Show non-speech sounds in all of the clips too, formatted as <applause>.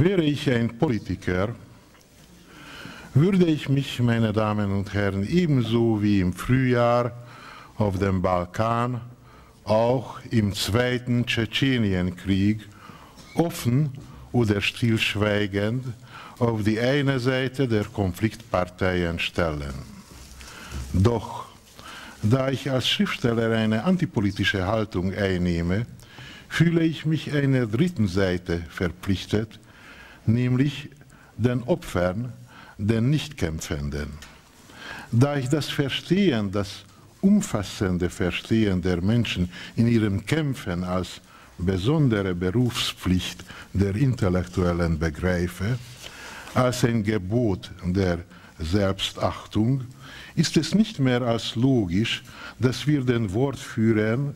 Wäre ich ein Politiker, würde ich mich, meine Damen und Herren, ebenso wie im Frühjahr auf dem Balkan, auch im zweiten Tschetschenienkrieg, offen oder stillschweigend auf die eine Seite der Konfliktparteien stellen. Doch da ich als Schriftsteller eine antipolitische Haltung einnehme, fühle ich mich einer dritten Seite verpflichtet, nämlich den Opfern, den Nichtkämpfenden. Da ich das Verstehen, das umfassende Verstehen der Menschen in ihren Kämpfen als besondere Berufspflicht der Intellektuellen begreife, als ein Gebot der Selbstachtung, ist es nicht mehr als logisch, dass wir den Wortführern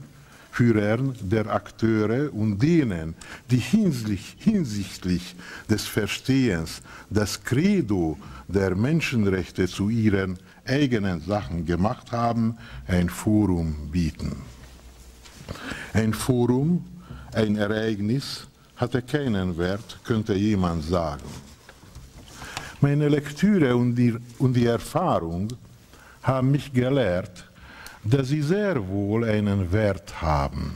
Führern der Akteure und denen, die hinsichtlich, hinsichtlich des Verstehens das Credo der Menschenrechte zu ihren eigenen Sachen gemacht haben, ein Forum bieten. Ein Forum, ein Ereignis hatte keinen Wert, könnte jemand sagen. Meine Lektüre und die, und die Erfahrung haben mich gelehrt, dass sie sehr wohl einen Wert haben.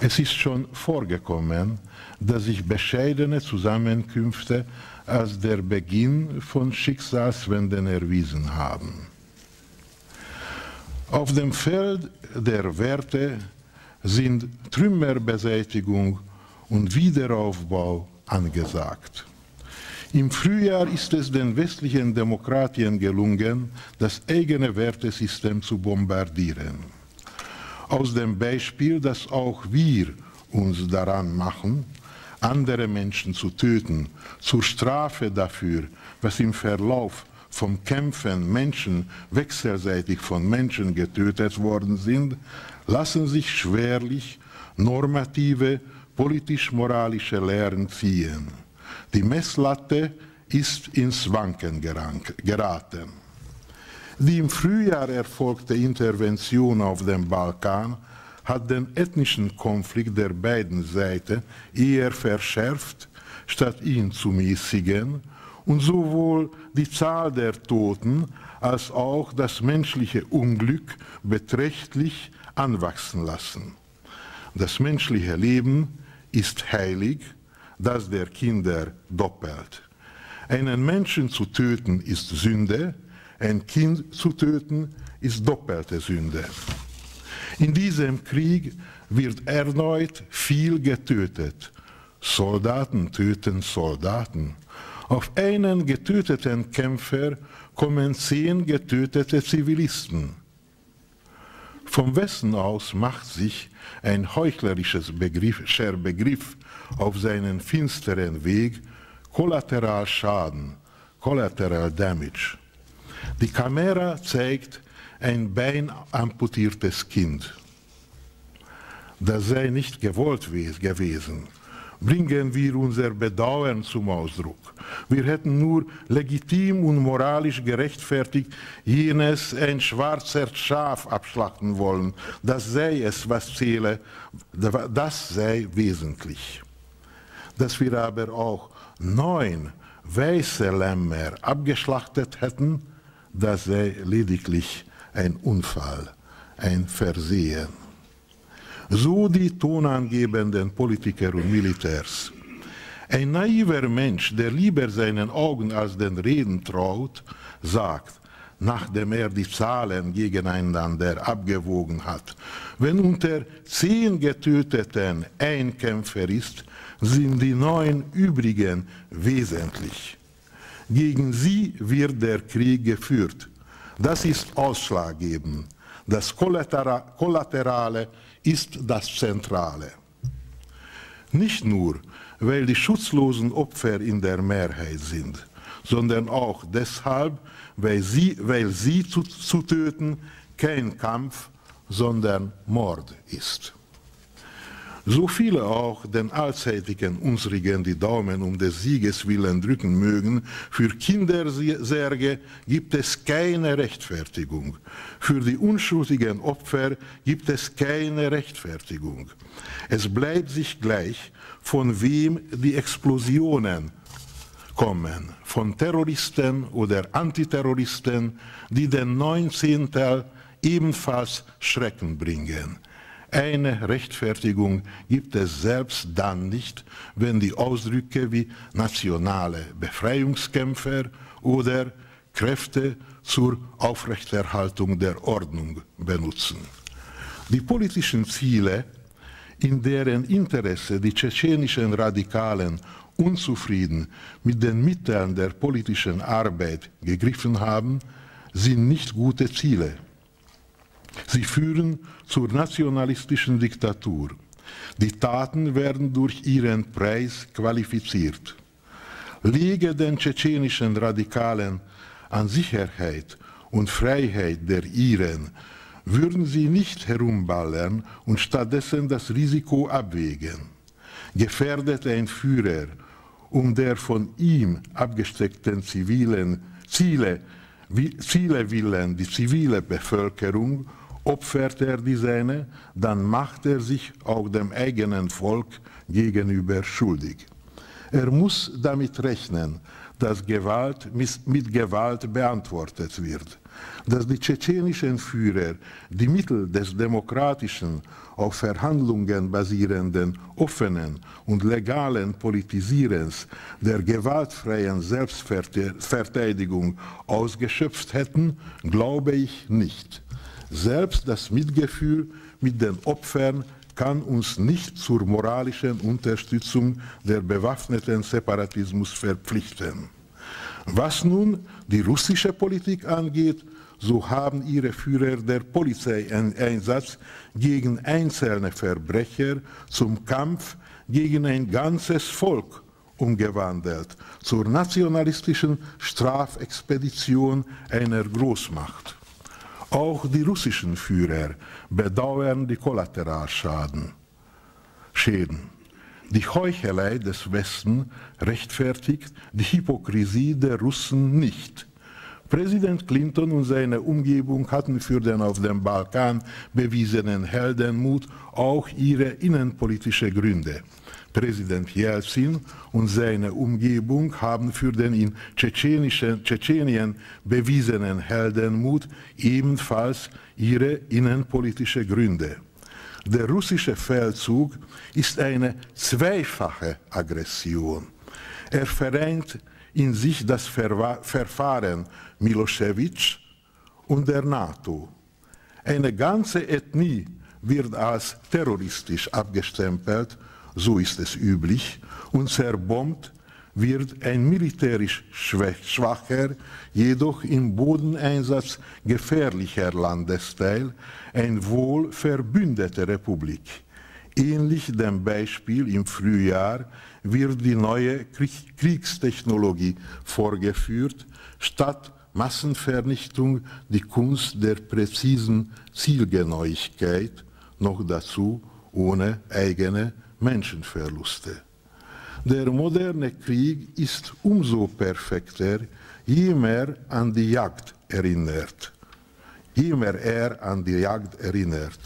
Es ist schon vorgekommen, dass sich bescheidene Zusammenkünfte als der Beginn von Schicksalswenden erwiesen haben. Auf dem Feld der Werte sind Trümmerbeseitigung und Wiederaufbau angesagt. Im Frühjahr ist es den westlichen Demokratien gelungen, das eigene Wertesystem zu bombardieren. Aus dem Beispiel, dass auch wir uns daran machen, andere Menschen zu töten, zur Strafe dafür, was im Verlauf vom Kämpfen Menschen wechselseitig von Menschen getötet worden sind, lassen sich schwerlich normative politisch-moralische Lehren ziehen. Die Messlatte ist ins Wanken geraten. Die im Frühjahr erfolgte Intervention auf dem Balkan hat den ethnischen Konflikt der beiden Seiten eher verschärft, statt ihn zu mäßigen und sowohl die Zahl der Toten als auch das menschliche Unglück beträchtlich anwachsen lassen. Das menschliche Leben ist heilig das der Kinder doppelt. Einen Menschen zu töten ist Sünde, ein Kind zu töten ist doppelte Sünde. In diesem Krieg wird erneut viel getötet. Soldaten töten Soldaten. Auf einen getöteten Kämpfer kommen zehn getötete Zivilisten. Vom Westen aus macht sich ein heuchlerischer Begriff, Begriff auf seinen finsteren Weg Kollateralschaden, Collateral Damage. Die Kamera zeigt ein beinamputiertes Kind. Das sei nicht gewollt gewesen bringen wir unser Bedauern zum Ausdruck. Wir hätten nur legitim und moralisch gerechtfertigt jenes ein schwarzer Schaf abschlachten wollen. Das sei es, was zähle, das sei wesentlich. Dass wir aber auch neun weiße Lämmer abgeschlachtet hätten, das sei lediglich ein Unfall, ein Versehen so die tonangebenden Politiker und Militärs. Ein naiver Mensch, der lieber seinen Augen als den Reden traut, sagt, nachdem er die Zahlen gegeneinander abgewogen hat, wenn unter zehn Getöteten ein Kämpfer ist, sind die neun übrigen wesentlich. Gegen sie wird der Krieg geführt. Das ist ausschlaggebend. Das Kollaterale ist das Zentrale. Nicht nur, weil die schutzlosen Opfer in der Mehrheit sind, sondern auch deshalb, weil sie, weil sie zu, zu töten kein Kampf, sondern Mord ist. So viele auch den allzeitigen unsrigen die Daumen um des Sieges willen drücken mögen, für Kindersärge gibt es keine Rechtfertigung. Für die unschuldigen Opfer gibt es keine Rechtfertigung. Es bleibt sich gleich, von wem die Explosionen kommen, von Terroristen oder Antiterroristen, die den 19. ebenfalls Schrecken bringen. Eine Rechtfertigung gibt es selbst dann nicht, wenn die Ausdrücke wie nationale Befreiungskämpfer oder Kräfte zur Aufrechterhaltung der Ordnung benutzen. Die politischen Ziele, in deren Interesse die tschetschenischen Radikalen unzufrieden mit den Mitteln der politischen Arbeit gegriffen haben, sind nicht gute Ziele. Sie führen zur nationalistischen Diktatur. Die Taten werden durch ihren Preis qualifiziert. Liege den tschetschenischen Radikalen an Sicherheit und Freiheit der Iren, würden sie nicht herumballern und stattdessen das Risiko abwägen. Gefährdet ein Führer um der von ihm abgesteckten zivilen Ziele, Ziele willen die zivile Bevölkerung opfert er die seine, dann macht er sich auch dem eigenen Volk gegenüber schuldig. Er muss damit rechnen, dass Gewalt mit Gewalt beantwortet wird, dass die tschetschenischen Führer die Mittel des demokratischen, auf Verhandlungen basierenden, offenen und legalen Politisierens der gewaltfreien Selbstverteidigung ausgeschöpft hätten, glaube ich nicht. Selbst das Mitgefühl mit den Opfern kann uns nicht zur moralischen Unterstützung der bewaffneten Separatismus verpflichten. Was nun die russische Politik angeht, so haben ihre Führer der Polizeieinsatz gegen einzelne Verbrecher zum Kampf gegen ein ganzes Volk umgewandelt, zur nationalistischen Strafexpedition einer Großmacht. Auch die russischen Führer bedauern die Kollateralschaden. Schäden. Die Heuchelei des Westen rechtfertigt die Hypokrisie der Russen nicht. Präsident Clinton und seine Umgebung hatten für den auf dem Balkan bewiesenen Heldenmut auch ihre innenpolitische Gründe. Präsident Jelzin und seine Umgebung haben für den in Tschetschenien bewiesenen Heldenmut ebenfalls ihre innenpolitische Gründe. Der russische Feldzug ist eine zweifache Aggression. Er vereint in sich das Verfahren Milosevic und der NATO. Eine ganze Ethnie wird als terroristisch abgestempelt so ist es üblich, und zerbombt wird ein militärisch schwacher, jedoch im Bodeneinsatz gefährlicher Landesteil, ein wohl verbündete Republik. Ähnlich dem Beispiel im Frühjahr wird die neue Kriegstechnologie vorgeführt, statt Massenvernichtung die Kunst der präzisen Zielgenauigkeit, noch dazu ohne eigene Menschenverluste. Der moderne Krieg ist umso perfekter, je mehr an die Jagd erinnert. Je er an die Jagd erinnert.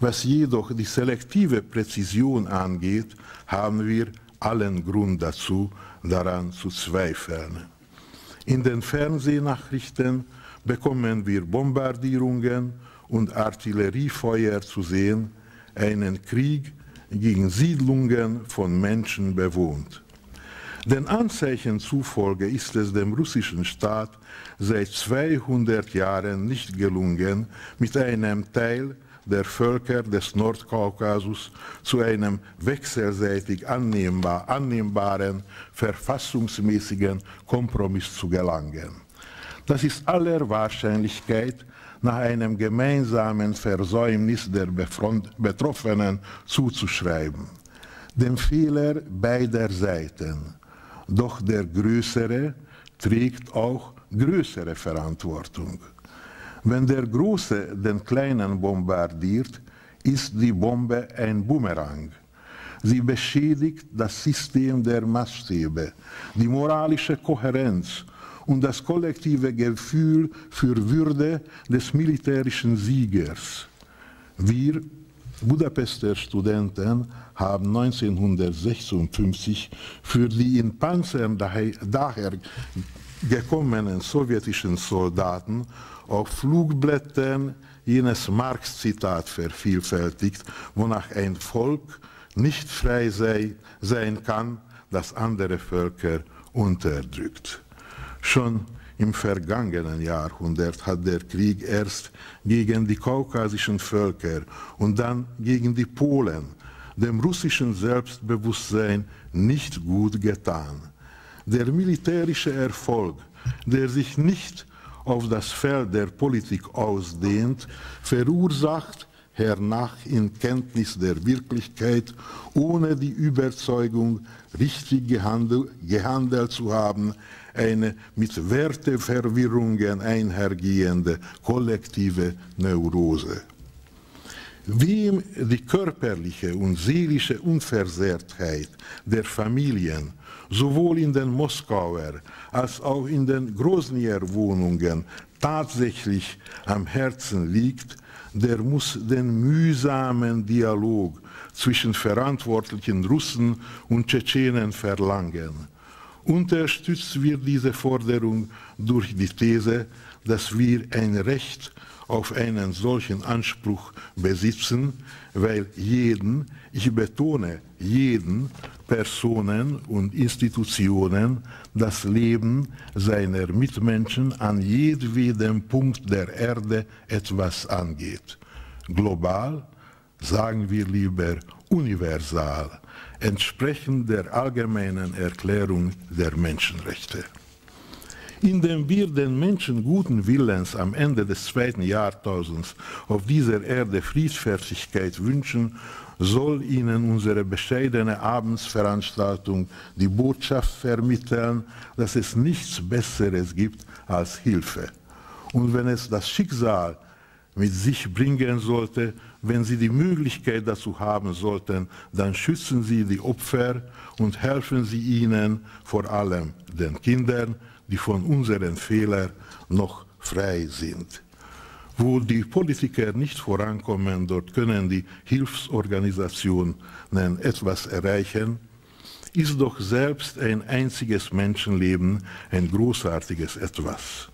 Was jedoch die selektive Präzision angeht, haben wir allen Grund dazu, daran zu zweifeln. In den Fernsehnachrichten bekommen wir Bombardierungen und Artilleriefeuer zu sehen, einen Krieg, gegen Siedlungen von Menschen bewohnt. Den Anzeichen zufolge ist es dem russischen Staat seit 200 Jahren nicht gelungen, mit einem Teil der Völker des Nordkaukasus zu einem wechselseitig annehmbar, annehmbaren, verfassungsmäßigen Kompromiss zu gelangen. Das ist aller Wahrscheinlichkeit nach einem gemeinsamen Versäumnis der Betroffenen zuzuschreiben. Dem Fehler beider Seiten. Doch der Größere trägt auch größere Verantwortung. Wenn der Große den Kleinen bombardiert, ist die Bombe ein Bumerang. Sie beschädigt das System der Maßstäbe, die moralische Kohärenz und das kollektive Gefühl für Würde des militärischen Siegers. Wir Budapester Studenten haben 1956 für die in Panzern daher gekommenen sowjetischen Soldaten auf Flugblättern jenes Marx-Zitat vervielfältigt, wonach ein Volk nicht frei sei, sein kann, das andere Völker unterdrückt. Schon im vergangenen Jahrhundert hat der Krieg erst gegen die kaukasischen Völker und dann gegen die Polen dem russischen Selbstbewusstsein nicht gut getan. Der militärische Erfolg, der sich nicht auf das Feld der Politik ausdehnt, verursacht hernach in Kenntnis der Wirklichkeit, ohne die Überzeugung, richtig gehandelt, gehandelt zu haben, eine mit Werteverwirrungen einhergehende kollektive Neurose. Wem die körperliche und seelische Unversehrtheit der Familien sowohl in den Moskauer als auch in den Grosnier Wohnungen tatsächlich am Herzen liegt, der muss den mühsamen Dialog zwischen verantwortlichen Russen und Tschetschenen verlangen. Unterstützt wird diese Forderung durch die These, dass wir ein Recht auf einen solchen Anspruch besitzen, weil jeden, ich betone jeden, Personen und Institutionen das Leben seiner Mitmenschen an jedem Punkt der Erde etwas angeht. Global, sagen wir lieber universal, entsprechend der allgemeinen Erklärung der Menschenrechte. Indem wir den Menschen guten Willens am Ende des zweiten Jahrtausends auf dieser Erde Friedfertigkeit wünschen, soll ihnen unsere bescheidene Abendsveranstaltung die Botschaft vermitteln, dass es nichts Besseres gibt als Hilfe. Und wenn es das Schicksal mit sich bringen sollte, wenn sie die Möglichkeit dazu haben sollten, dann schützen sie die Opfer und helfen sie ihnen, vor allem den Kindern, die von unseren Fehlern noch frei sind. Wo die Politiker nicht vorankommen, dort können die Hilfsorganisationen etwas erreichen, ist doch selbst ein einziges Menschenleben ein großartiges Etwas.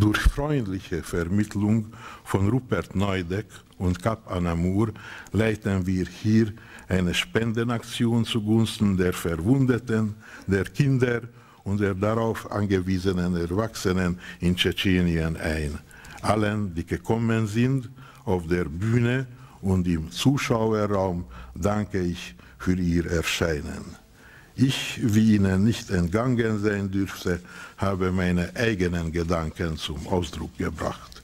Durch freundliche Vermittlung von Rupert Neudeck und Kap Anamur leiten wir hier eine Spendenaktion zugunsten der Verwundeten, der Kinder und der darauf angewiesenen Erwachsenen in Tschetschenien ein. Allen, die gekommen sind, auf der Bühne und im Zuschauerraum, danke ich für ihr Erscheinen. Ich, wie Ihnen nicht entgangen sein dürfte, habe meine eigenen Gedanken zum Ausdruck gebracht.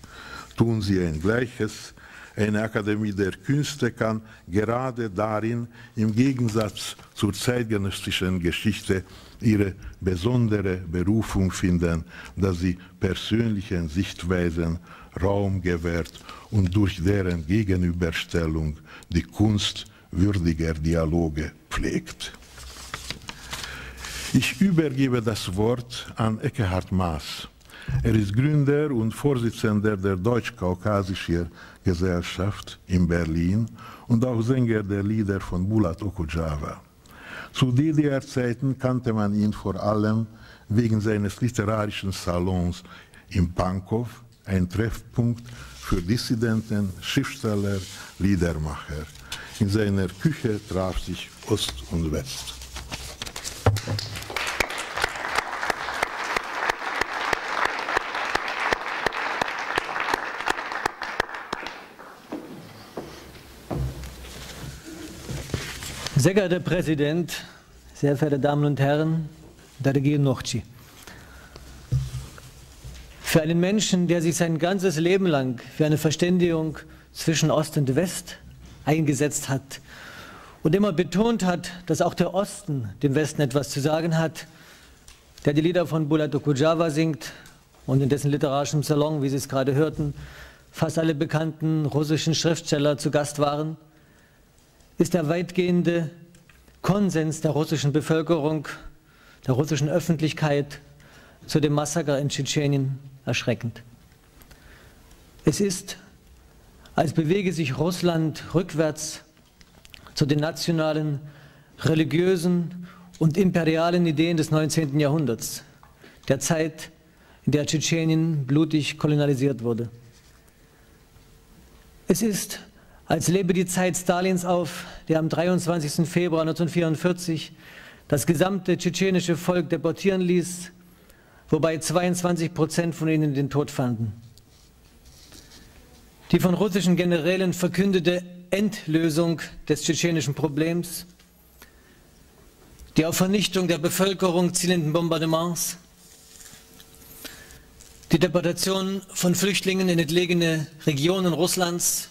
Tun Sie ein Gleiches. Eine Akademie der Künste kann gerade darin, im Gegensatz zur zeitgenössischen Geschichte, ihre besondere Berufung finden, dass sie persönlichen Sichtweisen Raum gewährt und durch deren Gegenüberstellung die Kunst würdiger Dialoge pflegt. Ich übergebe das Wort an Eckhard Maas. Er ist Gründer und Vorsitzender der Deutsch-Kaukasischen Gesellschaft in Berlin und auch Sänger der Lieder von Bulat Okudjava. Zu DDR-Zeiten kannte man ihn vor allem wegen seines literarischen Salons in Pankow, ein Treffpunkt für Dissidenten, Schriftsteller, Liedermacher. In seiner Küche traf sich Ost und West. Sehr geehrter Präsident, sehr verehrte Damen und Herren, Dargi Nochi. Für einen Menschen, der sich sein ganzes Leben lang für eine Verständigung zwischen Ost und West eingesetzt hat und immer betont hat, dass auch der Osten dem Westen etwas zu sagen hat, der die Lieder von Bulat Okudjava singt und in dessen literarischem Salon, wie Sie es gerade hörten, fast alle bekannten russischen Schriftsteller zu Gast waren, ist der weitgehende Konsens der russischen Bevölkerung, der russischen Öffentlichkeit zu dem Massaker in Tschetschenien erschreckend. Es ist, als bewege sich Russland rückwärts zu den nationalen, religiösen und imperialen Ideen des 19. Jahrhunderts, der Zeit, in der Tschetschenien blutig kolonialisiert wurde. Es ist, als lebe die Zeit Stalins auf, der am 23. Februar 1944 das gesamte tschetschenische Volk deportieren ließ, wobei 22 Prozent von ihnen den Tod fanden. Die von russischen Generälen verkündete Endlösung des tschetschenischen Problems, die auf Vernichtung der Bevölkerung zielenden Bombardements, die Deportation von Flüchtlingen in entlegene Regionen Russlands,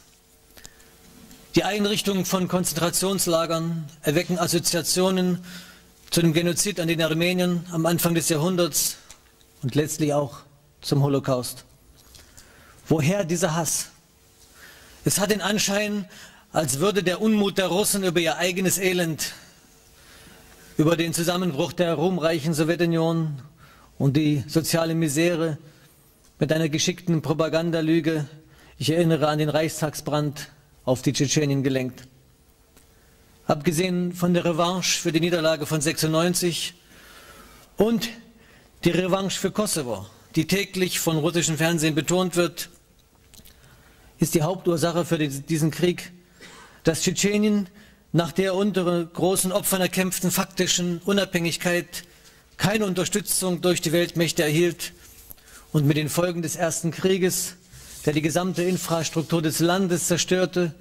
die Einrichtung von Konzentrationslagern erwecken Assoziationen zu dem Genozid an den Armeniern am Anfang des Jahrhunderts und letztlich auch zum Holocaust. Woher dieser Hass? Es hat den Anschein, als würde der Unmut der Russen über ihr eigenes Elend, über den Zusammenbruch der ruhmreichen Sowjetunion und die soziale Misere mit einer geschickten Propagandalüge, ich erinnere an den Reichstagsbrand, auf die Tschetschenien gelenkt. Abgesehen von der Revanche für die Niederlage von 96 und die Revanche für Kosovo, die täglich von russischem Fernsehen betont wird, ist die Hauptursache für diesen Krieg, dass Tschetschenien nach der unter großen Opfern erkämpften faktischen Unabhängigkeit keine Unterstützung durch die Weltmächte erhielt und mit den Folgen des Ersten Krieges, der die gesamte Infrastruktur des Landes zerstörte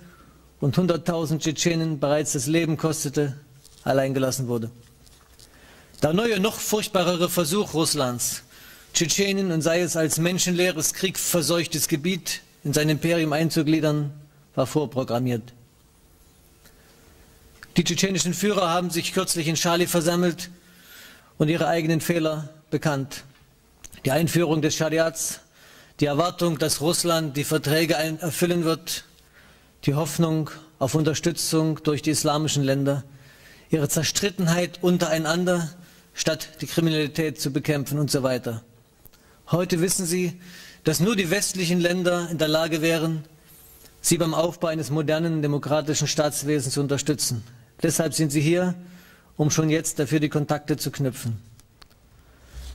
und 100.000 Tschetschenen bereits das Leben kostete, alleingelassen wurde. Der neue, noch furchtbarere Versuch Russlands, Tschetschenien und sei es als menschenleeres, kriegverseuchtes Gebiet in sein Imperium einzugliedern, war vorprogrammiert. Die tschetschenischen Führer haben sich kürzlich in Schali versammelt und ihre eigenen Fehler bekannt. Die Einführung des Schariats, die Erwartung, dass Russland die Verträge erfüllen wird, die Hoffnung auf Unterstützung durch die islamischen Länder, ihre Zerstrittenheit untereinander, statt die Kriminalität zu bekämpfen und so weiter. Heute wissen Sie, dass nur die westlichen Länder in der Lage wären, sie beim Aufbau eines modernen demokratischen Staatswesens zu unterstützen. Deshalb sind Sie hier, um schon jetzt dafür die Kontakte zu knüpfen.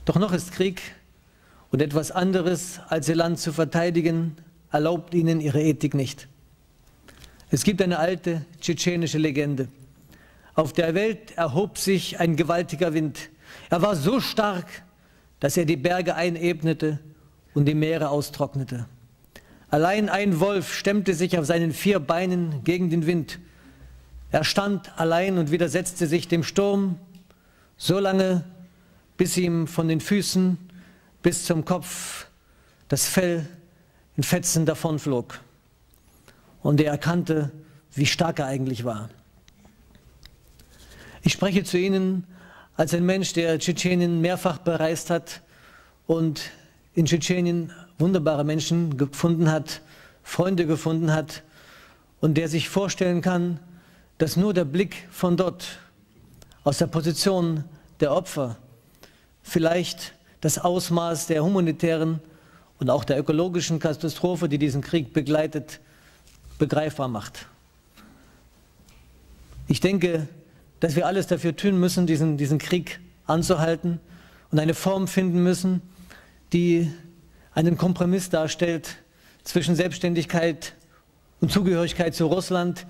Doch noch ist Krieg und etwas anderes, als Ihr Land zu verteidigen, erlaubt Ihnen Ihre Ethik nicht. Es gibt eine alte tschetschenische Legende. Auf der Welt erhob sich ein gewaltiger Wind. Er war so stark, dass er die Berge einebnete und die Meere austrocknete. Allein ein Wolf stemmte sich auf seinen vier Beinen gegen den Wind. Er stand allein und widersetzte sich dem Sturm, so lange, bis ihm von den Füßen bis zum Kopf das Fell in Fetzen davonflog und er erkannte, wie stark er eigentlich war. Ich spreche zu Ihnen als ein Mensch, der Tschetschenien mehrfach bereist hat und in Tschetschenien wunderbare Menschen gefunden hat, Freunde gefunden hat und der sich vorstellen kann, dass nur der Blick von dort aus der Position der Opfer vielleicht das Ausmaß der humanitären und auch der ökologischen Katastrophe, die diesen Krieg begleitet, begreifbar macht. Ich denke, dass wir alles dafür tun müssen, diesen, diesen Krieg anzuhalten und eine Form finden müssen, die einen Kompromiss darstellt zwischen Selbstständigkeit und Zugehörigkeit zu Russland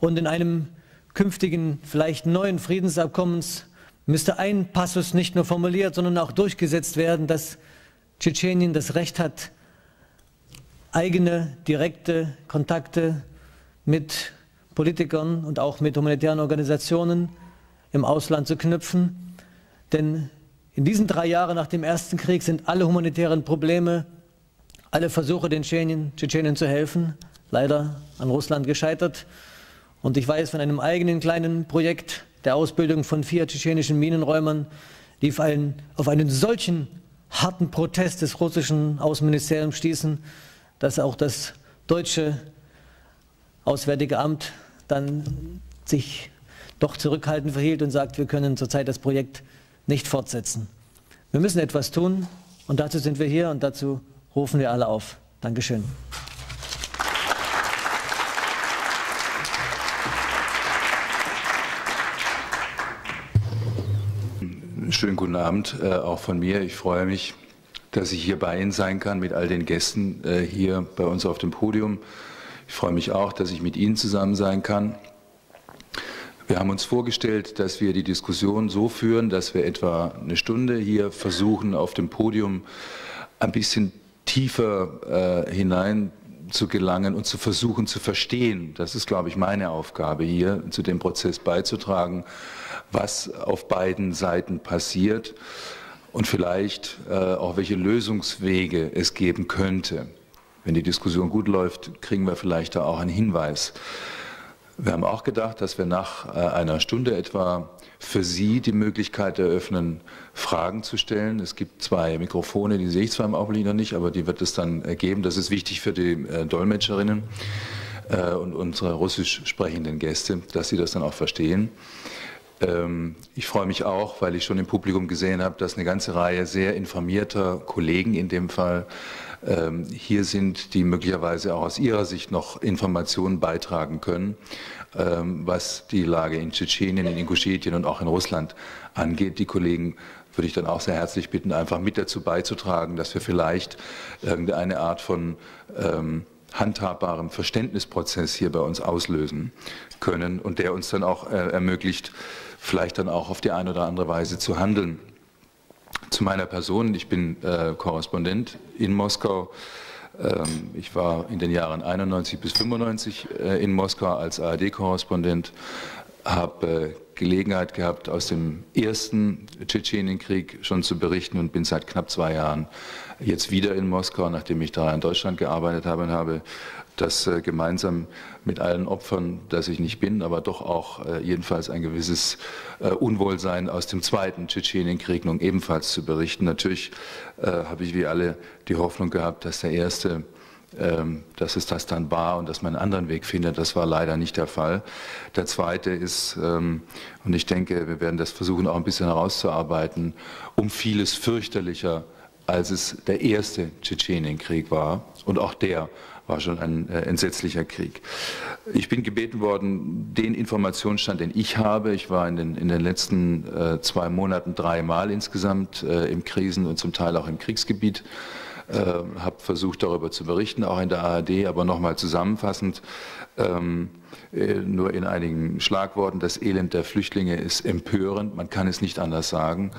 und in einem künftigen, vielleicht neuen Friedensabkommens müsste ein Passus nicht nur formuliert, sondern auch durchgesetzt werden, dass Tschetschenien das Recht hat, eigene direkte Kontakte mit Politikern und auch mit humanitären Organisationen im Ausland zu knüpfen. Denn in diesen drei Jahren nach dem Ersten Krieg sind alle humanitären Probleme, alle Versuche, den Tschetschenien, Tschetschenien zu helfen, leider an Russland gescheitert. Und ich weiß von einem eigenen kleinen Projekt der Ausbildung von vier tschetschenischen Minenräumern, die auf einen, auf einen solchen harten Protest des russischen Außenministeriums stießen, dass auch das deutsche Auswärtige Amt dann sich doch zurückhaltend verhielt und sagt, wir können zurzeit das Projekt nicht fortsetzen. Wir müssen etwas tun und dazu sind wir hier und dazu rufen wir alle auf. Dankeschön. Schönen guten Abend äh, auch von mir. Ich freue mich, dass ich hier bei Ihnen sein kann mit all den Gästen äh, hier bei uns auf dem Podium. Ich freue mich auch, dass ich mit Ihnen zusammen sein kann. Wir haben uns vorgestellt, dass wir die Diskussion so führen, dass wir etwa eine Stunde hier versuchen, auf dem Podium ein bisschen tiefer äh, hinein zu gelangen und zu versuchen zu verstehen. Das ist, glaube ich, meine Aufgabe hier, zu dem Prozess beizutragen, was auf beiden Seiten passiert und vielleicht äh, auch welche Lösungswege es geben könnte. Wenn die Diskussion gut läuft, kriegen wir vielleicht da auch einen Hinweis. Wir haben auch gedacht, dass wir nach äh, einer Stunde etwa für Sie die Möglichkeit eröffnen, Fragen zu stellen. Es gibt zwei Mikrofone, die sehe ich zwar im Augenblick noch nicht, aber die wird es dann geben. Das ist wichtig für die äh, Dolmetscherinnen äh, und unsere russisch sprechenden Gäste, dass sie das dann auch verstehen. Ähm, ich freue mich auch, weil ich schon im Publikum gesehen habe, dass eine ganze Reihe sehr informierter Kollegen in dem Fall ähm, hier sind, die möglicherweise auch aus ihrer Sicht noch Informationen beitragen können, was die Lage in Tschetschenien, in Ingushetien und auch in Russland angeht. Die Kollegen würde ich dann auch sehr herzlich bitten, einfach mit dazu beizutragen, dass wir vielleicht irgendeine Art von ähm, handhabbarem Verständnisprozess hier bei uns auslösen können und der uns dann auch äh, ermöglicht, vielleicht dann auch auf die eine oder andere Weise zu handeln. Zu meiner Person, ich bin äh, Korrespondent in Moskau. Ähm, ich war in den Jahren 91 bis 95 äh, in Moskau als ARD-Korrespondent, habe äh, Gelegenheit gehabt, aus dem ersten Tschetschenienkrieg schon zu berichten und bin seit knapp zwei Jahren jetzt wieder in Moskau, nachdem ich da in Deutschland gearbeitet habe und habe das äh, gemeinsam mit allen Opfern, das ich nicht bin, aber doch auch äh, jedenfalls ein gewisses äh, Unwohlsein aus dem zweiten Tschetschenienkrieg nun ebenfalls zu berichten. Natürlich habe ich wie alle die Hoffnung gehabt, dass der erste ähm, dass es das dann war und dass man einen anderen Weg findet. Das war leider nicht der Fall. Der zweite ist, ähm, und ich denke, wir werden das versuchen auch ein bisschen herauszuarbeiten, um vieles fürchterlicher, als es der erste Tschetschenienkrieg war. Und auch der war schon ein äh, entsetzlicher Krieg. Ich bin gebeten worden, den Informationsstand, den ich habe, ich war in den, in den letzten äh, zwei Monaten dreimal insgesamt äh, im Krisen- und zum Teil auch im Kriegsgebiet, äh, habe versucht darüber zu berichten, auch in der ARD, aber nochmal zusammenfassend. Ähm, äh, nur in einigen Schlagworten, das Elend der Flüchtlinge ist empörend, man kann es nicht anders sagen.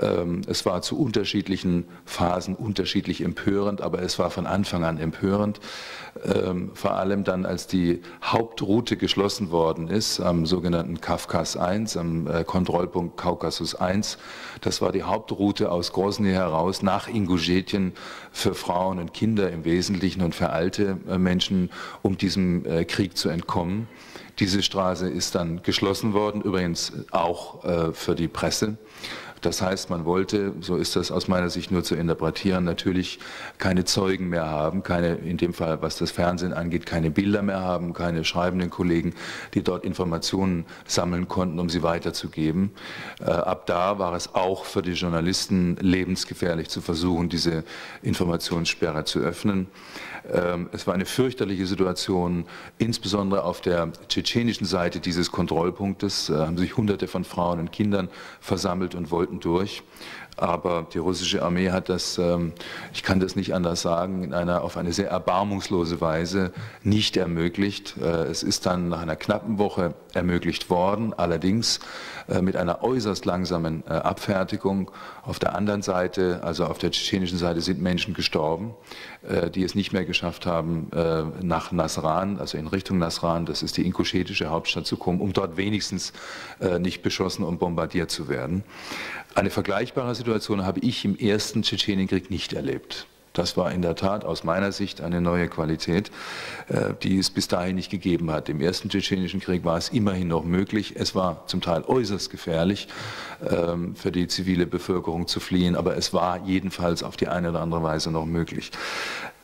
Ähm, es war zu unterschiedlichen Phasen unterschiedlich empörend, aber es war von Anfang an empörend. Ähm, vor allem dann, als die Hauptroute geschlossen worden ist, am sogenannten Kafkas 1, am äh, Kontrollpunkt Kaukasus 1. Das war die Hauptroute aus Grozny heraus nach Ingushetien für Frauen und Kinder im Wesentlichen und für alte äh, Menschen, um diesem Krieg zu entkommen. Diese Straße ist dann geschlossen worden, übrigens auch äh, für die Presse. Das heißt, man wollte, so ist das aus meiner Sicht nur zu interpretieren, natürlich keine Zeugen mehr haben, keine, in dem Fall, was das Fernsehen angeht, keine Bilder mehr haben, keine schreibenden Kollegen, die dort Informationen sammeln konnten, um sie weiterzugeben. Äh, ab da war es auch für die Journalisten lebensgefährlich zu versuchen, diese Informationssperre zu öffnen. Ähm, es war eine fürchterliche Situation, insbesondere auf der tschetschenischen Seite dieses Kontrollpunktes äh, haben sich Hunderte von Frauen und Kindern versammelt und wollten durch. Aber die russische Armee hat das, ähm, ich kann das nicht anders sagen, in einer, auf eine sehr erbarmungslose Weise nicht ermöglicht. Äh, es ist dann nach einer knappen Woche ermöglicht worden, allerdings äh, mit einer äußerst langsamen Abfertigung. Auf der anderen Seite, also auf der tschetschenischen Seite, sind Menschen gestorben, die es nicht mehr geschafft haben, nach Nasran, also in Richtung Nasran, das ist die inkushetische Hauptstadt, zu kommen, um dort wenigstens nicht beschossen und bombardiert zu werden. Eine vergleichbare Situation habe ich im ersten Tschetschenienkrieg nicht erlebt. Das war in der Tat aus meiner Sicht eine neue Qualität, äh, die es bis dahin nicht gegeben hat. Im ersten Tschetschenischen Krieg war es immerhin noch möglich. Es war zum Teil äußerst gefährlich ähm, für die zivile Bevölkerung zu fliehen, aber es war jedenfalls auf die eine oder andere Weise noch möglich.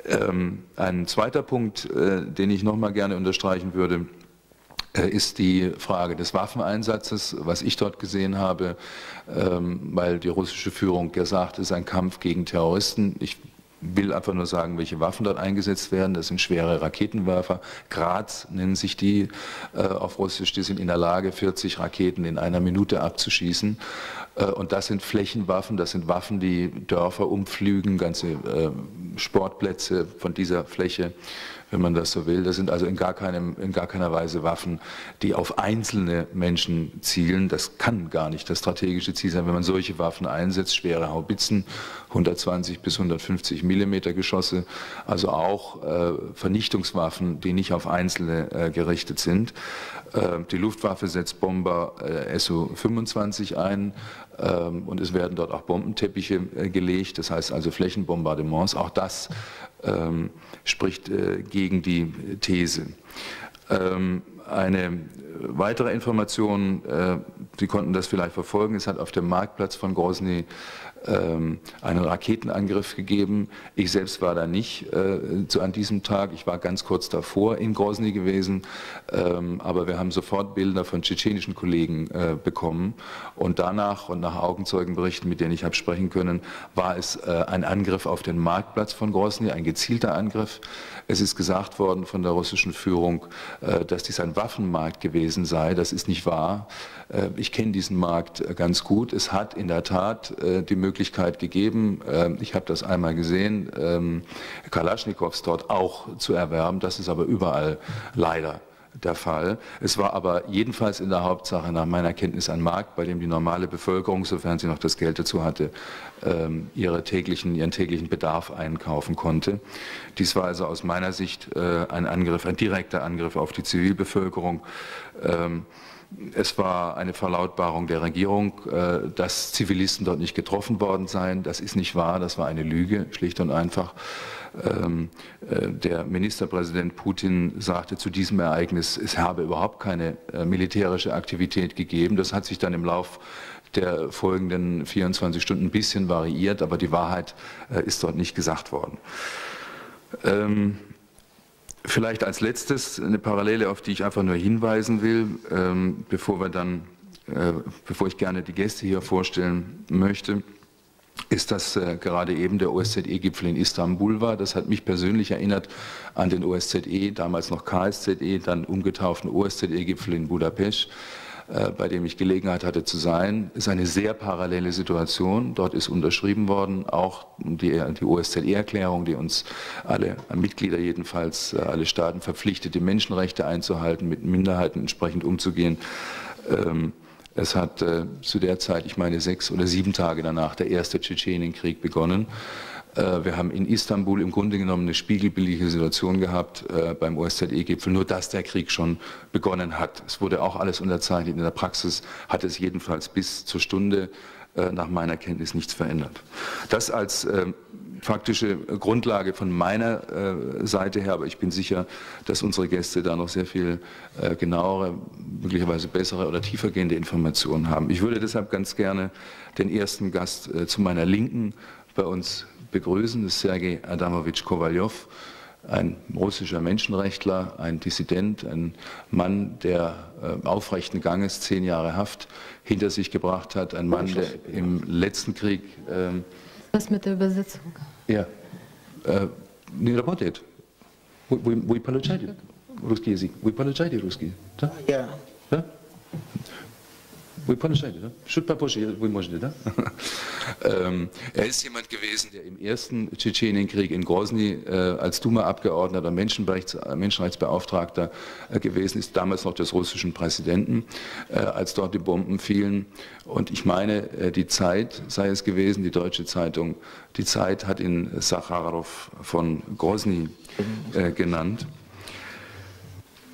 Ähm, ein zweiter Punkt, äh, den ich noch mal gerne unterstreichen würde, äh, ist die Frage des Waffeneinsatzes, was ich dort gesehen habe, ähm, weil die russische Führung gesagt, es ist ein Kampf gegen Terroristen. Ich will einfach nur sagen, welche Waffen dort eingesetzt werden. Das sind schwere Raketenwerfer. Graz nennen sich die äh, auf Russisch. Die sind in der Lage, 40 Raketen in einer Minute abzuschießen. Äh, und das sind Flächenwaffen. Das sind Waffen, die Dörfer umflügen, ganze äh, Sportplätze von dieser Fläche wenn man das so will. Das sind also in gar, keinem, in gar keiner Weise Waffen, die auf einzelne Menschen zielen. Das kann gar nicht das strategische Ziel sein, wenn man solche Waffen einsetzt, schwere Haubitzen, 120 bis 150 Millimeter Geschosse, also auch äh, Vernichtungswaffen, die nicht auf Einzelne äh, gerichtet sind. Äh, die Luftwaffe setzt Bomber äh, SU-25 ein, und es werden dort auch Bombenteppiche äh, gelegt, das heißt also Flächenbombardements. Auch das ähm, spricht äh, gegen die These. Ähm, eine weitere Information, äh, Sie konnten das vielleicht verfolgen, es hat auf dem Marktplatz von Grozny ähm, einen Raketenangriff gegeben. Ich selbst war da nicht äh, zu, an diesem Tag. Ich war ganz kurz davor in Grozny gewesen, ähm, aber wir haben sofort Bilder von tschetschenischen Kollegen äh, bekommen. Und danach und nach Augenzeugenberichten, mit denen ich habe sprechen können, war es äh, ein Angriff auf den Marktplatz von Grozny, ein gezielter Angriff. Es ist gesagt worden von der russischen Führung, äh, dass dies ein Waffenmarkt gewesen sei. Das ist nicht wahr. Äh, ich kenne diesen Markt äh, ganz gut. Es hat in der Tat die Möglichkeit gegeben, ich habe das einmal gesehen, ähm, Kalaschnikows dort auch zu erwerben. Das ist aber überall leider der Fall. Es war aber jedenfalls in der Hauptsache nach meiner Kenntnis ein Markt, bei dem die normale Bevölkerung, sofern sie noch das Geld dazu hatte, ähm, ihre täglichen, ihren täglichen Bedarf einkaufen konnte. Dies war also aus meiner Sicht äh, ein Angriff, ein direkter Angriff auf die Zivilbevölkerung. Ähm, es war eine Verlautbarung der Regierung, äh, dass Zivilisten dort nicht getroffen worden seien. Das ist nicht wahr, das war eine Lüge, schlicht und einfach. Ähm, äh, der Ministerpräsident Putin sagte zu diesem Ereignis, es habe überhaupt keine äh, militärische Aktivität gegeben. Das hat sich dann im Lauf der folgenden 24 Stunden ein bisschen variiert, aber die Wahrheit ist dort nicht gesagt worden. Ähm, Vielleicht als letztes eine Parallele, auf die ich einfach nur hinweisen will, ähm, bevor wir dann, äh, bevor ich gerne die Gäste hier vorstellen möchte, ist, dass äh, gerade eben der OSZE-Gipfel in Istanbul war. Das hat mich persönlich erinnert an den OSZE, damals noch KSZE, dann umgetauften OSZE-Gipfel in Budapest. Äh, bei dem ich Gelegenheit hatte zu sein, ist eine sehr parallele Situation. Dort ist unterschrieben worden, auch die, die OSZE-Erklärung, die uns alle Mitglieder jedenfalls, äh, alle Staaten verpflichtet, die Menschenrechte einzuhalten, mit Minderheiten entsprechend umzugehen. Ähm, es hat äh, zu der Zeit, ich meine sechs oder sieben Tage danach, der erste Tschetschenienkrieg begonnen. Äh, wir haben in Istanbul im Grunde genommen eine spiegelbildliche Situation gehabt äh, beim OSZE-Gipfel, nur dass der Krieg schon begonnen hat. Es wurde auch alles unterzeichnet. In der Praxis hat es jedenfalls bis zur Stunde äh, nach meiner Kenntnis nichts verändert. Das als faktische Grundlage von meiner Seite her, aber ich bin sicher, dass unsere Gäste da noch sehr viel genauere, möglicherweise bessere oder tiefergehende Informationen haben. Ich würde deshalb ganz gerne den ersten Gast zu meiner Linken bei uns begrüßen, das ist Sergei Adamowitsch Kowaljow, ein russischer Menschenrechtler, ein Dissident, ein Mann, der äh, aufrechten Ganges zehn Jahre Haft hinter sich gebracht hat, ein Mann, der im letzten Krieg... Ähm, Was mit der Übersetzung? Ja, äh, не работает. Вы, вы получаете русский язык? Вы получаете русский? Да? We punished I did. Huh? Should Papush, we er ist jemand gewesen, der im ersten Tschetschenienkrieg in Grozny äh, als Duma-Abgeordneter, Menschenrechts, Menschenrechtsbeauftragter äh, gewesen ist, damals noch des russischen Präsidenten, äh, als dort die Bomben fielen. Und ich meine, äh, die Zeit sei es gewesen, die deutsche Zeitung, die Zeit hat ihn Sacharow von Grozny äh, genannt.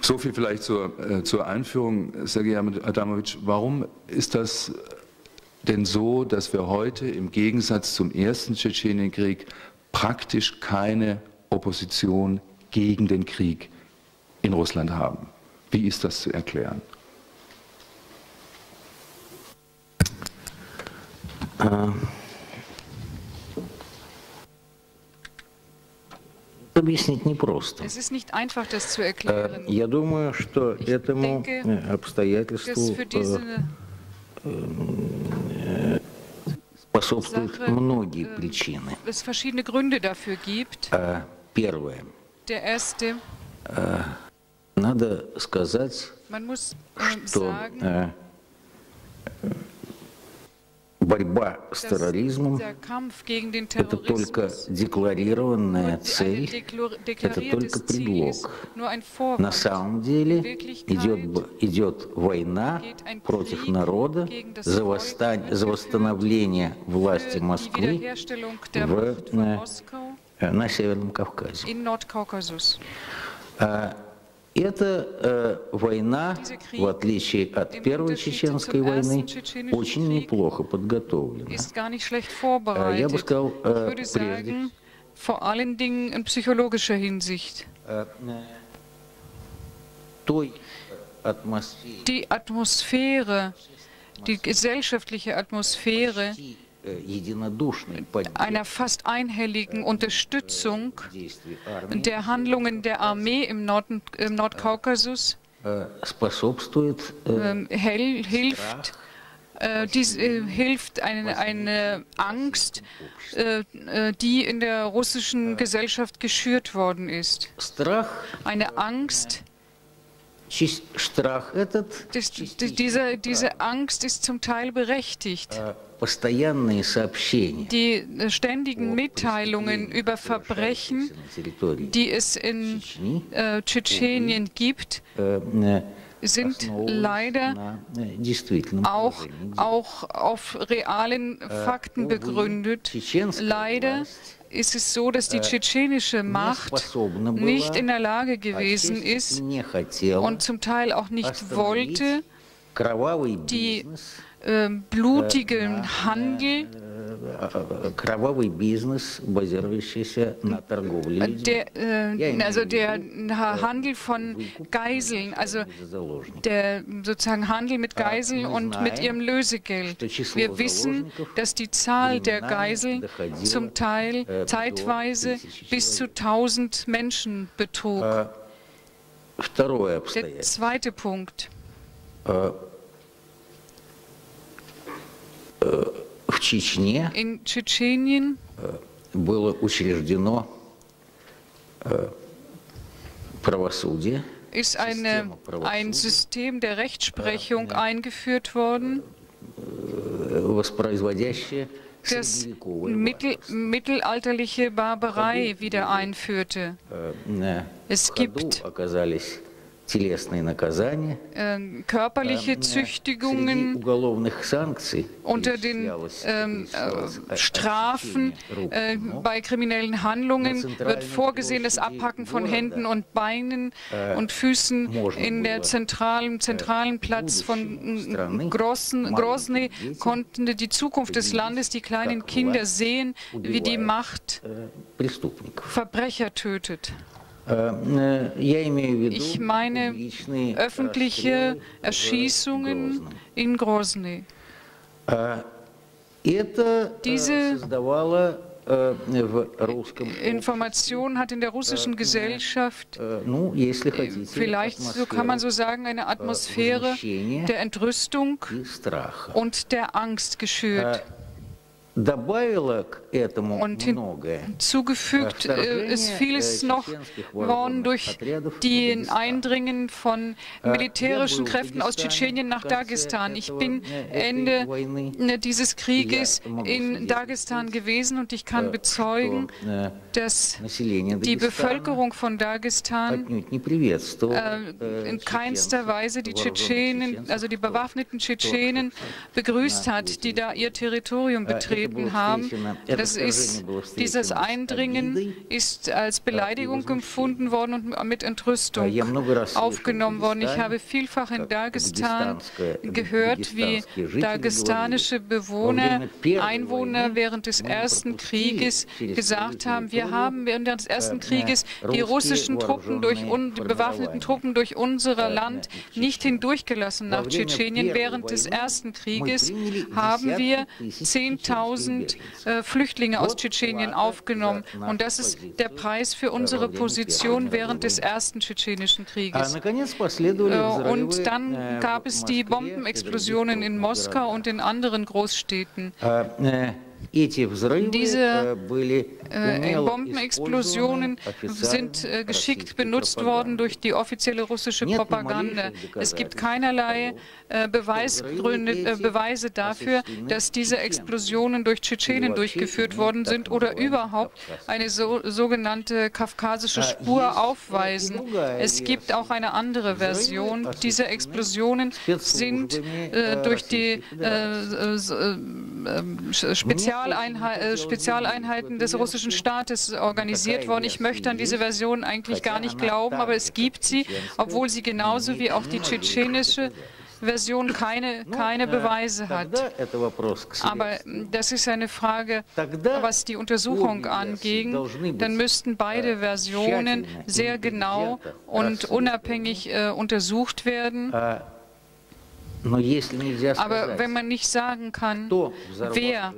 So viel vielleicht zur, äh, zur Einführung, Sergej Adamowitsch. Warum ist das denn so, dass wir heute im Gegensatz zum ersten Tschetschenienkrieg praktisch keine Opposition gegen den Krieg in Russland haben? Wie ist das zu erklären? Це Объяснить непросто. Э, я думаю, что этому э, обстоятельству э, способствуют многие причины. Первое. Надо сказать, что борьба с терроризмом – это только декларированная цель, это только предлог. На самом деле идет, идет война против народа за, восстань, за восстановление власти Москвы в, на, э, на Северном Кавказе. Эта э, война, в отличие от Первой Чеченской войны, очень неплохо подготовлена. Äh, я бы сказал, äh, прежде... Vor allen Dingen in psychologischer Hinsicht. Die Atmosphäre, die gesellschaftliche Atmosphäre, einer fast einhelligen Unterstützung der Handlungen der Armee im, Nord im Nordkaukasus hilft, äh, dies äh, hilft eine, eine Angst, äh, die in der russischen Gesellschaft geschürt worden ist. Eine Angst, das, diese, diese Angst ist zum Teil berechtigt. Die äh, ständigen Mitteilungen über Verbrechen, die es in äh, Tschetschenien gibt, sind leider auch, auch auf realen Fakten begründet. Leider ist es so, dass die tschetschenische Macht nicht in der Lage gewesen ist und zum Teil auch nicht wollte, die äh, blutigen Handel also der, äh, also der Handel von Geiseln, also der sozusagen Handel mit Geiseln und mit ihrem Lösegeld. Wir wissen, dass die Zahl der Geiseln zum Teil zeitweise bis zu 1000 Menschen betrug. Der zweite Punkt. Äh, äh, In Tschetschenien было учреждено э, правосудие, ist eine, ein System der Rechtsprechung eingeführt worden, э, воспроизводящее das средневековую mittel, mittelalterliche Barbarei wieder einführte. Э, Es В ходу gibt Э, körperliche Züchtigungen unter den э, э, Strafen bei kriminellen Handlungen wird vorgesehen das Abhacken von Händen und Beinen und Füßen in der zentralen zentralen Platz von Grozny konnten die Zukunft des Landes die kleinen Kinder sehen, wie die Macht Verbrecher tötet. Ich meine öffentliche Erschießungen in Grozny. Diese Information hat in der russischen Gesellschaft, äh, vielleicht so kann man so sagen, eine Atmosphäre der Entrüstung und der Angst geschürt. Und hinzugefügt ist vieles noch worden durch den Eindringen von militärischen Kräften aus Tschetschenien nach Dagestan. Ich bin Ende äh, dieses Krieges in Dagestan gewesen und ich kann bezeugen, dass die Bevölkerung von Dagestan äh, in keinster Weise die Tschetschenen, also die bewaffneten Tschetschenen begrüßt hat, die da ihr Territorium betreten haben. Das ist, dieses Eindringen ist als Beleidigung empfunden worden und mit Entrüstung aufgenommen worden. Ich habe vielfach in Dagestan gehört, wie dagestanische Bewohner, Einwohner während des Ersten Krieges gesagt haben, wir haben während des Ersten Krieges die russischen Truppen durch un, die bewaffneten Truppen durch unser Land nicht hindurchgelassen nach Tschetschenien. Während des Ersten Krieges haben wir 10.000 1000 äh, Flüchtlinge aus Tschetschenien aufgenommen. Und das ist der Preis für unsere Position während des ersten tschetschenischen Krieges. Äh, und dann gab es die Bombenexplosionen in Moskau und in anderen Großstädten. Diese äh, Bombenexplosionen sind äh, geschickt benutzt worden durch die offizielle russische Propaganda. Es gibt keinerlei äh, Beweisgründe, äh, Beweise dafür, dass diese Explosionen durch Tschetschenen durchgeführt worden sind oder überhaupt eine so, sogenannte kafkasische Spur aufweisen. Es gibt auch eine andere Version. Diese Explosionen sind äh, durch die äh, Spezialeinheit, Spezialeinheiten des russischen Staates organisiert worden. Ich möchte an diese Version eigentlich gar nicht glauben, aber es gibt sie, obwohl sie genauso wie auch die tschetschenische Version keine, keine Beweise hat. Aber das ist eine Frage, was die Untersuchung angeht. Dann müssten beide Versionen sehr genau und unabhängig äh, untersucht werden. Aber wenn man nicht sagen kann, wer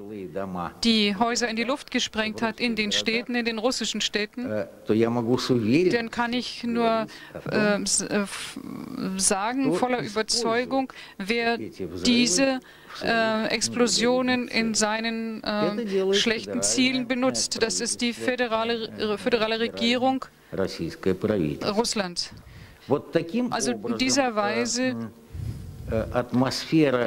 die Häuser in die Luft gesprengt hat in den Städten, in den russischen Städten, dann kann ich nur äh, äh sagen, voller Überzeugung, wer diese äh, Explosionen in seinen äh, schlechten Zielen benutzt. Das ist die föderale, föderale Regierung Russlands. Also in dieser Weise Э,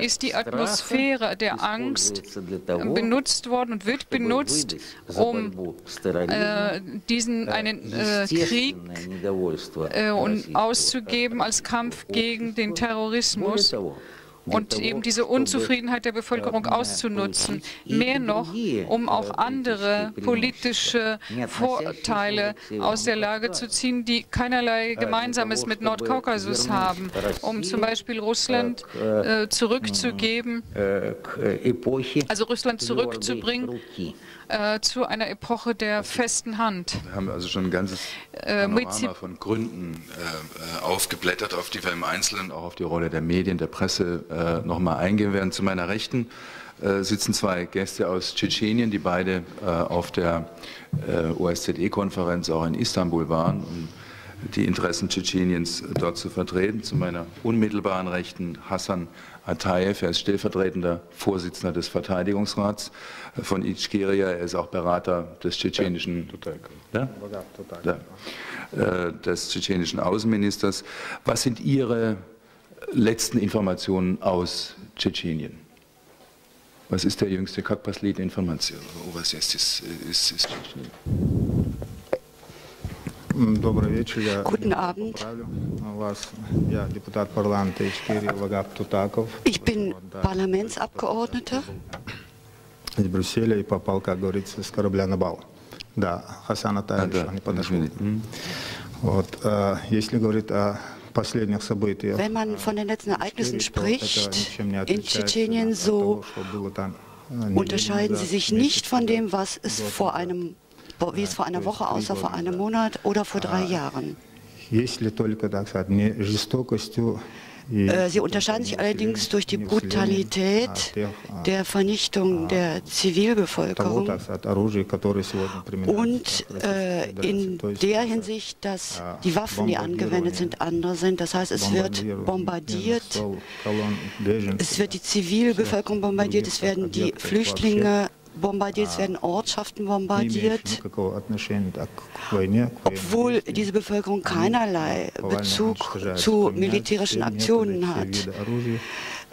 ist die Atmosphäre der Angst benutzt worden und wird benutzt, um äh, diesen einen äh, Krieg äh, auszugeben als Kampf gegen den Terrorismus und eben diese Unzufriedenheit der Bevölkerung auszunutzen. Mehr noch, um auch andere politische Vorteile aus der Lage zu ziehen, die keinerlei Gemeinsames mit Nordkaukasus haben, um zum Beispiel Russland äh, zurückzugeben, also Russland zurückzubringen äh, zu einer Epoche der festen Hand. Wir haben also schon ein ganzes äh, Panorama von Gründen äh, aufgeblättert, auf die wir im Einzelnen auch auf die Rolle der Medien, der Presse äh, nochmal eingehen werden. Zu meiner Rechten äh, sitzen zwei Gäste aus Tschetschenien, die beide äh, auf der äh, OSZE-Konferenz auch in Istanbul waren, um die Interessen Tschetscheniens dort zu vertreten. Zu meiner unmittelbaren Rechten Hassan Ataev, er ist stellvertretender Vorsitzender des Verteidigungsrats von Ichkeria, er ist auch Berater des tschetschenischen, ja? Ja, äh, des tschetschenischen Außenministers. Was sind Ihre letzten Informationen aus Tschetschenien? Was ist der jüngste Kakpaslit Information? Was ist, ist, ist, ist Tschetschenien? Guten Abend. Ich bin Parlamentsabgeordneter. Из Брюсселя и попал, как говорится, с корабля на бал. Да, Хасан Атаевич а, да, не подошел. Вот, э, если говорить о последних событиях, Wenn man von den letzten Ereignissen spricht in Tschetschenien, so unterscheiden sie sich nicht von dem, was es vor einem wie es vor einer Woche aussah, vor einem Monat oder vor drei Jahren. Äh, sie unterscheiden sich allerdings durch die Brutalität der Vernichtung der Zivilbevölkerung und äh, in der Hinsicht, dass die Waffen, die angewendet sind, andere sind. Das heißt, es wird bombardiert, es wird die Zivilbevölkerung bombardiert, es werden die Flüchtlinge bombardiert, es werden Ortschaften bombardiert, obwohl diese Bevölkerung keinerlei Bezug zu militärischen Aktionen hat.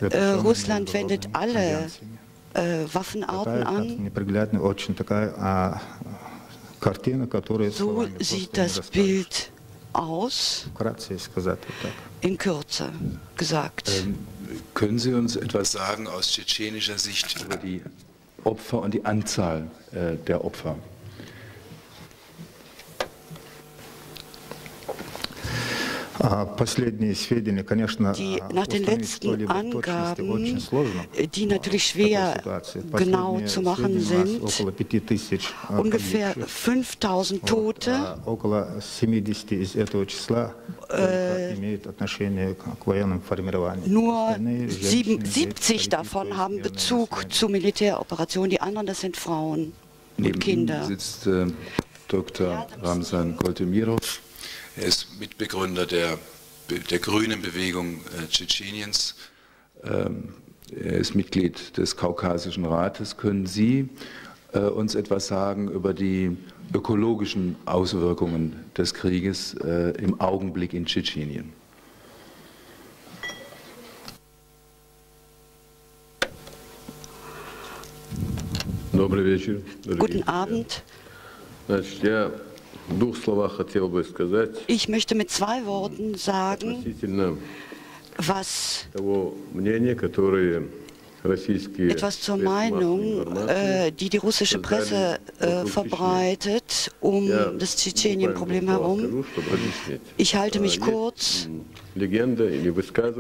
Äh, Russland wendet alle äh, Waffenarten an. So sieht das Bild aus, in Kürze gesagt. Ähm, können Sie uns etwas sagen aus tschetschenischer Sicht über die Opfer und die Anzahl äh, der Opfer. Die nach den letzten Angaben, die natürlich schwer genau zu machen sind, ungefähr 5000 Tote, nur 70 davon haben Bezug zu Militäroperationen, die anderen, das sind Frauen und Kinder. Neben sitzt äh, Dr. Ramsan Goltemirov. Er ist Mitbegründer der, der grünen Bewegung äh, Tschetscheniens. Ähm, er ist Mitglied des Kaukasischen Rates. Können Sie äh, uns etwas sagen über die ökologischen Auswirkungen des Krieges äh, im Augenblick in Tschetschenien? Guten Abend. Ich möchte mit zwei Worten sagen, was etwas zur Meinung, äh, die die russische Presse äh, verbreitet, um das Tschetschenien-Problem herum. Ich halte mich kurz.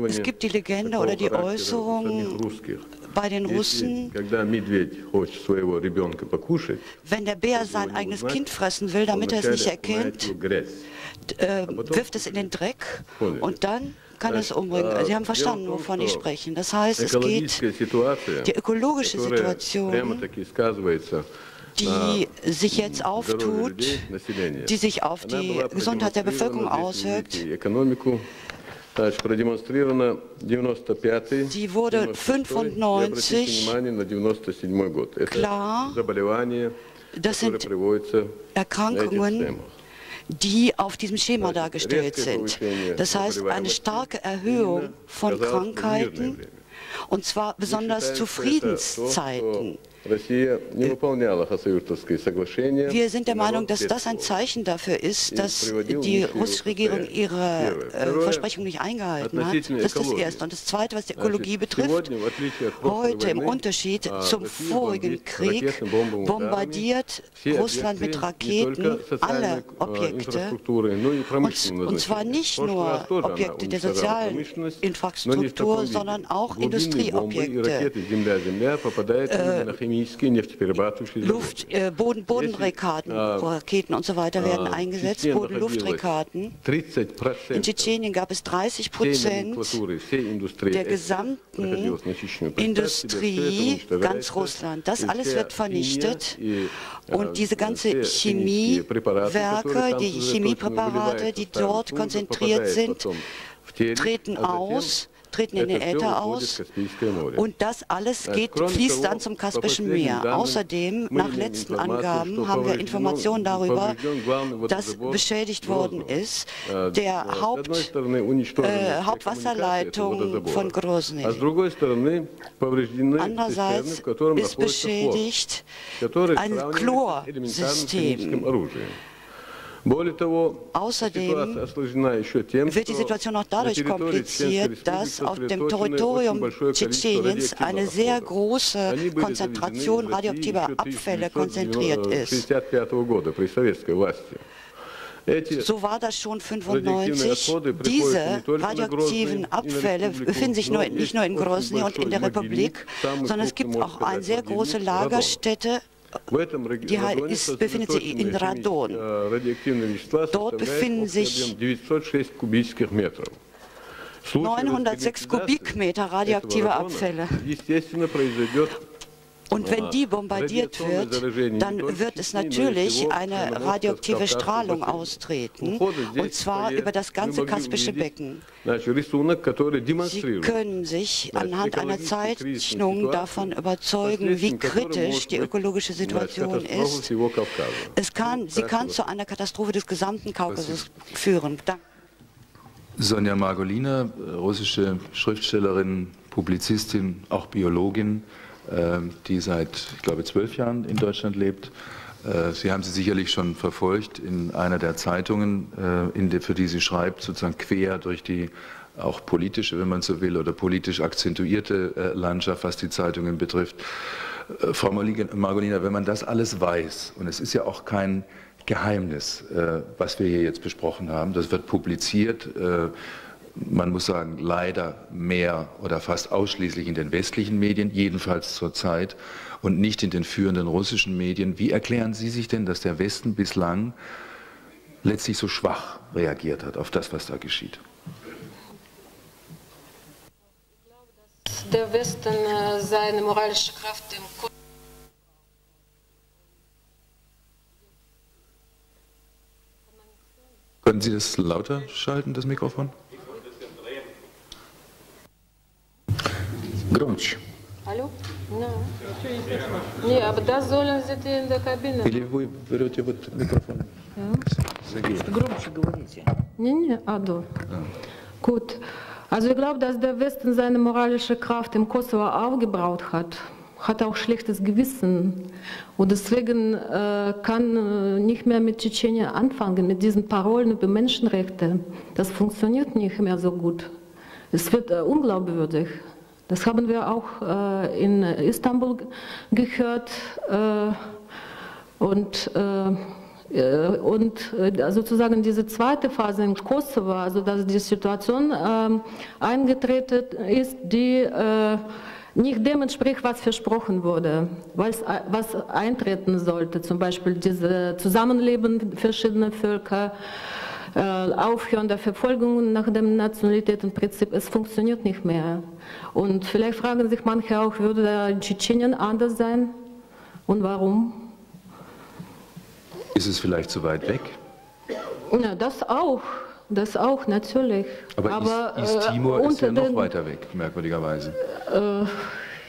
Es gibt die Legende oder die Äußerung bei den Russen, wenn der Bär sein eigenes Kind fressen will, damit er es nicht erkennt, äh, wirft es in den Dreck und dann kann es umbringen. Sie haben verstanden, wovon ich spreche. Das heißt, es geht die ökologische Situation, die sich jetzt auftut, die sich auf die Gesundheit der Bevölkerung auswirkt, die wurde 95 klar, das sind Erkrankungen, die auf diesem Schema dargestellt sind. Das heißt, eine starke Erhöhung von Krankheiten, und zwar besonders zu Friedenszeiten. Wir sind der Meinung, dass das ein Zeichen dafür ist, dass die russische Regierung ihre äh, Versprechung nicht eingehalten hat. Das ist das Erste. Und das Zweite, was die Ökologie betrifft, heute im Unterschied zum vorigen Krieg bombardiert Russland mit Raketen alle Objekte, und, und zwar nicht nur Objekte der sozialen Infrastruktur, sondern auch Industrieobjekte. Äh, Luft, äh, Boden, Bodenraketen Raketen und so weiter werden eingesetzt, Boden-Luftraketen. In Tschetschenien gab es 30 Prozent der gesamten Industrie, ganz Russland. Das alles wird vernichtet. Und diese ganze Chemiewerke, die Chemiepräparate, die dort konzentriert sind, treten aus treten in den Äther aus und das alles geht, fließt dann zum Kaspischen Meer. Außerdem, nach letzten Angaben, haben wir Informationen darüber, dass beschädigt worden ist der Haupt, äh, Hauptwasserleitung von Grozny. Andererseits ist beschädigt ein Chlorsystem. Außerdem wird die Situation auch dadurch kompliziert, dass auf dem Territorium Tschetscheniens eine sehr große Konzentration radioaktiver Abfälle konzentriert ist. So war das schon 1995. Diese radioaktiven Abfälle befinden sich nur, nicht nur in Grozny und in der Republik, sondern es gibt auch eine sehr große Lagerstätte die ist, befindet sich in Radon. Dort befinden sich 906 Kubikmeter radioaktive Abfälle. Und wenn die bombardiert wird, dann wird es natürlich eine radioaktive Strahlung austreten, und zwar über das ganze Kaspische Becken. Sie können sich anhand einer Zeichnung davon überzeugen, wie kritisch die ökologische Situation ist. Es kann, sie kann zu einer Katastrophe des gesamten Kaukasus führen. Danke. Sonja Margolina, russische Schriftstellerin, Publizistin, auch Biologin. Ähm, die seit, ich glaube, zwölf Jahren in Deutschland lebt. Äh, sie haben sie sicherlich schon verfolgt in einer der Zeitungen, äh, für die sie schreibt, sozusagen quer durch die auch politische, wenn man so will, oder politisch akzentuierte äh, Landschaft, was die Zeitungen betrifft. Frau Margolina, wenn man das alles weiß, und es ist ja auch kein Geheimnis, was wir hier jetzt besprochen haben. Das wird publiziert. Man muss sagen, leider mehr oder fast ausschließlich in den westlichen Medien, jedenfalls zurzeit, und nicht in den führenden russischen Medien. Wie erklären Sie sich denn, dass der Westen bislang letztlich so schwach reagiert hat auf das, was da geschieht? Der Westen äh, seine moralische Kraft im Können Sie das lauter schalten, das Mikrofon? Громче. Hallo? No. Nee, aber das sollen Sie in der Kabine. Или вы берете вот микрофон? Громче говорите. Nee, nee, ah, do. Gut. Also ich glaube, dass der Westen seine moralische Kraft im Kosovo aufgebaut hat hat auch schlechtes Gewissen und deswegen äh, kann äh, nicht mehr mit Tschetschenien anfangen, mit diesen Parolen über Menschenrechte. Das funktioniert nicht mehr so gut. Es wird äh, unglaubwürdig. Das haben wir auch äh, in Istanbul gehört äh, und äh, und sozusagen diese zweite Phase in Kosovo, also dass die Situation ähm, eingetreten ist, die nicht dem entspricht, was versprochen wurde, was, was eintreten sollte, zum Beispiel dieses Zusammenleben verschiedener Völker, äh, Aufhören der Verfolgung nach dem Nationalitätenprinzip, es funktioniert nicht mehr. Und vielleicht fragen sich manche auch, würde Tschetschenien anders sein und warum? Ist es vielleicht zu weit weg? Ja, das auch. Das auch, natürlich. Aber, aber East, East Timor äh, ist ja noch weiter weg, merkwürdigerweise. Äh,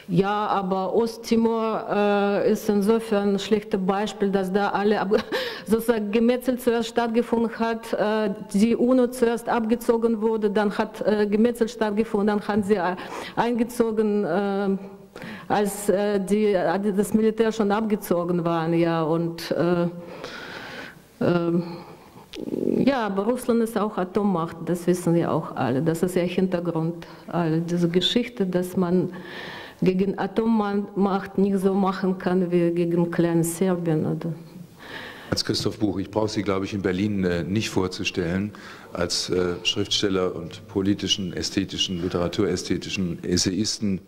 ja, aber Osttimor äh, ist insofern ein schlechtes Beispiel, dass da alle <laughs> sozusagen Gemetzel zuerst stattgefunden hat, äh, die UNO zuerst abgezogen wurde, dann hat äh, Gemetzel stattgefunden, dann haben sie äh, eingezogen, äh, als äh, die, das Militär schon abgezogen war, ja und ja, aber Russland ist auch Atommacht, das wissen wir auch alle. Das ist ja Hintergrund, alle diese Geschichte, dass man gegen Atommacht nicht so machen kann wie gegen kleines Serbien. Oder? Als Christoph Buch, ich brauche Sie, glaube ich, in Berlin äh, nicht vorzustellen, als äh, Schriftsteller und politischen, ästhetischen, literaturästhetischen Essayisten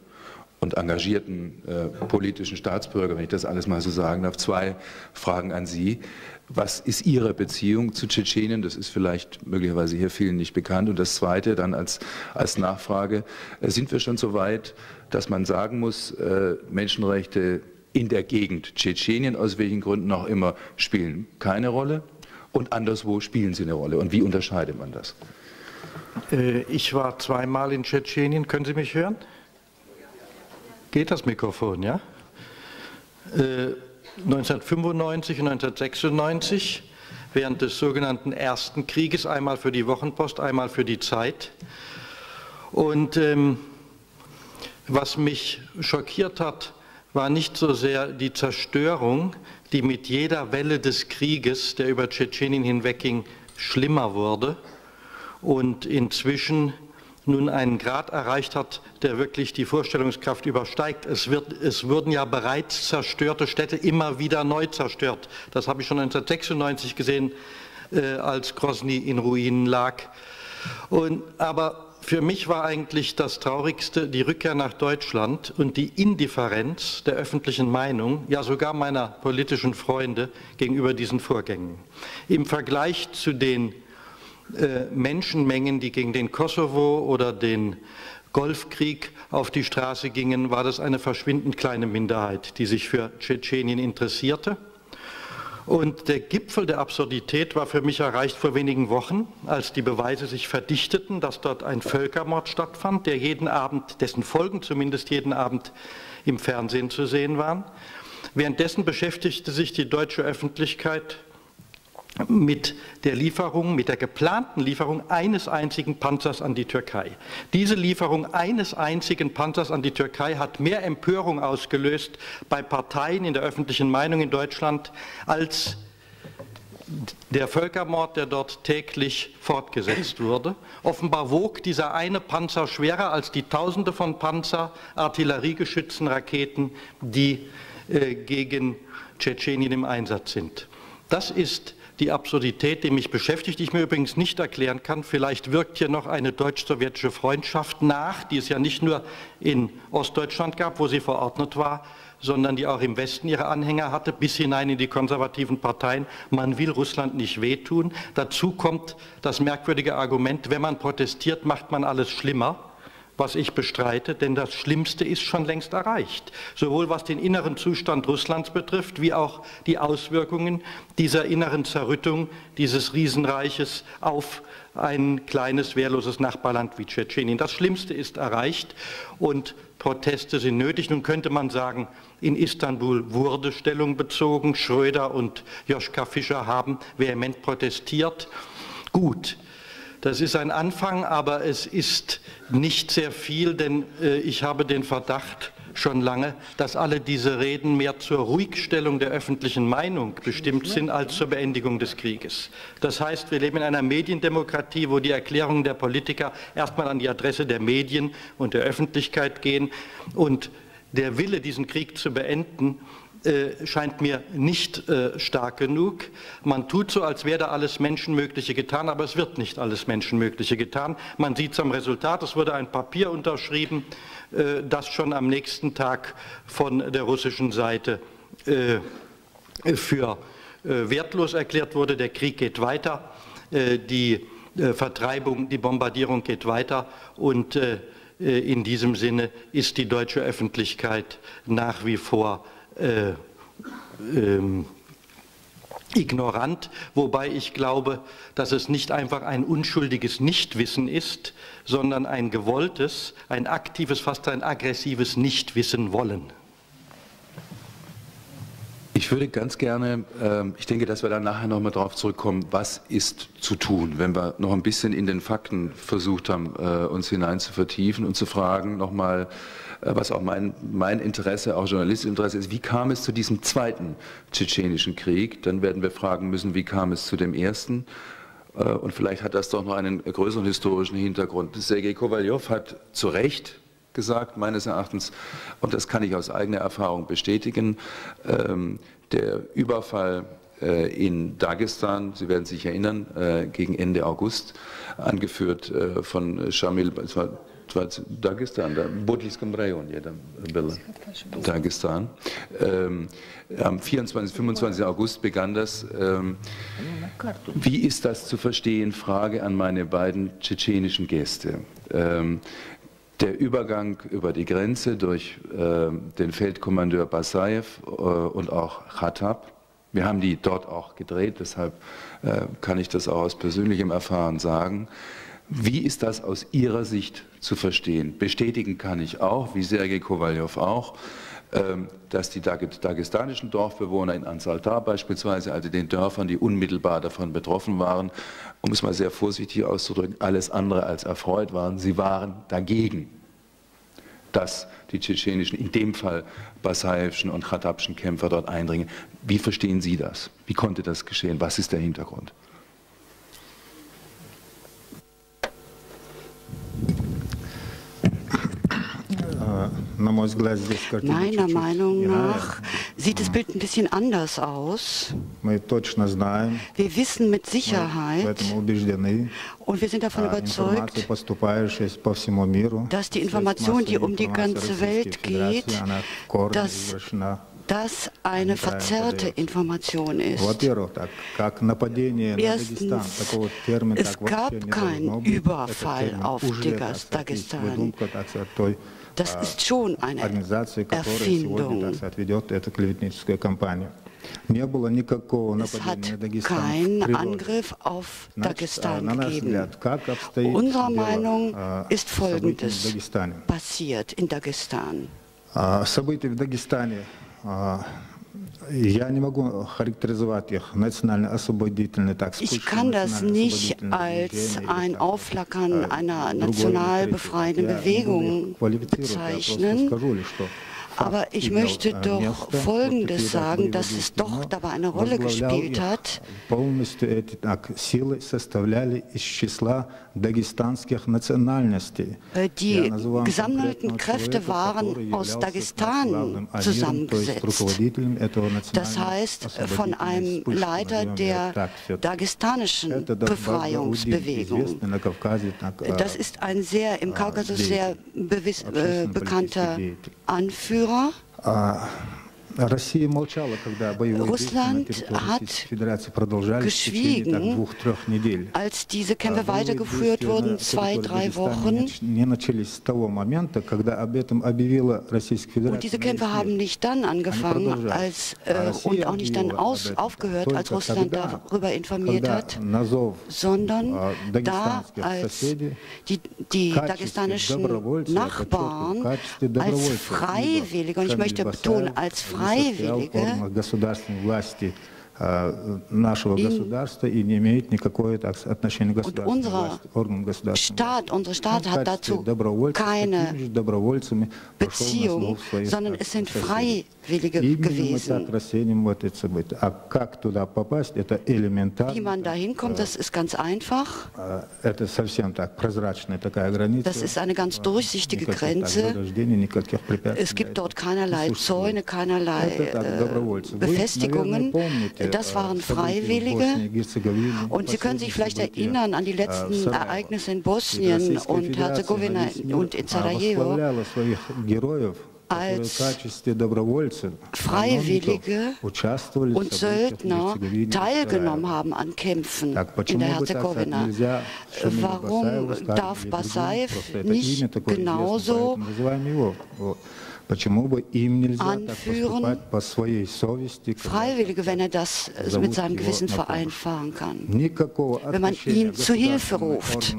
und engagierten äh, politischen Staatsbürger, wenn ich das alles mal so sagen darf. Zwei Fragen an Sie. Was ist Ihre Beziehung zu Tschetschenien? Das ist vielleicht möglicherweise hier vielen nicht bekannt. Und das Zweite dann als, als Nachfrage, äh, sind wir schon so weit, dass man sagen muss, äh, Menschenrechte in der Gegend Tschetschenien, aus welchen Gründen auch immer, spielen keine Rolle und anderswo spielen sie eine Rolle. Und wie unterscheidet man das? Äh, ich war zweimal in Tschetschenien. Können Sie mich hören? Geht das Mikrofon, ja? Äh, 1995 und 1996 während des sogenannten Ersten Krieges, einmal für die Wochenpost, einmal für die Zeit. Und ähm, was mich schockiert hat, war nicht so sehr die Zerstörung, die mit jeder Welle des Krieges, der über Tschetschenien hinwegging, schlimmer wurde und inzwischen nun einen Grad erreicht hat, der wirklich die Vorstellungskraft übersteigt. Es, wird, es wurden ja bereits zerstörte Städte immer wieder neu zerstört. Das habe ich schon 1996 gesehen, äh, als Grozny in Ruinen lag. Und, aber für mich war eigentlich das Traurigste die Rückkehr nach Deutschland und die Indifferenz der öffentlichen Meinung, ja sogar meiner politischen Freunde gegenüber diesen Vorgängen. Im Vergleich zu den äh, Menschenmengen, die gegen den Kosovo oder den Golfkrieg auf die Straße gingen, war das eine verschwindend kleine Minderheit, die sich für Tschetschenien interessierte. Und der Gipfel der Absurdität war für mich erreicht vor wenigen Wochen, als die Beweise sich verdichteten, dass dort ein Völkermord stattfand, der jeden Abend, dessen Folgen zumindest jeden Abend im Fernsehen zu sehen waren. Währenddessen beschäftigte sich die deutsche Öffentlichkeit mit der Lieferung, mit der geplanten Lieferung eines einzigen Panzers an die Türkei. Diese Lieferung eines einzigen Panzers an die Türkei hat mehr Empörung ausgelöst bei Parteien in der öffentlichen Meinung in Deutschland als der Völkermord, der dort täglich fortgesetzt wurde. Offenbar wog dieser eine Panzer schwerer als die Tausende von Panzer, Artilleriegeschützen, Raketen, die äh, gegen Tschetschenien im Einsatz sind. Das ist die Absurdität, die mich beschäftigt, die ich mir übrigens nicht erklären kann. Vielleicht wirkt hier noch eine deutsch-sowjetische Freundschaft nach, die es ja nicht nur in Ostdeutschland gab, wo sie verordnet war, sondern die auch im Westen ihre Anhänger hatte, bis hinein in die konservativen Parteien. Man will Russland nicht wehtun. Dazu kommt das merkwürdige Argument, wenn man protestiert, macht man alles schlimmer was ich bestreite, denn das Schlimmste ist schon längst erreicht, sowohl was den inneren Zustand Russlands betrifft, wie auch die Auswirkungen dieser inneren Zerrüttung dieses Riesenreiches auf ein kleines, wehrloses Nachbarland wie Tschetschenien. Das Schlimmste ist erreicht und Proteste sind nötig. Nun könnte man sagen, in Istanbul wurde Stellung bezogen. Schröder und Joschka Fischer haben vehement protestiert. Gut, das ist ein Anfang, aber es ist nicht sehr viel, denn äh, ich habe den Verdacht schon lange, dass alle diese Reden mehr zur Ruhigstellung der öffentlichen Meinung bestimmt sind als zur Beendigung des Krieges. Das heißt, wir leben in einer Mediendemokratie, wo die Erklärungen der Politiker erstmal an die Adresse der Medien und der Öffentlichkeit gehen und der Wille, diesen Krieg zu beenden, äh, scheint mir nicht äh, stark genug. Man tut so, als wäre da alles Menschenmögliche getan, aber es wird nicht alles Menschenmögliche getan. Man sieht es am Resultat, es wurde ein Papier unterschrieben, äh, das schon am nächsten Tag von der russischen Seite für wertlos erklärt wurde. Der Krieg geht weiter, die Vertreibung, die Bombardierung geht weiter und in diesem Sinne ist die deutsche Öffentlichkeit nach wie vor äh, ähm, ignorant, wobei ich glaube, dass es nicht einfach ein unschuldiges Nichtwissen ist, sondern ein gewolltes, ein aktives, fast ein aggressives Nichtwissen wollen. Ich würde ganz gerne, äh, ich denke, dass wir dann nachher nochmal darauf zurückkommen, was ist zu tun, wenn wir noch ein bisschen in den Fakten versucht haben, äh, uns hinein zu vertiefen und zu fragen, nochmal, äh, was auch mein, mein Interesse, auch Journalisteninteresse ist, wie kam es zu diesem zweiten tschetschenischen Krieg? Dann werden wir fragen müssen, wie kam es zu dem ersten? Äh, und vielleicht hat das doch noch einen größeren historischen Hintergrund. Sergei Kowaljow hat zu Recht gesagt, meines Erachtens, und das kann ich aus eigener Erfahrung bestätigen, ähm, der Überfall äh, in Dagestan, Sie werden sich erinnern, gegen Ende August, angeführt von Shamil, Dagestan, da, Bodlijskom rajonu je Dagestan. Ähm, am 24, 25. August begann das. Ähm, wie ist das zu verstehen? Frage an meine beiden tschetschenischen Gäste. Ähm, der Übergang über die Grenze durch äh, den Feldkommandeur Basayev äh, und auch Khatab. Wir haben die dort auch gedreht, deshalb äh, kann ich das auch aus persönlichem Erfahren sagen. Wie ist das aus Ihrer Sicht zu verstehen? Bestätigen kann ich auch, wie Sergei Kowaljow auch, ähm, dass die dagestanischen Dorfbewohner in Ansaltar beispielsweise, also den Dörfern, die unmittelbar davon betroffen waren, um es mal sehr vorsichtig auszudrücken, alles andere als erfreut waren. Sie waren dagegen, dass die tschetschenischen, in dem Fall basayevschen und khatabschen Kämpfer dort eindringen. Wie verstehen Sie das? Wie konnte das geschehen? Was ist der Hintergrund? Meiner Meinung nach sieht das Bild ein bisschen anders aus. Wir wissen mit Sicherheit und wir sind davon überzeugt, dass die Information, die um die ganze Welt geht, dass das eine verzerrte Information ist. Erstens, es gab keinen Überfall auf Dagestan. Das ist schon eine Erfindung. Es hat keinen Angriff auf Dagestan gegeben. Unserer Meinung ist Folgendes passiert in Dagestan. Ich kann das nicht als ein Aufflackern einer national befreienden Bewegung bezeichnen. Aber ich möchte doch Folgendes sagen, dass es doch dabei eine Rolle gespielt hat. Die gesammelten Kräfte waren aus Dagestan zusammengesetzt. Das heißt, von einem Leiter der dagestanischen Befreiungsbewegung. Das ist ein sehr im Kaukasus sehr äh, bekannter Anführer. Russland hat geschwiegen, als diese Kämpfe weitergeführt wurden, zwei, drei Wochen. Und diese Kämpfe haben nicht dann angefangen als, äh, und auch nicht dann aus, aufgehört, als Russland darüber informiert hat, sondern da als die, die dagestanischen Nachbarn als Freiwillige, und ich möchte betonen, als Freiwillige, осуществлял в органах государственной власти. нашего государства и не имеет никакого отношения к государству. Staat, unser Staat hat dazu keine Beziehung, sondern es sind Freiwillige gewesen. Wie man da hinkommt, das ist ganz einfach. Das ist eine ganz durchsichtige Grenze. Es gibt dort keinerlei Zäune, keinerlei äh, Befestigungen. Das waren Freiwillige. Und Sie können sich vielleicht erinnern an die letzten Ereignisse in Bosnien und Herzegowina und in Sarajevo als Freiwillige und Söldner teilgenommen haben an Kämpfen in der Herzegowina. Warum darf Basajew nicht genauso anführen, Freiwillige, wenn er das mit seinem Gewissen vereinfachen kann. Wenn man ihn zu Hilfe ruft.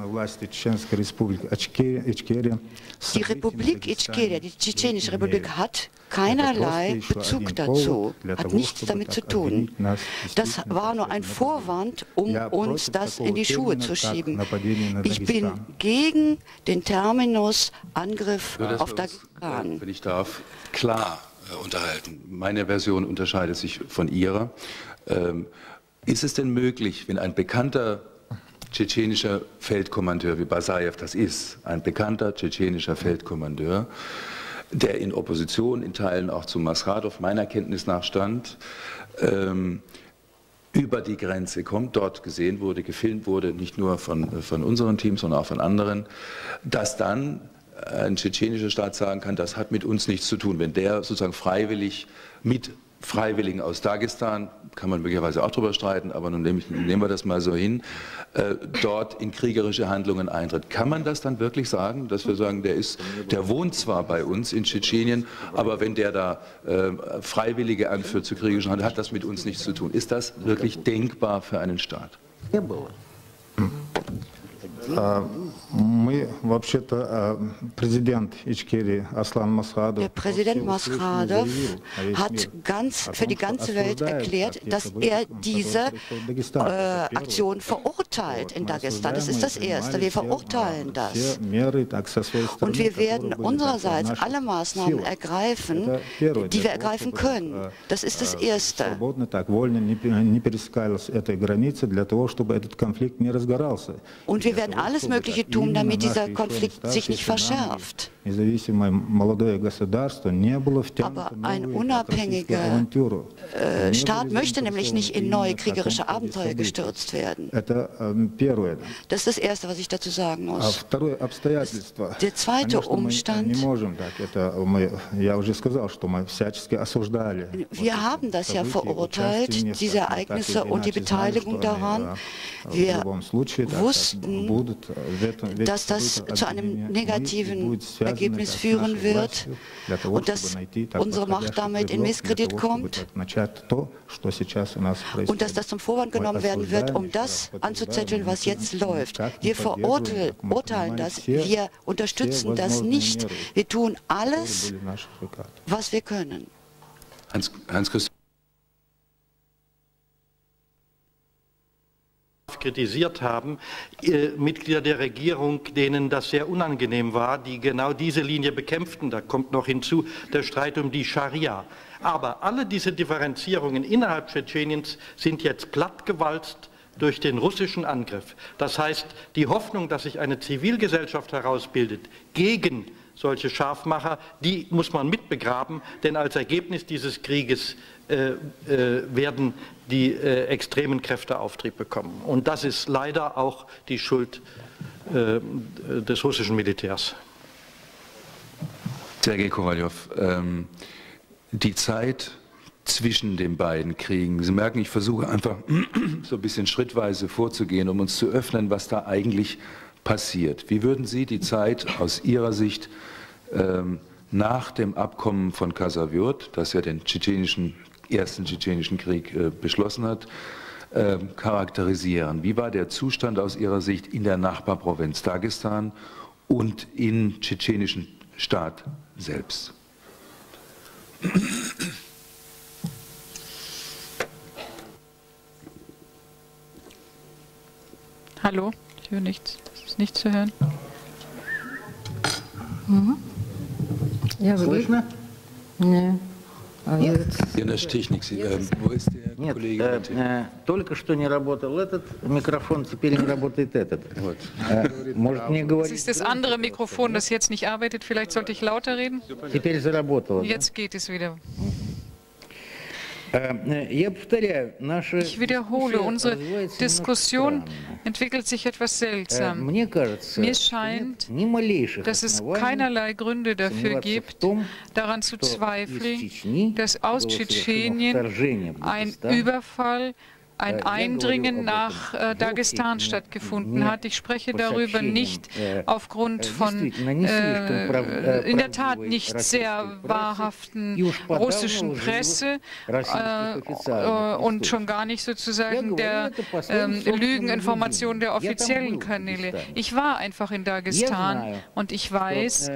Die Republik Ichkeria, die tschetschenische Republik, hat keinerlei Bezug dazu, hat nichts damit zu tun. Das war nur ein Vorwand, um uns das in die Schuhe zu schieben. Ich bin gegen den Terminus Angriff auf Dagestan. Wenn ich darf, klar äh, unterhalten. Meine Version unterscheidet sich von Ihrer. Ähm, ist es denn möglich, wenn ein bekannter tschetschenischer Feldkommandeur, wie Basajew das ist, ein bekannter tschetschenischer Feldkommandeur, der in Opposition in Teilen auch zu Masradov meiner Kenntnis nach stand, ähm, über die Grenze kommt, dort gesehen wurde, gefilmt wurde, nicht nur von, von unseren Teams, sondern auch von anderen, dass dann ein tschetschenischer Staat sagen kann, das hat mit uns nichts zu tun. Wenn der sozusagen freiwillig mit Freiwilligen aus Dagestan, kann man möglicherweise auch darüber streiten, aber nun nehmen wir das mal so hin, äh, dort in kriegerische Handlungen eintritt. Kann man das dann wirklich sagen, dass wir sagen, der, ist, der wohnt zwar bei uns in Tschetschenien, aber wenn der da äh, Freiwillige anführt zu kriegerischen Handlungen, hat das mit uns nichts zu tun. Ist das wirklich denkbar für einen Staat? Мы, вообще-то, Präsident Ichkeri, Aslan Masradov, der Präsident Masradov hat ganz für die ganze Welt erklärt, dass er diese äh, Aktion verurteilt in Dagestan. Das ist das Erste. Wir verurteilen das. Und wir werden unsererseits alle Maßnahmen ergreifen, die wir ergreifen können. Das ist das Erste. Und wir werden alles Mögliche tun, damit dieser Konflikt sich nicht verschärft. Aber ein unabhängiger äh, Staat möchte nämlich nicht in neue kriegerische Abenteuer gestürzt werden. Das ist das Erste, was ich dazu sagen muss. Der zweite Umstand, wir haben das ja verurteilt, diese Ereignisse und die Beteiligung daran. Wir wussten, dass das zu einem negativen Ergebnis führen wird und dass unsere Macht damit in Misskredit kommt. und dass das zum Vorwand genommen werden wird, um das anzuzetteln, was jetzt läuft. Wir verurteilen das, wir unterstützen das nicht. Wir tun alles, was wir können. Hans, Hans kritisiert haben, äh, Mitglieder der Regierung, denen das sehr unangenehm war, die genau diese Linie bekämpften. Da kommt noch hinzu der Streit um die Scharia. Aber alle diese Differenzierungen innerhalb Tschetscheniens sind jetzt plattgewalzt durch den russischen Angriff. Das heißt, die Hoffnung, dass sich eine Zivilgesellschaft herausbildet gegen solche Scharfmacher, die muss man mitbegraben, denn als Ergebnis dieses Krieges äh, äh, werden die äh, extremen Kräfte Auftrieb bekommen. Und das ist leider auch die Schuld äh, des russischen Militärs. Sergei Kowaljow, ähm, die Zeit zwischen den beiden Kriegen. Sie merken, ich versuche einfach <clears throat> so ein bisschen schrittweise vorzugehen, um uns zu öffnen, was da eigentlich passiert. Wie würden Sie die Zeit aus Ihrer Sicht ähm, nach dem Abkommen von Kasavyurt, das ja den tschetschenischen, Ersten Tschetschenischen Krieg äh, beschlossen hat, äh, charakterisieren. Wie war der Zustand aus Ihrer Sicht in der Nachbarprovinz Dagestan und im tschetschenischen Staat selbst? Hallo, ich höre nichts. Es ist nichts zu hören. Mhm. Ja, wirklich? Nee. Нет? Я наш техник. Wo ist der Нет? Äh, äh, только что не работал этот микрофон, теперь не работает этот. Вот. Äh, может мне говорить? Ist das andere Mikrofon, das jetzt nicht arbeitet. Vielleicht sollte ich lauter reden? Теперь заработало. Jetzt geht es wieder. Э, ich wiederhole, unsere Diskussion entwickelt sich etwas seltsam. Э, Mir scheint, dass es keinerlei Gründe dafür gibt, daran zu zweifeln, dass aus Tschetschenien ein Überfall ein äh, Eindringen nach äh, Dagestan stattgefunden hat. Ich spreche darüber nicht äh, aufgrund von in der Tat nicht sehr wahrhaften russischen Presse und schon gar nicht sozusagen der ähm, Lügeninformation der offiziellen Kanäle. Ich war einfach in Dagestan und ich weiß,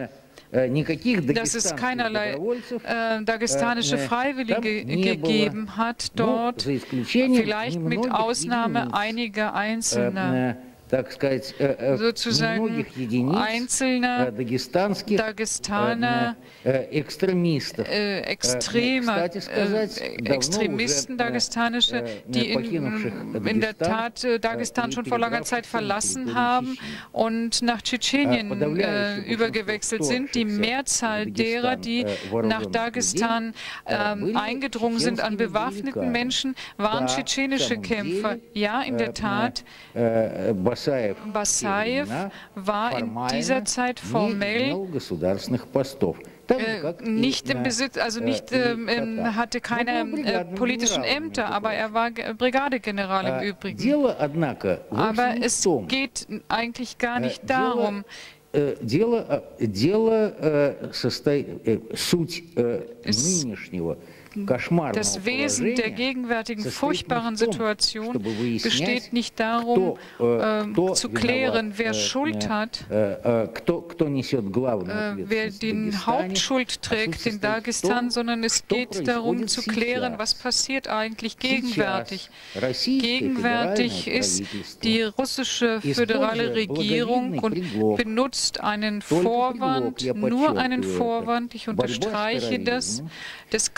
dass es keinerlei äh, dagestanische Freiwillige gegeben hat dort, vielleicht mit Ausnahme einiger Einzelner sozusagen einzelne Dagestaner, äh, extreme Extremisten Dagestanische, die in, in der Tat Dagestan schon vor langer Zeit verlassen haben und nach Tschetschenien äh, übergewechselt sind. Die Mehrzahl derer, die nach Dagestan eingedrungen sind an bewaffneten Menschen, waren tschetschenische Kämpfer. Ja, in der Tat. Basayev war in dieser Zeit formell äh, nicht im Besitz, also nicht, äh, hatte keine äh, politischen Ämter, aber er war Brigadegeneral im Übrigen. Aber es geht eigentlich gar nicht darum, Дело, дело состоит, суть нынешнего das Wesen der gegenwärtigen furchtbaren Situation besteht nicht darum, äh, zu klären, wer э, Schuld hat, äh, wer den Hauptschuld trägt in Dagestan, sondern es geht darum zu klären, was passiert eigentlich gegenwärtig. Gegenwärtig ist die russische föderale Regierung und benutzt einen Vorwand, nur einen Vorwand, ich unterstreiche das, des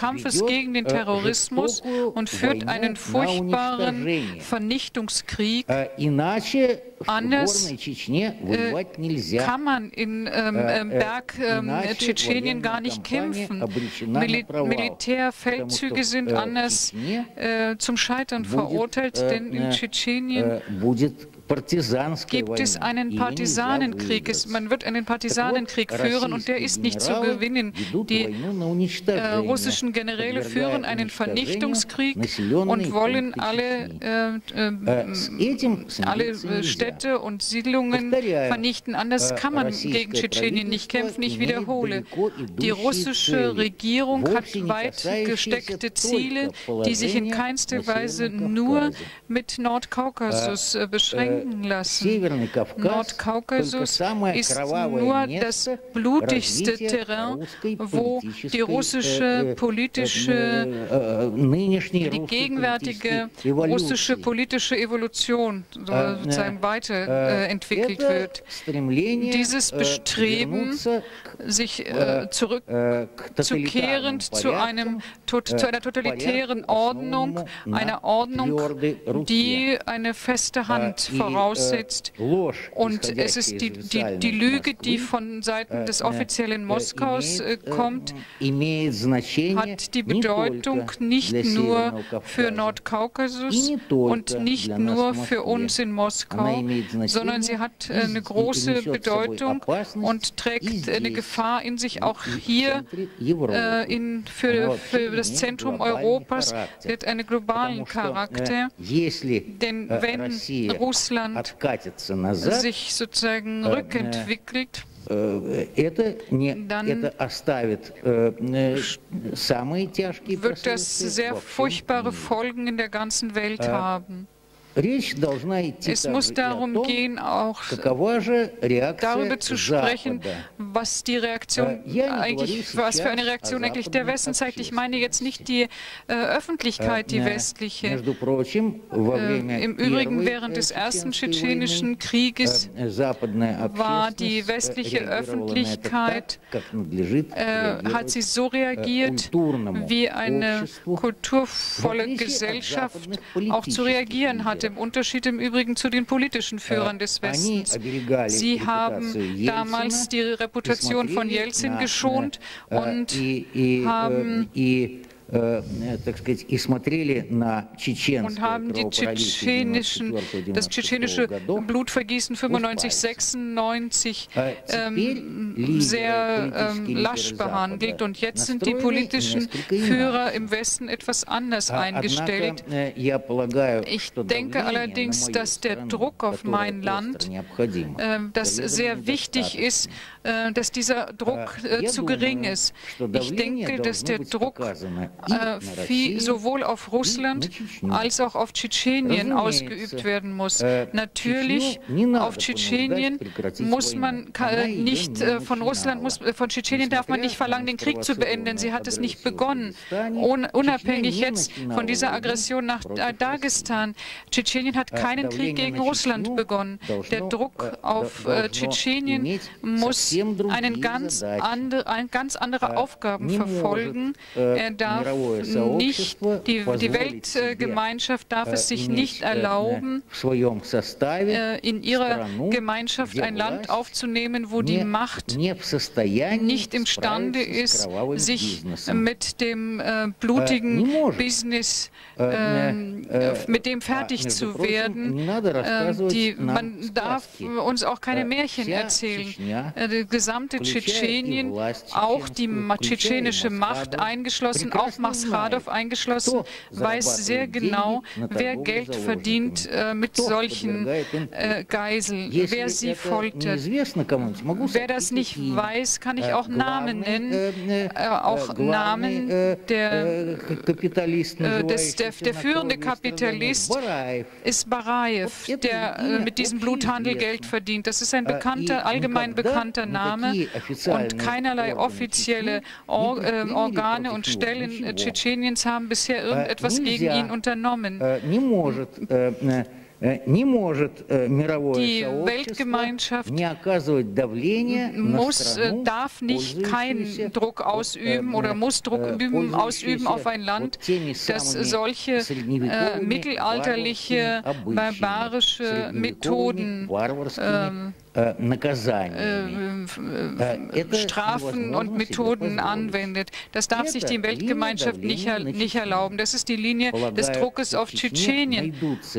Kampfes gegen den Terrorismus und führt einen furchtbaren Vernichtungskrieg. Anders äh, kann man in ähm, äh, Berg ähm, Tschetschenien gar nicht kämpfen. Mil Militärfeldzüge sind anders äh, zum Scheitern verurteilt, denn in Tschetschenien gibt es einen Partisanenkrieg. Man wird einen Partisanenkrieg führen und der ist nicht zu gewinnen. Die äh, russischen Generäle führen einen Vernichtungskrieg und wollen alle, äh, äh, alle Städte und Siedlungen vernichten. Anders kann man gegen Tschetschenien nicht kämpfen. Ich wiederhole, die russische Regierung hat weit gesteckte Ziele, die sich in keinster Weise nur mit Nordkaukasus beschränken denken lassen. Nordkaukasus ist nur das blutigste Terrain, wo die russische politische, die gegenwärtige russische politische Evolution sozusagen weiterentwickelt wird. Dieses Bestreben, sich zurückzukehren zu, einem, zu einer totalitären Ordnung, einer Ordnung, die eine feste Hand voraussetzt. Und es ist die, die, die Lüge, die von Seiten des offiziellen Moskaus kommt, hat die Bedeutung nicht nur für Nordkaukasus und nicht nur für uns in Moskau, sondern sie hat eine große Bedeutung und trägt eine Gefahr in sich, auch hier äh, in, für, für das Zentrum Europas. Sie hat einen globalen Charakter, denn wenn Russland sich sozusagen rückentwickelt, dann wird das sehr furchtbare Folgen in der ganzen Welt haben. Es muss darum gehen, auch darüber zu sprechen, was die Reaktion eigentlich, was für eine Reaktion eigentlich der Westen zeigt. Ich meine jetzt nicht die äh, Öffentlichkeit, die westliche. Äh, Im Übrigen während des ersten tschetschenischen Krieges war die westliche Öffentlichkeit, äh, hat sie so reagiert, wie eine kulturvolle Gesellschaft auch zu reagieren hat im Unterschied im Übrigen zu den politischen Führern des Westens. Sie haben damals die Reputation von Jelzin geschont und haben und haben die tschetschenischen, das tschetschenische Blutvergießen 95, 96 ähm, sehr ähm, lasch behandelt. Und jetzt sind die politischen Führer im Westen etwas anders eingestellt. Ich denke allerdings, dass der Druck auf mein Land, äh, das sehr wichtig ist, äh, dass dieser Druck äh, zu gering ist. Ich denke, dass der Druck äh, sowohl auf Russland als auch auf Tschetschenien ausgeübt werden muss. Natürlich, auf Tschetschenien muss man nicht, von Russland, muss, von Tschetschenien darf man nicht verlangen, den Krieg zu beenden. Sie hat es nicht begonnen. unabhängig jetzt von dieser Aggression nach Dagestan. Tschetschenien hat keinen Krieg gegen Russland begonnen. Der Druck auf Tschetschenien muss einen ganz andre, ein ganz andere Aufgaben verfolgen. Er darf nicht, die, die Weltgemeinschaft darf es sich nicht erlauben, in ihrer Gemeinschaft ein Land aufzunehmen, wo die Macht nicht imstande ist, sich mit dem blutigen Business, mit dem fertig zu werden. Die, man darf uns auch keine Märchen erzählen. Gesamte Tschetschenien, auch die tschetschenische Macht eingeschlossen, auch Masradov eingeschlossen, weiß sehr genau, wer Geld verdient äh, mit solchen äh, Geiseln, wer sie foltert. Wer das nicht weiß, kann ich auch Namen nennen, äh, auch Namen der, des, der, der führende Kapitalist ist Barayev, der mit diesem Bluthandel Geld verdient. Das ist ein bekannter, allgemein bekannter Name und keinerlei offizielle Or äh, Organe und Stellen Tschetscheniens haben bisher irgendetwas gegen ihn unternommen. Die Weltgemeinschaft muss, darf nicht keinen Druck ausüben oder muss Druck üben, ausüben auf ein Land, das solche äh, mittelalterliche, barbarische Methoden ähm, äh, Strafen und Methoden anwendet. Das darf sich die Weltgemeinschaft nicht, nicht erlauben. Das ist die Linie des Druckes auf Tschetschenien.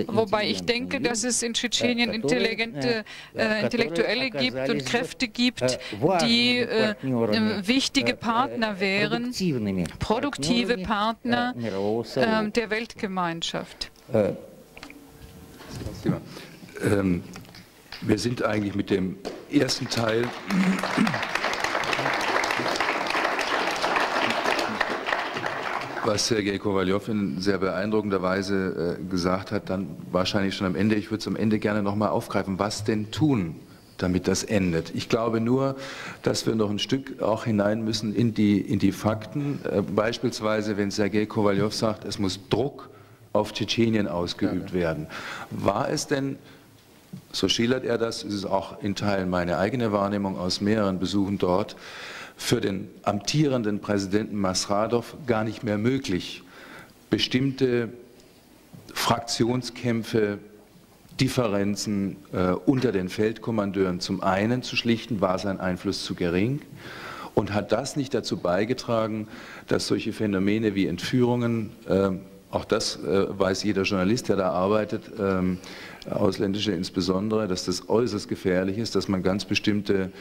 Wobei ich denke, dass es in Tschetschenien intelligente äh, Intellektuelle gibt und Kräfte gibt, die äh, wichtige Partner wären, produktive Partner äh, der Weltgemeinschaft. Ähm, wir sind eigentlich mit dem ersten Teil was Sergei Kowaljow in sehr beeindruckender Weise äh, gesagt hat, dann wahrscheinlich schon am Ende. Ich würde es am Ende gerne noch mal aufgreifen. Was denn tun, damit das endet? Ich glaube nur, dass wir noch ein Stück auch hinein müssen in die, in die Fakten. Äh, beispielsweise, wenn Sergei Kowaljow sagt, es muss Druck auf Tschetschenien ausgeübt werden. War es denn so schildert er das, es ist auch in Teilen meine eigene Wahrnehmung aus mehreren Besuchen dort, für den amtierenden Präsidenten Masradov gar nicht mehr möglich, bestimmte Fraktionskämpfe, Differenzen äh, unter den Feldkommandeuren zum einen zu schlichten, war sein Einfluss zu gering und hat das nicht dazu beigetragen, dass solche Phänomene wie Entführungen, äh, auch das äh, weiß jeder Journalist, der da arbeitet, ähm, ausländische insbesondere, dass das äußerst gefährlich ist, dass man ganz bestimmte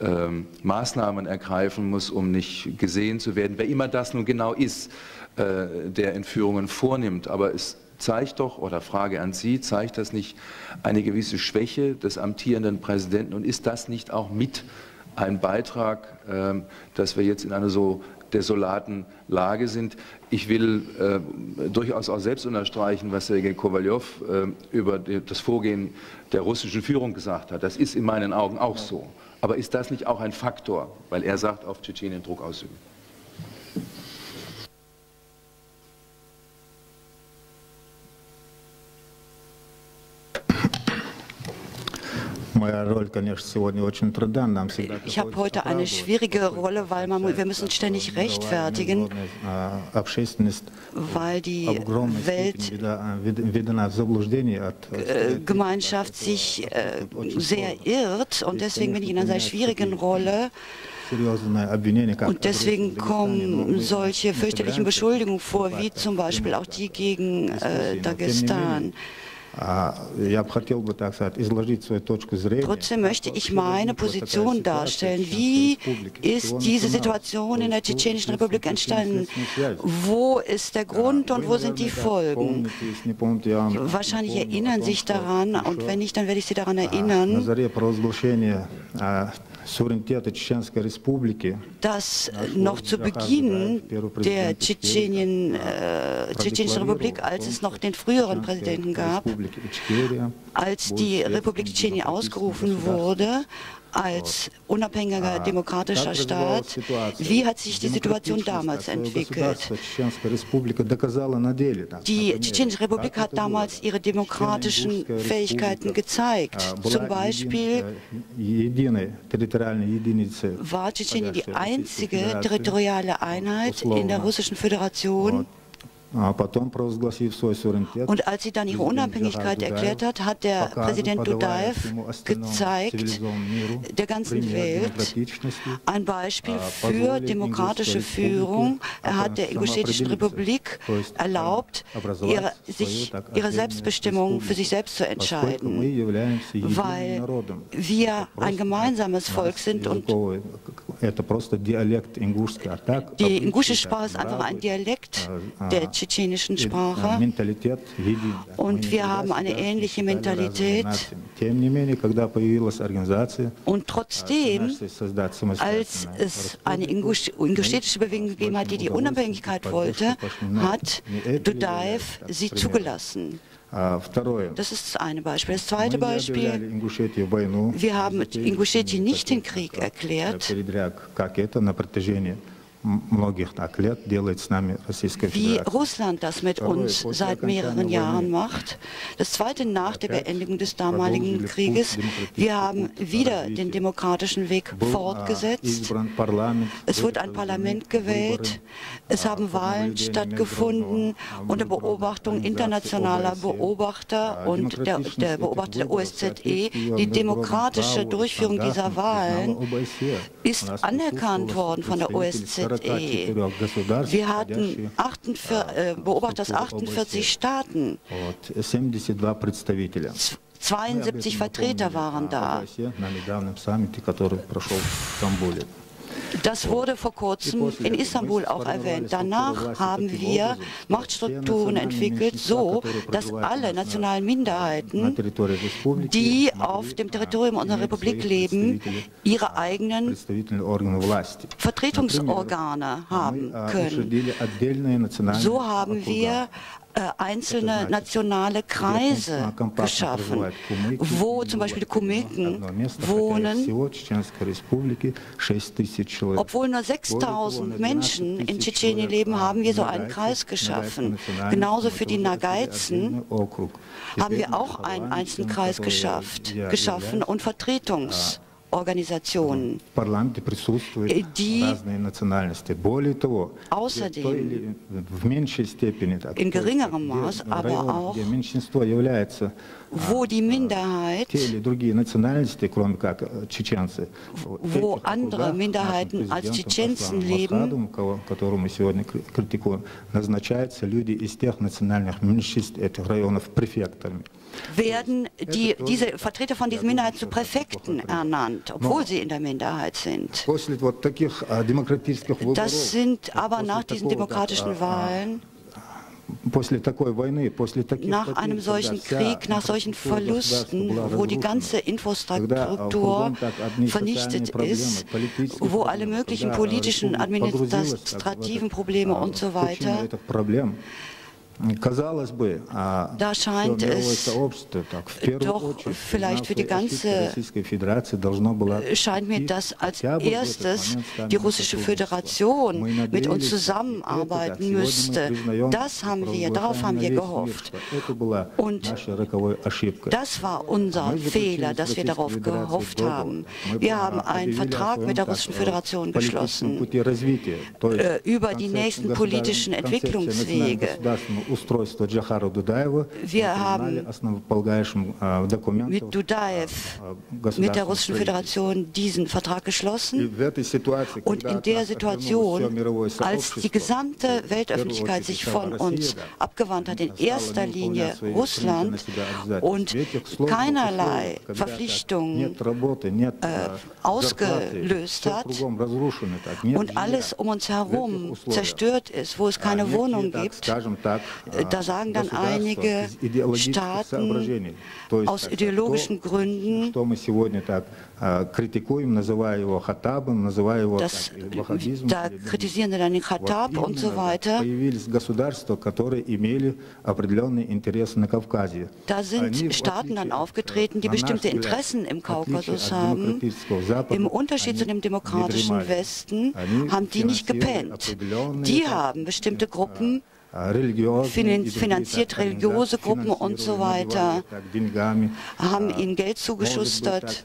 ähm, Maßnahmen ergreifen muss, um nicht gesehen zu werden, wer immer das nun genau ist, äh, der Entführungen vornimmt. Aber es zeigt doch, oder Frage an Sie, zeigt das nicht eine gewisse Schwäche des amtierenden Präsidenten und ist das nicht auch mit ein Beitrag, äh, dass wir jetzt in einer so desolaten Lage sind. Ich will äh, durchaus auch selbst unterstreichen, was Sergei Kowaljow äh, über die, das Vorgehen der russischen Führung gesagt hat. Das ist in meinen Augen auch so. Aber ist das nicht auch ein Faktor, weil er sagt, auf Tschetschenien Druck ausüben? Ich habe heute eine schwierige Rolle, weil man, wir müssen ständig rechtfertigen, weil die Weltgemeinschaft sich sehr irrt und deswegen bin ich in einer sehr schwierigen Rolle. Und deswegen kommen solche fürchterlichen Beschuldigungen vor, wie zum Beispiel auch die gegen äh, Dagestan. Trotzdem möchte ich meine Position darstellen. Wie ist diese Situation in der Tschetschenischen Republik entstanden? Wo ist der Grund und wo sind die Folgen? Wahrscheinlich erinnern sich daran und wenn nicht, dann werde ich Sie daran erinnern dass noch zu Beginn der Tschetschenien, äh, Tschetschenischen Republik, als es noch den früheren Präsidenten gab, als die Republik Tschetschenien ausgerufen wurde, als unabhängiger demokratischer Staat. Wie hat sich die Situation damals entwickelt? Die Tschetschenische Republik hat damals ihre demokratischen Fähigkeiten gezeigt. Zum Beispiel war Tschetschenien die einzige territoriale Einheit in der Russischen Föderation, und als sie dann ihre Unabhängigkeit erklärt hat, hat der Präsident Dudaev gezeigt der ganzen Welt ein Beispiel für demokratische Führung. Er hat der Ingushetischen Republik erlaubt, ihre, sich, ihre Selbstbestimmung für sich selbst zu entscheiden, weil wir ein gemeinsames Volk sind und die ingusche Sprache ist einfach ein Dialekt der tschetschenischen Sprache. Und wir haben eine ähnliche Mentalität. Und trotzdem, als es eine ingushetische Bewegung gegeben hat, die die Unabhängigkeit wollte, hat Dudaev sie zugelassen. Das ist das eine Beispiel. Das zweite Beispiel, wir haben Ingushetien nicht den Krieg erklärt, wie Russland das mit uns seit mehreren Jahren macht. Das zweite nach der Beendigung des damaligen Krieges, wir haben wieder den demokratischen Weg fortgesetzt. Es wurde ein Parlament gewählt, es haben Wahlen stattgefunden unter Beobachtung internationaler Beobachter und der, der Beobachter der OSZE. Die demokratische Durchführung dieser Wahlen ist anerkannt worden von der OSZE. Wir hatten 48, äh, Beobachter aus 48 Staaten. 72 Vertreter waren da. Das wurde vor kurzem in Istanbul auch erwähnt. Danach haben wir Machtstrukturen entwickelt, so dass alle nationalen Minderheiten, die auf dem Territorium unserer Republik leben, ihre eigenen Vertretungsorgane haben können. So haben wir einzelne nationale Kreise geschaffen, wo zum Beispiel die Kumiken wohnen. Obwohl nur 6000 Menschen in Tschetschenien leben, haben wir so einen Kreis geschaffen. Genauso für die Nagaizen haben wir auch einen einzelnen Kreis geschafft, geschaffen und Vertretungs Organisationen. В парламенте присутствуют die разные национальности. Более того, außerdem, или, в меньшей степени, in geringerem Maß, aber auch, где меньшинство является wo die Minderheit, те или другие национальности, кроме как э, чеченцы, wo andere Minderheiten als Чеченцен leben, которого мы сегодня критикуем, назначаются люди из тех национальных меньшинств этих районов префектами. Werden die, diese Vertreter von diesen Minderheiten zu Präfekten ernannt, obwohl sie in der Minderheit sind. Das sind aber nach diesen demokratischen Wahlen nach einem solchen Krieg, nach solchen Verlusten, wo die ganze Infrastruktur vernichtet ist, wo alle möglichen politischen, administrativen Probleme und so weiter da scheint es doch vielleicht für die ganze, scheint mir, dass als erstes die russische Föderation mit uns zusammenarbeiten müsste. Das haben wir, darauf haben wir gehofft. Und das war unser Fehler, dass wir darauf gehofft haben. Wir haben einen Vertrag mit der russischen Föderation geschlossen äh, über die nächsten politischen Entwicklungswege. Wir haben mit Dudaev, mit der Russischen Föderation, diesen Vertrag geschlossen. Und in der Situation, als die gesamte Weltöffentlichkeit sich von uns abgewandt hat, in erster Linie Russland und keinerlei Verpflichtungen äh, ausgelöst hat und alles um uns herum zerstört ist, wo es keine Wohnung gibt, da sagen dann einige Staaten aus ideologischen Gründen, das, da kritisieren sie dann den Khattab und so weiter. Da sind Staaten dann aufgetreten, die bestimmte Interessen im Kaukasus haben. Im Unterschied zu dem demokratischen Westen haben die nicht gepennt. Die haben bestimmte Gruppen finanziert religiöse Gruppen und so weiter, haben ihnen Geld zugeschustert.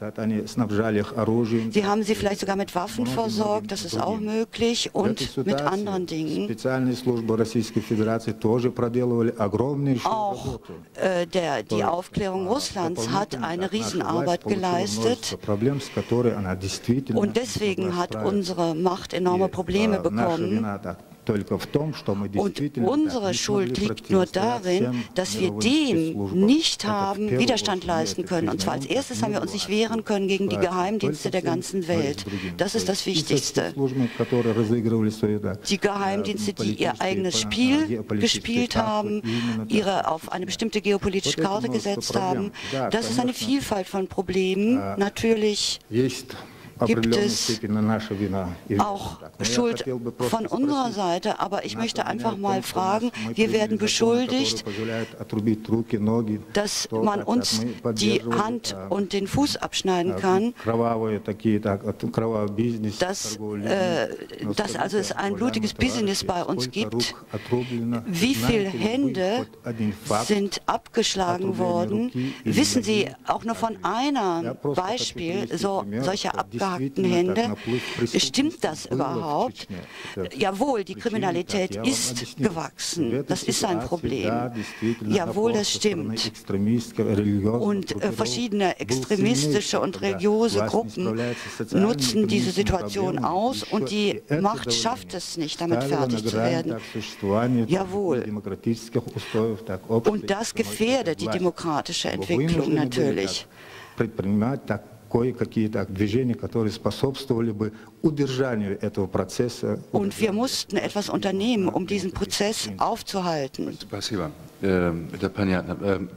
Sie haben sie vielleicht sogar mit Waffen versorgt, das ist auch möglich, und mit anderen Dingen. Auch äh, der, die Aufklärung Russlands hat eine Riesenarbeit geleistet. und deswegen hat unsere Macht enorme Probleme bekommen. Und unsere Schuld liegt nur darin, dass wir dem nicht haben Widerstand leisten können. Und zwar als erstes haben wir uns nicht wehren können gegen die Geheimdienste der ganzen Welt. Das ist das Wichtigste. Die Geheimdienste, die ihr eigenes Spiel gespielt haben, ihre auf eine bestimmte geopolitische Karte gesetzt haben. Das ist eine Vielfalt von Problemen. Natürlich gibt es auch Schuld von unserer Seite, aber ich möchte einfach mal fragen, wir werden beschuldigt, dass man uns die Hand und den Fuß abschneiden kann, dass, äh, dass also es ein blutiges Business bei uns gibt. Wie viele Hände sind abgeschlagen worden? Wissen Sie auch nur von einem Beispiel so, solcher Abgaben? Abgehackten Hände. Stimmt das überhaupt? Jawohl, die Kriminalität ist gewachsen. Das ist ein Problem. Jawohl, das stimmt. Und äh, verschiedene extremistische und religiöse Gruppen nutzen diese Situation aus und die Macht schafft es nicht, damit fertig zu werden. Jawohl. Und das gefährdet die demokratische Entwicklung natürlich. Und wir mussten etwas unternehmen, um diesen Prozess aufzuhalten.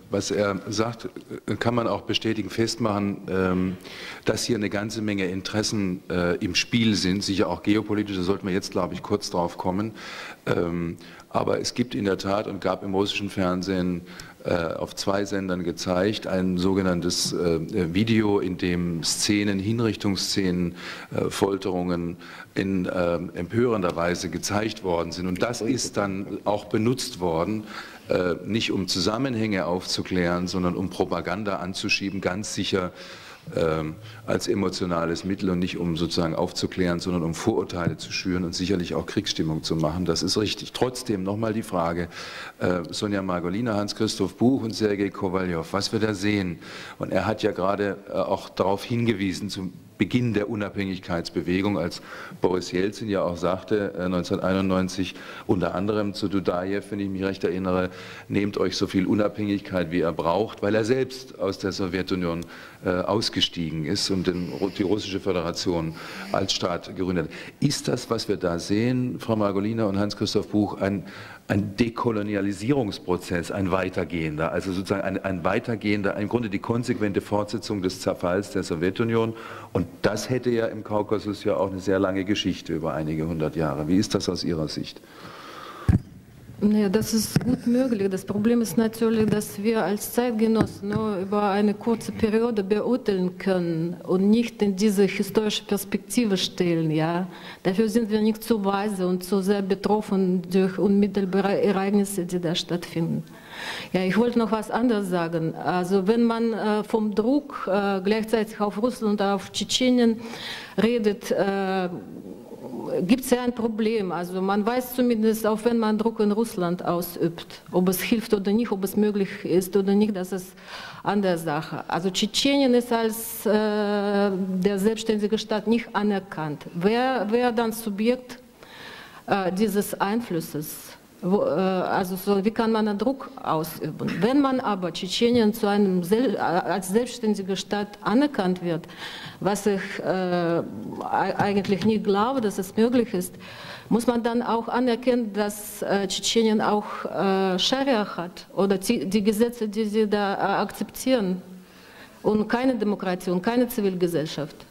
Was er sagt, э, kann man auch bestätigen, festmachen, dass hier eine ganze Menge Interessen äh, im Spiel sind, sicher auch geopolitisch, da sollten wir jetzt, glaube ich, kurz drauf kommen. Ähm, aber es gibt in der Tat und gab im russischen Fernsehen auf zwei Sendern gezeigt, ein sogenanntes äh, Video, in dem Szenen, Hinrichtungsszenen, äh, Folterungen in empörender Weise gezeigt worden sind. Und das ist dann auch benutzt worden, nicht um Zusammenhänge aufzuklären, sondern um Propaganda anzuschieben, ganz sicher ähm, als emotionales Mittel und nicht um sozusagen aufzuklären, sondern um Vorurteile zu schüren und sicherlich auch Kriegsstimmung zu machen. Das ist richtig. Trotzdem nochmal die Frage, äh, Sonja Margolina, Hans-Christoph Buch und Sergei Kowaljow, was wir da sehen. Und er hat ja gerade äh, auch darauf hingewiesen, zum Beginn der Unabhängigkeitsbewegung, als Boris Jelzin ja auch sagte, 1991 äh, unter anderem zu Dudajew, wenn ich mich recht erinnere, nehmt euch so viel Unabhängigkeit, wie ihr braucht, weil er selbst aus der Sowjetunion äh, ausgestiegen ist und die russische Föderation als Staat gegründet hat. Ist das, was wir da sehen, Frau Margolina und Hans-Christoph Buch, ein, ein Dekolonialisierungsprozess, ein weitergehender, also sozusagen ein, ein weitergehender, im Grunde die konsequente Fortsetzung des Zerfalls der Sowjetunion. Und das hätte ja im Kaukasus ja auch eine sehr lange Geschichte über einige hundert Jahre. Wie ist das aus Ihrer Sicht? Ja, das ist gut möglich. Das Problem ist natürlich, dass wir als Zeitgenossen nur über eine kurze Periode beurteilen können und nicht in diese historische Perspektive stellen. Ja? Dafür sind wir nicht zu weise und zu sehr betroffen durch unmittelbare Ereignisse, die da stattfinden. Ja, ich wollte noch was anderes sagen. Also wenn man äh, vom Druck äh, gleichzeitig auf Russland und auf Tschetschenien redet, äh, gibt es ja ein Problem. Also man weiß zumindest, auch wenn man Druck in Russland ausübt, ob es hilft oder nicht, ob es möglich ist oder nicht, das ist andere Sache. Also Tschetschenien ist als äh, der selbstständige Staat nicht anerkannt. Wer, wer dann Subjekt äh, dieses Einflusses? Äh, also so, wie kann man einen Druck ausüben? Wenn man aber Tschetschenien zu einem sel als selbstständiger Staat anerkannt wird, was ich äh, eigentlich nicht glaube, dass es möglich ist, muss man dann auch anerkennen, dass äh, Tschetschenien auch äh, Scharia hat oder die, die, Gesetze, die sie da äh, akzeptieren und keine Demokratie und keine Zivilgesellschaft.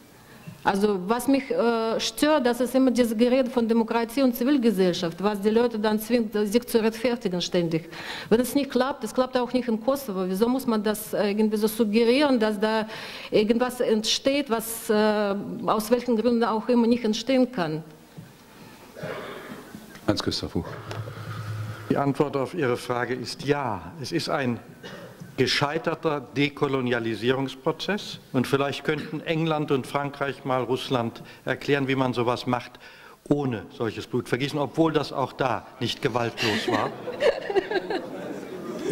Also was mich äh, stört, das ist immer dieses Gerede von Demokratie und Zivilgesellschaft, was die Leute dann zwingt, sich zu rechtfertigen ständig. Wenn es nicht klappt, es klappt auch nicht in Kosovo, wieso muss man das irgendwie so suggerieren, dass da irgendwas entsteht, was äh, aus welchen Gründen auch immer nicht entstehen kann? Hans-Christoph Die Antwort auf Ihre Frage ist ja. Es ist ein gescheiterter Dekolonialisierungsprozess. Und vielleicht könnten England und Frankreich mal Russland erklären, wie man sowas macht, ohne solches Blutvergießen, obwohl das auch da nicht gewaltlos war.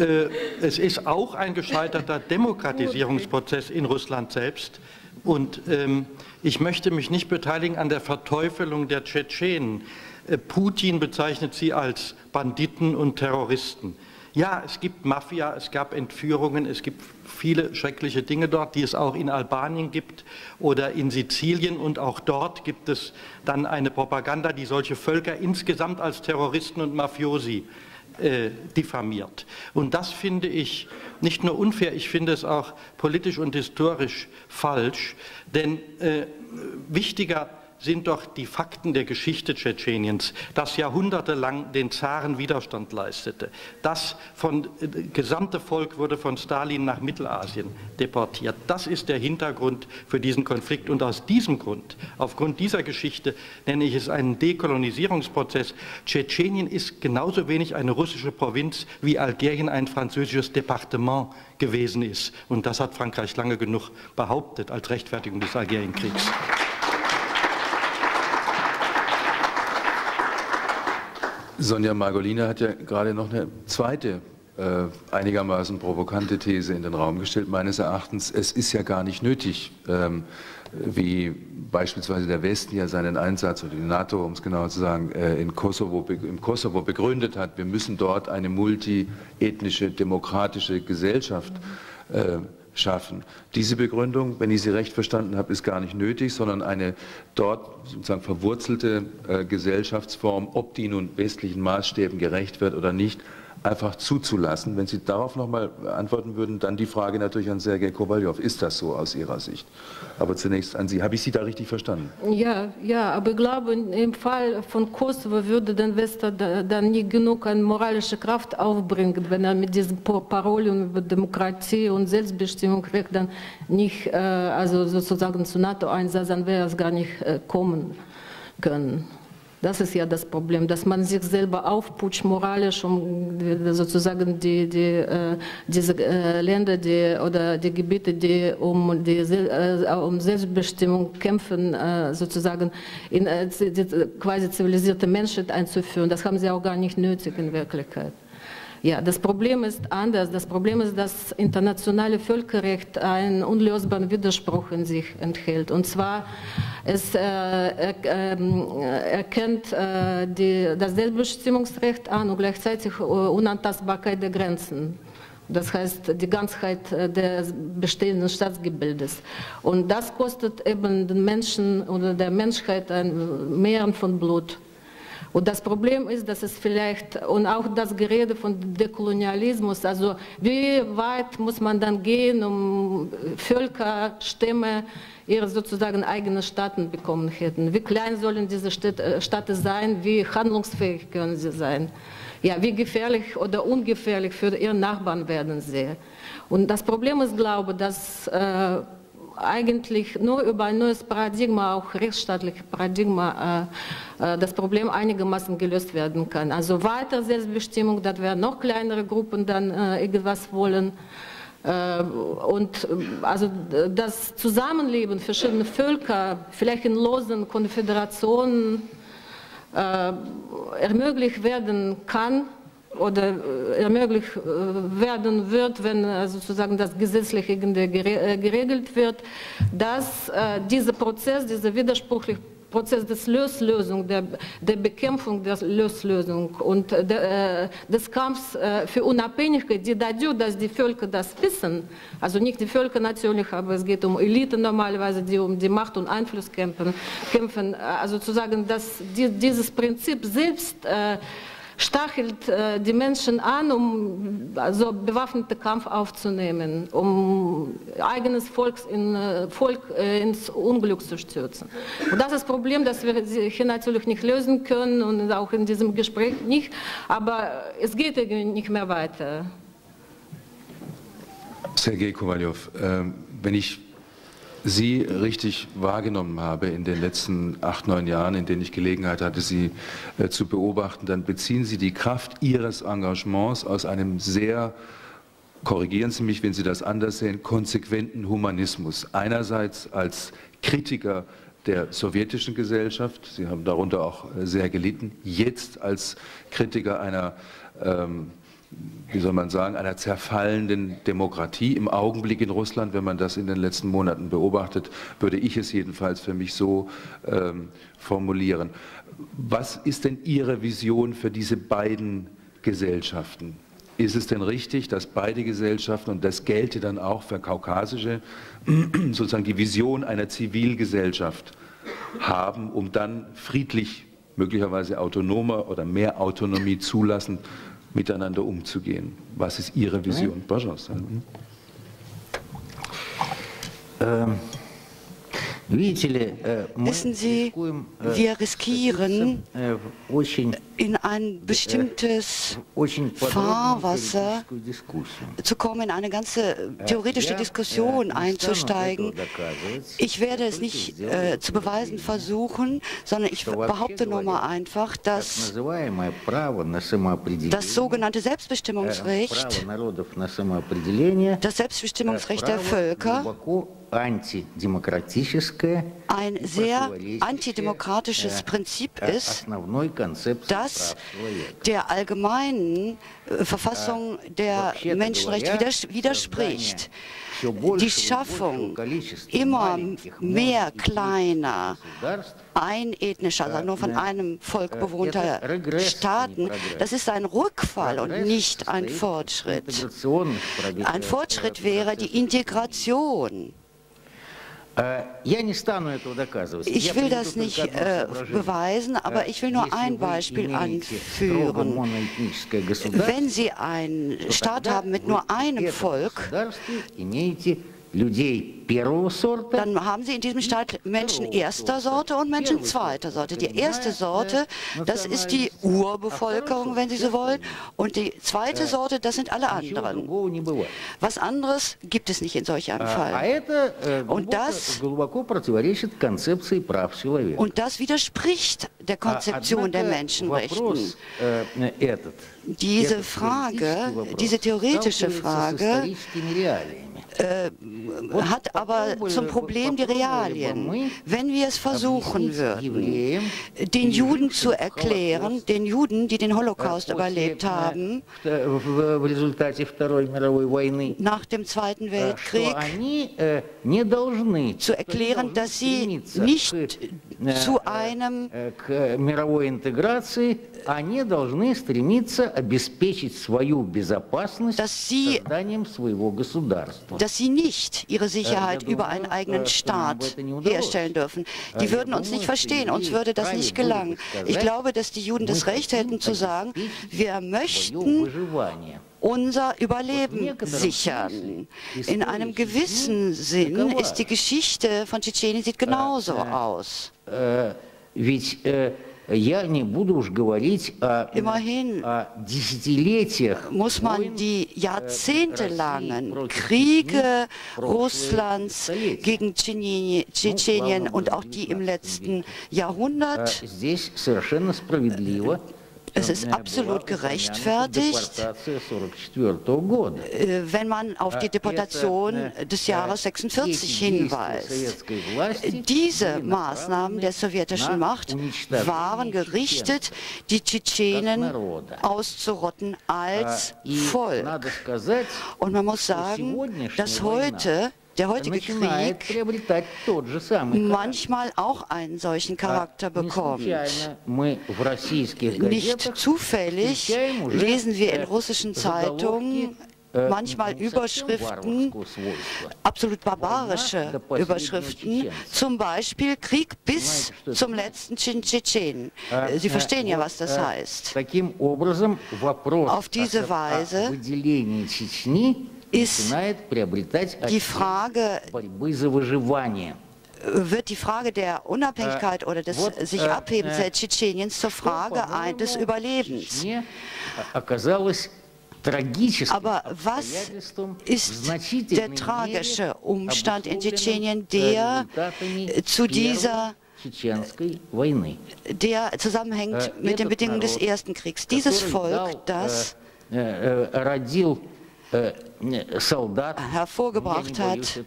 <laughs> äh, es ist auch ein gescheiterter Demokratisierungsprozess in Russland selbst. Und ähm, ich möchte mich nicht beteiligen an der Verteufelung der Tschetschenen. Äh, Putin bezeichnet sie als Banditen und Terroristen. Ja, es gibt Mafia, es gab Entführungen, es gibt viele schreckliche Dinge dort, die es auch in Albanien gibt oder in Sizilien. Und auch dort gibt es dann eine Propaganda, die solche Völker insgesamt als Terroristen und Mafiosi äh, diffamiert. Und das finde ich nicht nur unfair, ich finde es auch politisch und historisch falsch. Denn äh, wichtiger sind doch die Fakten der Geschichte Tschetscheniens, das jahrhundertelang den Zaren Widerstand leistete. Das von, äh, gesamte Volk wurde von Stalin nach Mittelasien deportiert. Das ist der Hintergrund für diesen Konflikt. Und aus diesem Grund, aufgrund dieser Geschichte, nenne ich es einen Dekolonisierungsprozess. Tschetschenien ist genauso wenig eine russische Provinz wie Algerien ein französisches Departement gewesen ist. Und das hat Frankreich lange genug behauptet als Rechtfertigung des Algerienkriegs. Sonja Margolina hat ja gerade noch eine zweite äh, einigermaßen provokante These in den Raum gestellt. Meines Erachtens, es ist ja gar nicht nötig, ähm, wie beispielsweise der Westen ja seinen Einsatz oder die NATO, um es genauer zu sagen, äh, in Kosovo, im Kosovo begründet hat. Wir müssen dort eine multiethnische, demokratische Gesellschaft äh, schaffen. Diese Begründung, wenn ich sie recht verstanden habe, ist gar nicht nötig, sondern eine dort sozusagen verwurzelte äh, Gesellschaftsform, ob die nun westlichen Maßstäben gerecht wird oder nicht, einfach zuzulassen. Wenn Sie darauf noch mal antworten würden, dann die Frage natürlich an Sergei Kowaljow. Ist das so aus Ihrer Sicht? Aber zunächst an Sie. Habe ich Sie da richtig verstanden? Ja, ja, aber ich glaube, im Fall von Kosovo würde der Westen dann nicht genug an moralische Kraft aufbringen, wenn er mit diesen Parolen über Demokratie und Selbstbestimmungsrecht dann nicht, äh, also sozusagen zu NATO-Einsatz, dann wäre es gar nicht äh, kommen können. Das ist ja das Problem, dass man sich selber aufputscht moralisch, um sozusagen die, die, äh, diese äh, Länder die, oder die Gebiete, die um, die, äh, um Selbstbestimmung kämpfen, sozusagen in quasi zivilisierte Menschen einzuführen. Das haben sie auch gar nicht nötig in Wirklichkeit. Ja, das Problem ist anders. Das Problem ist, dass internationale Völkerrecht einen unlösbaren Widerspruch in sich enthält. Und zwar, es äh, er, äh, erkennt äh, die, das Selbstbestimmungsrecht an und gleichzeitig äh, Unantastbarkeit der Grenzen. Das heißt, die Ganzheit äh, des bestehenden Staatsgebildes. Und das kostet eben den Menschen oder der Menschheit ein Meeren von Blut. Und das Problem ist, dass es vielleicht, und auch das Gerede von Dekolonialismus, also wie weit muss man dann gehen, um Völker, Stämme, ihre sozusagen eigenen Staaten bekommen hätten. Wie klein sollen diese äh, Staaten sein, wie handlungsfähig können sie sein. Ja, wie gefährlich oder ungefährlich für ihren Nachbarn werden sie. Und das Problem ist, glaube ich, dass äh, eigentlich nur über ein neues Paradigma, auch rechtsstaatliches Paradigma, äh, äh, das Problem einigermaßen gelöst werden kann. Also weiter Selbstbestimmung, dass wir noch kleinere Gruppen dann äh, irgendwas wollen. Und also das Zusammenleben verschiedener Völker, vielleicht in losen Konföderationen, ermöglicht werden kann, oder äh, ermöglicht äh, werden wird, wenn äh, sozusagen das gesetzlich geregelt wird, dass dieser Prozess, dieser widersprüchliche Prozess des Löslösung, der, der Bekämpfung der Löslösung und der, des Kampfs für Unabhängigkeit, die dadurch, dass die Völker das wissen, also nicht die Völker natürlich, aber es geht um Eliten normalerweise, die um die Macht und Einfluss kämpfen, kämpfen also zu sagen, dass die, dieses Prinzip selbst äh, stachelt äh, die Menschen an, um also bewaffneten Kampf aufzunehmen, um eigenes Volk, in, äh, Volk äh, ins Unglück zu stürzen. Und das ist das Problem, das wir hier natürlich nicht lösen können und auch in diesem Gespräch nicht, aber es geht nicht mehr weiter. Sergei Kowaljow, äh, wenn ich Sie richtig wahrgenommen habe in den letzten acht, neun Jahren, in denen ich Gelegenheit hatte, Sie äh, zu beobachten, dann beziehen Sie die Kraft Ihres Engagements aus einem sehr, korrigieren Sie mich, wenn Sie das anders sehen, konsequenten Humanismus. Einerseits als Kritiker der sowjetischen Gesellschaft, Sie haben darunter auch äh, sehr gelitten, jetzt als Kritiker einer ähm, wie soll man sagen, einer zerfallenden Demokratie im Augenblick in Russland. Wenn man das in den letzten Monaten beobachtet, würde ich es jedenfalls für mich so ähm, formulieren. Was ist denn Ihre Vision für diese beiden Gesellschaften? Ist es denn richtig, dass beide Gesellschaften, und das gelte dann auch für kaukasische, <clears throat> sozusagen die Vision einer Zivilgesellschaft haben, um dann friedlich, möglicherweise autonomer oder mehr Autonomie zulassen miteinander umzugehen. Was ist Ihre Vision? Ja. Ähm, Wissen Sie, wir riskieren, in ein bestimmtes Fahrwasser zu kommen, in eine ganze theoretische Diskussion einzusteigen. Ich werde es nicht äh, zu beweisen versuchen, sondern ich behaupte nur mal einfach, dass das sogenannte Selbstbestimmungsrecht, das Selbstbestimmungsrecht der Völker, ein sehr antidemokratisches Prinzip ist, das der allgemeinen äh, Verfassung der Menschenrechte widerspricht. Die Schaffung immer mehr kleiner ein ethnischer, also nur von einem Volk bewohnter Staaten, das ist ein Rückfall und nicht ein Fortschritt. Ein Fortschritt wäre die Integration. Ich will das nicht äh, beweisen, aber ich will nur ein Beispiel anführen. Wenn Sie einen Staat haben mit nur einem Volk, dann haben Sie in diesem Staat Menschen erster Sorte und Menschen zweiter Sorte. Die erste Sorte, das ist die Urbevölkerung, wenn Sie so wollen, und die zweite Sorte, das sind alle anderen. Was anderes gibt es nicht in solch einem Fall. Und das, und das widerspricht der Konzeption der Menschenrechten. Diese Frage, diese theoretische Frage, äh, hat aber zum Problem die Realien. Wenn wir es versuchen würden, den Juden zu erklären, den Juden, die den Holocaust überlebt haben, nach dem Zweiten Weltkrieg, zu erklären, dass sie nicht zu einem они должны стремиться обеспечить свою безопасность созданием своего государства. Dass sie nicht ihre Sicherheit über einen eigenen Staat herstellen dürfen. Die würden uns nicht verstehen, uns würde das nicht gelangen. Ich glaube, dass die Juden das Recht hätten zu sagen, wir möchten unser Überleben sichern. In einem gewissen Sinn ist die Geschichte von Tschetschenien sieht genauso aus. Ведь Immerhin muss man die jahrzehntelangen Kriege Russlands gegen Tschetschenien und auch die im letzten Jahrhundert es ist absolut gerechtfertigt, äh, wenn man auf die Deportation des Jahres 46 hinweist. Diese Maßnahmen der sowjetischen Macht waren gerichtet, die Tschetschenen auszurotten als Volk. Und man muss sagen, dass heute der heutige Krieg manchmal auch einen solchen Charakter bekommt. Nicht zufällig lesen wir in russischen Zeitungen manchmal Überschriften, absolut barbarische Überschriften, zum Beispiel Krieg bis zum letzten Tschetschenen. Sie verstehen ja, was das heißt. Auf diese Weise ist die Frage, wird die Frage der Unabhängigkeit oder des sich Abhebens der Tschetscheniens zur Frage des Überlebens. Aber was ist der tragische Umstand in Tschetschenien, der zu dieser der zusammenhängt mit den Bedingungen des Ersten Kriegs. Dieses Volk, das hervorgebracht hat,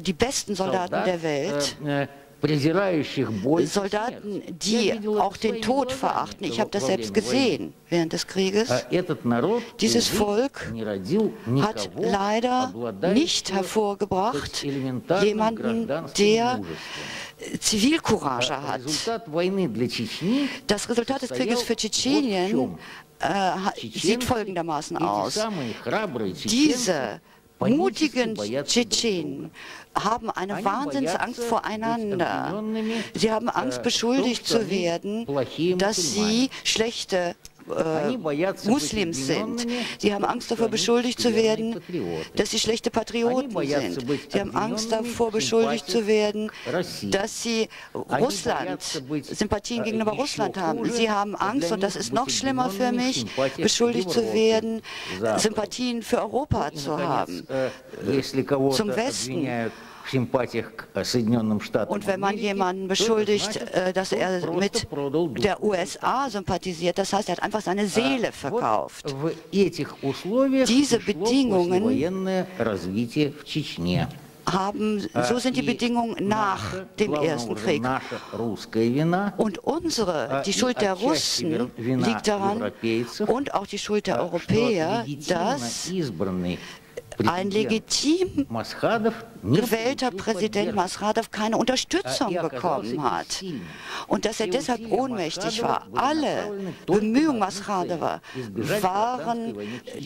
die besten Soldaten der Welt, Soldaten, die auch den Tod verachten. Ich habe das selbst gesehen während des Krieges. Dieses Volk hat leider nicht hervorgebracht jemanden, der Zivilcourage hat. Das Resultat des Krieges für Tschetschenien äh, sieht folgendermaßen aus. Diese mutigen Tschetschenen haben eine Wahnsinnsangst voreinander. Sie haben Angst, beschuldigt zu werden, dass sie schlechte äh, Muslims sind. Sie haben Angst davor, beschuldigt zu werden, dass sie schlechte Patrioten sind. Sie haben Angst davor, beschuldigt zu werden, dass sie Russland, Sympathien gegenüber Russland haben. Sie haben Angst, und das ist noch schlimmer für mich, beschuldigt zu werden, Sympathien für Europa zu haben, zum Westen. Und wenn man jemanden beschuldigt, äh, dass er mit der USA sympathisiert, das heißt, er hat einfach seine Seele verkauft. Diese Bedingungen haben, so sind die Bedingungen nach dem Ersten Krieg. Und unsere, die Schuld der Russen liegt daran und auch die Schuld der Europäer, dass ein legitim gewählter Präsident Masradov keine Unterstützung bekommen hat. und dass er deshalb ohnmächtig war. Alle Bemühungen Masradova waren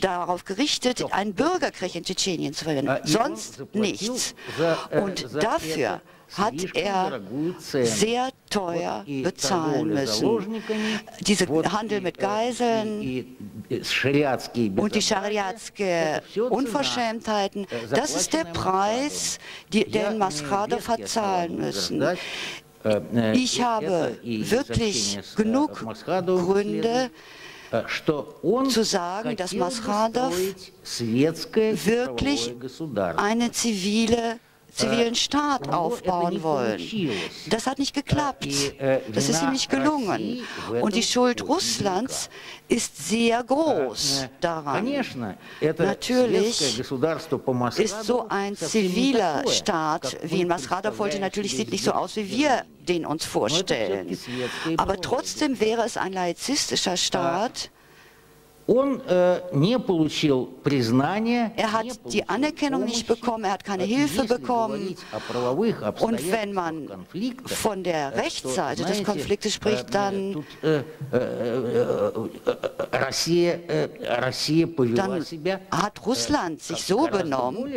darauf gerichtet, einen Bürgerkrieg in Tschetschenien zu verhindern, sonst nichts. Und dafür hat er sehr teuer bezahlen müssen. Dieser Handel mit Geiseln und die schariatske Unverschämtheiten, das ist der Preis, den Maschadov hat zahlen müssen. Ich habe wirklich genug Gründe, zu sagen, dass Maschadov wirklich eine zivile zivilen Staat aufbauen wollen. Das hat nicht geklappt. Das ist ihm nicht gelungen. Und die Schuld Russlands ist sehr groß daran. Natürlich ist so ein ziviler Staat wie in Masradov wollte natürlich sieht nicht so aus, wie wir den uns vorstellen. Aber trotzdem wäre es ein laizistischer Staat, er hat die Anerkennung nicht bekommen, er hat keine Hilfe bekommen. Und wenn man von der Rechtsseite des Konfliktes spricht, dann, dann hat Russland sich so benommen,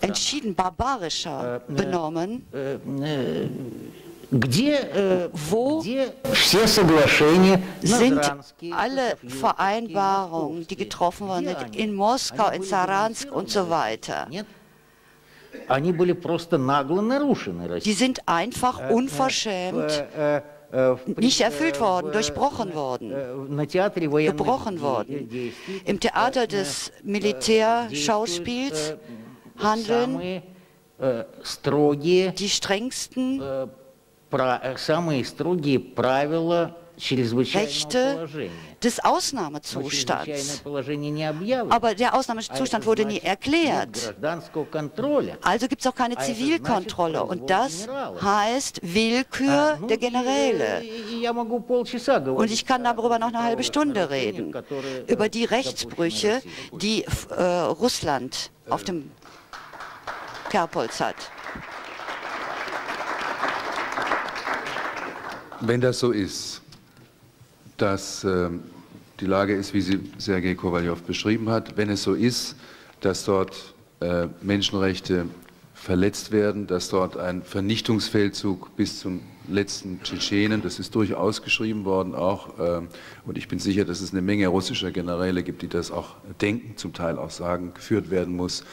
entschieden barbarischer benommen, wo sind alle Vereinbarungen, die getroffen worden sind, in Moskau, in Saransk und so weiter? Die sind einfach unverschämt nicht erfüllt worden, durchbrochen worden, gebrochen worden. Im Theater des Militärschauspiels handeln die strengsten Rechte des Ausnahmezustands. Aber der Ausnahmezustand wurde nie erklärt. Also gibt es auch keine Zivilkontrolle. Und das heißt Willkür der Generäle. Und ich kann darüber noch eine halbe Stunde reden. Über die Rechtsbrüche, die äh, Russland auf dem Kerbholz hat. Wenn das so ist, dass äh, die Lage ist, wie sie Sergei Kowaljow beschrieben hat, wenn es so ist, dass dort äh, Menschenrechte verletzt werden, dass dort ein Vernichtungsfeldzug bis zum letzten Tschetschenen, das ist durchaus geschrieben worden auch, äh, und ich bin sicher, dass es eine Menge russischer Generäle gibt, die das auch denken, zum Teil auch sagen, geführt werden muss.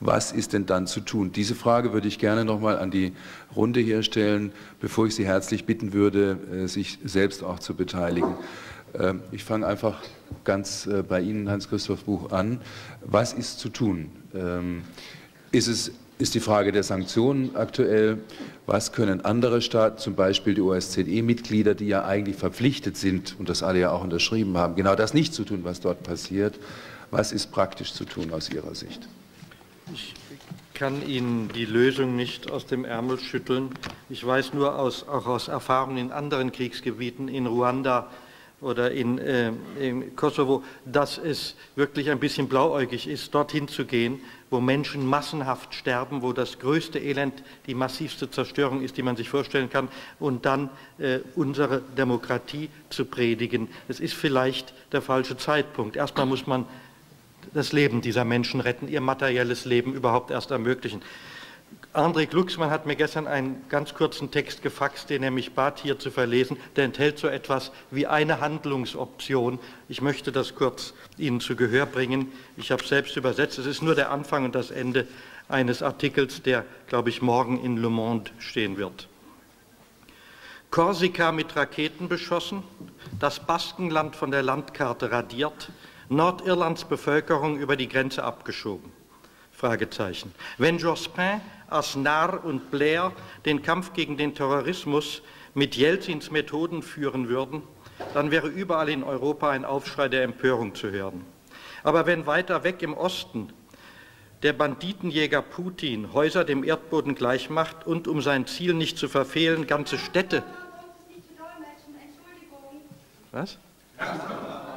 Was ist denn dann zu tun? Diese Frage würde ich gerne noch mal an die Runde hier stellen, bevor ich Sie herzlich bitten würde, äh, sich selbst auch zu beteiligen. Ähm, ich fange einfach ganz äh, bei Ihnen, Hans-Christoph Buch, an. Was ist zu tun? Ähm, ist es ist die Frage der Sanktionen aktuell. Was können andere Staaten, zum Beispiel die OSZE-Mitglieder, die ja eigentlich verpflichtet sind und das alle ja auch unterschrieben haben, genau das nicht zu tun, was dort passiert? Was ist praktisch zu tun aus Ihrer Sicht? Ich kann Ihnen die Lösung nicht aus dem Ärmel schütteln. Ich weiß nur aus, auch aus Erfahrungen in anderen Kriegsgebieten, in Ruanda oder in, äh, Kosovo, dass es wirklich ein bisschen blauäugig ist, dorthin zu gehen, wo Menschen massenhaft sterben, wo das größte Elend die massivste Zerstörung ist, die man sich vorstellen kann, und dann äh, unsere Demokratie zu predigen. Es ist vielleicht der falsche Zeitpunkt. Erstmal muss man das Leben dieser Menschen retten, ihr materielles Leben überhaupt erst ermöglichen. André Glucksmann hat mir gestern einen ganz kurzen Text gefaxt, den er mich bat, hier zu verlesen. Der enthält so etwas wie eine Handlungsoption. Ich möchte das kurz Ihnen zu Gehör bringen. Ich habe es selbst übersetzt. Es ist nur der Anfang und das Ende eines Artikels, der, glaube ich, morgen in Le Monde stehen wird. Korsika mit Raketen beschossen, das Baskenland von der Landkarte radiert, Nordirlands Bevölkerung über die Grenze abgeschoben. Fragezeichen. Wenn Jospin, Asnar und Blair den Kampf gegen den Terrorismus mit Jelzins Methoden führen würden, dann wäre überall in Europa ein Aufschrei der Empörung zu hören. Aber wenn weiter weg im Osten der Banditenjäger Putin Häuser dem Erdboden gleichmacht und um sein Ziel nicht zu verfehlen, ganze Städte. Was? <laughs>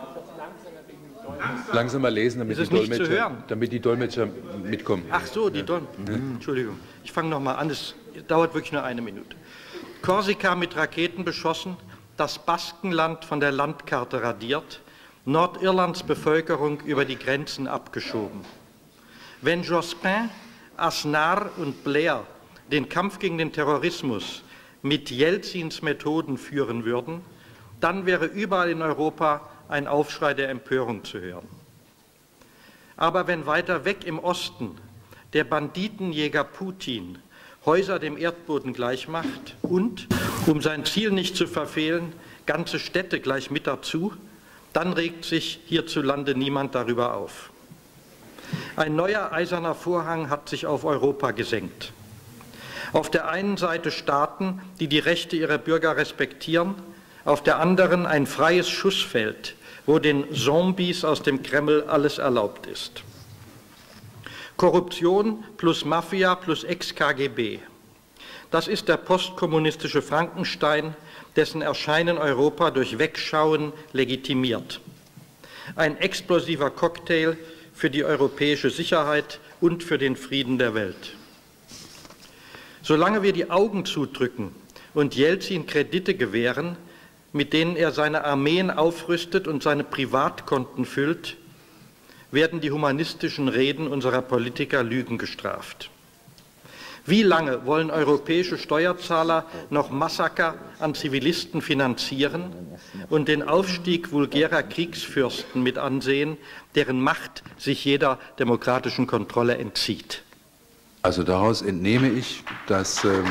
Langsam mal lesen, damit, die Dolmetscher, damit die Dolmetscher mitkommen. Ach so, die Dolmetscher. Mhm. Entschuldigung. Ich fange noch mal an. Es dauert wirklich nur eine Minute. Korsika mit Raketen beschossen, das Baskenland von der Landkarte radiert, Nordirlands Bevölkerung über die Grenzen abgeschoben. Wenn Jospin, Asnar und Blair den Kampf gegen den Terrorismus mit Jelzins Methoden führen würden, dann wäre überall in Europa ein Aufschrei der Empörung zu hören. Aber wenn weiter weg im Osten der Banditenjäger Putin Häuser dem Erdboden gleichmacht und, um sein Ziel nicht zu verfehlen, ganze Städte gleich mit dazu, dann regt sich hierzulande niemand darüber auf. Ein neuer eiserner Vorhang hat sich auf Europa gesenkt. Auf der einen Seite Staaten, die die Rechte ihrer Bürger respektieren, auf der anderen ein freies Schussfeld, wo den Zombies aus dem Kreml alles erlaubt ist. Korruption plus Mafia plus Ex-KGB. Das ist der postkommunistische Frankenstein, dessen Erscheinen Europa durch Wegschauen legitimiert. Ein explosiver Cocktail für die europäische Sicherheit und für den Frieden der Welt. Solange wir die Augen zudrücken und Jelzin Kredite gewähren, mit denen er seine Armeen aufrüstet und seine Privatkonten füllt, werden die humanistischen Reden unserer Politiker Lügen gestraft. Wie lange wollen europäische Steuerzahler noch Massaker an Zivilisten finanzieren und den Aufstieg vulgärer Kriegsfürsten mit ansehen, deren Macht sich jeder demokratischen Kontrolle entzieht? Also daraus entnehme ich, dass ähm,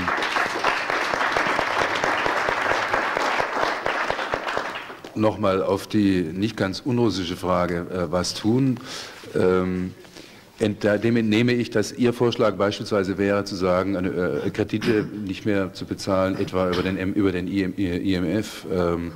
nochmal auf die nicht ganz unrussische Frage, äh, was tun. Ähm, dem entnehme ich, dass Ihr Vorschlag beispielsweise wäre, zu sagen, eine, äh, Kredite nicht mehr zu bezahlen, etwa über den, über den IMF ähm,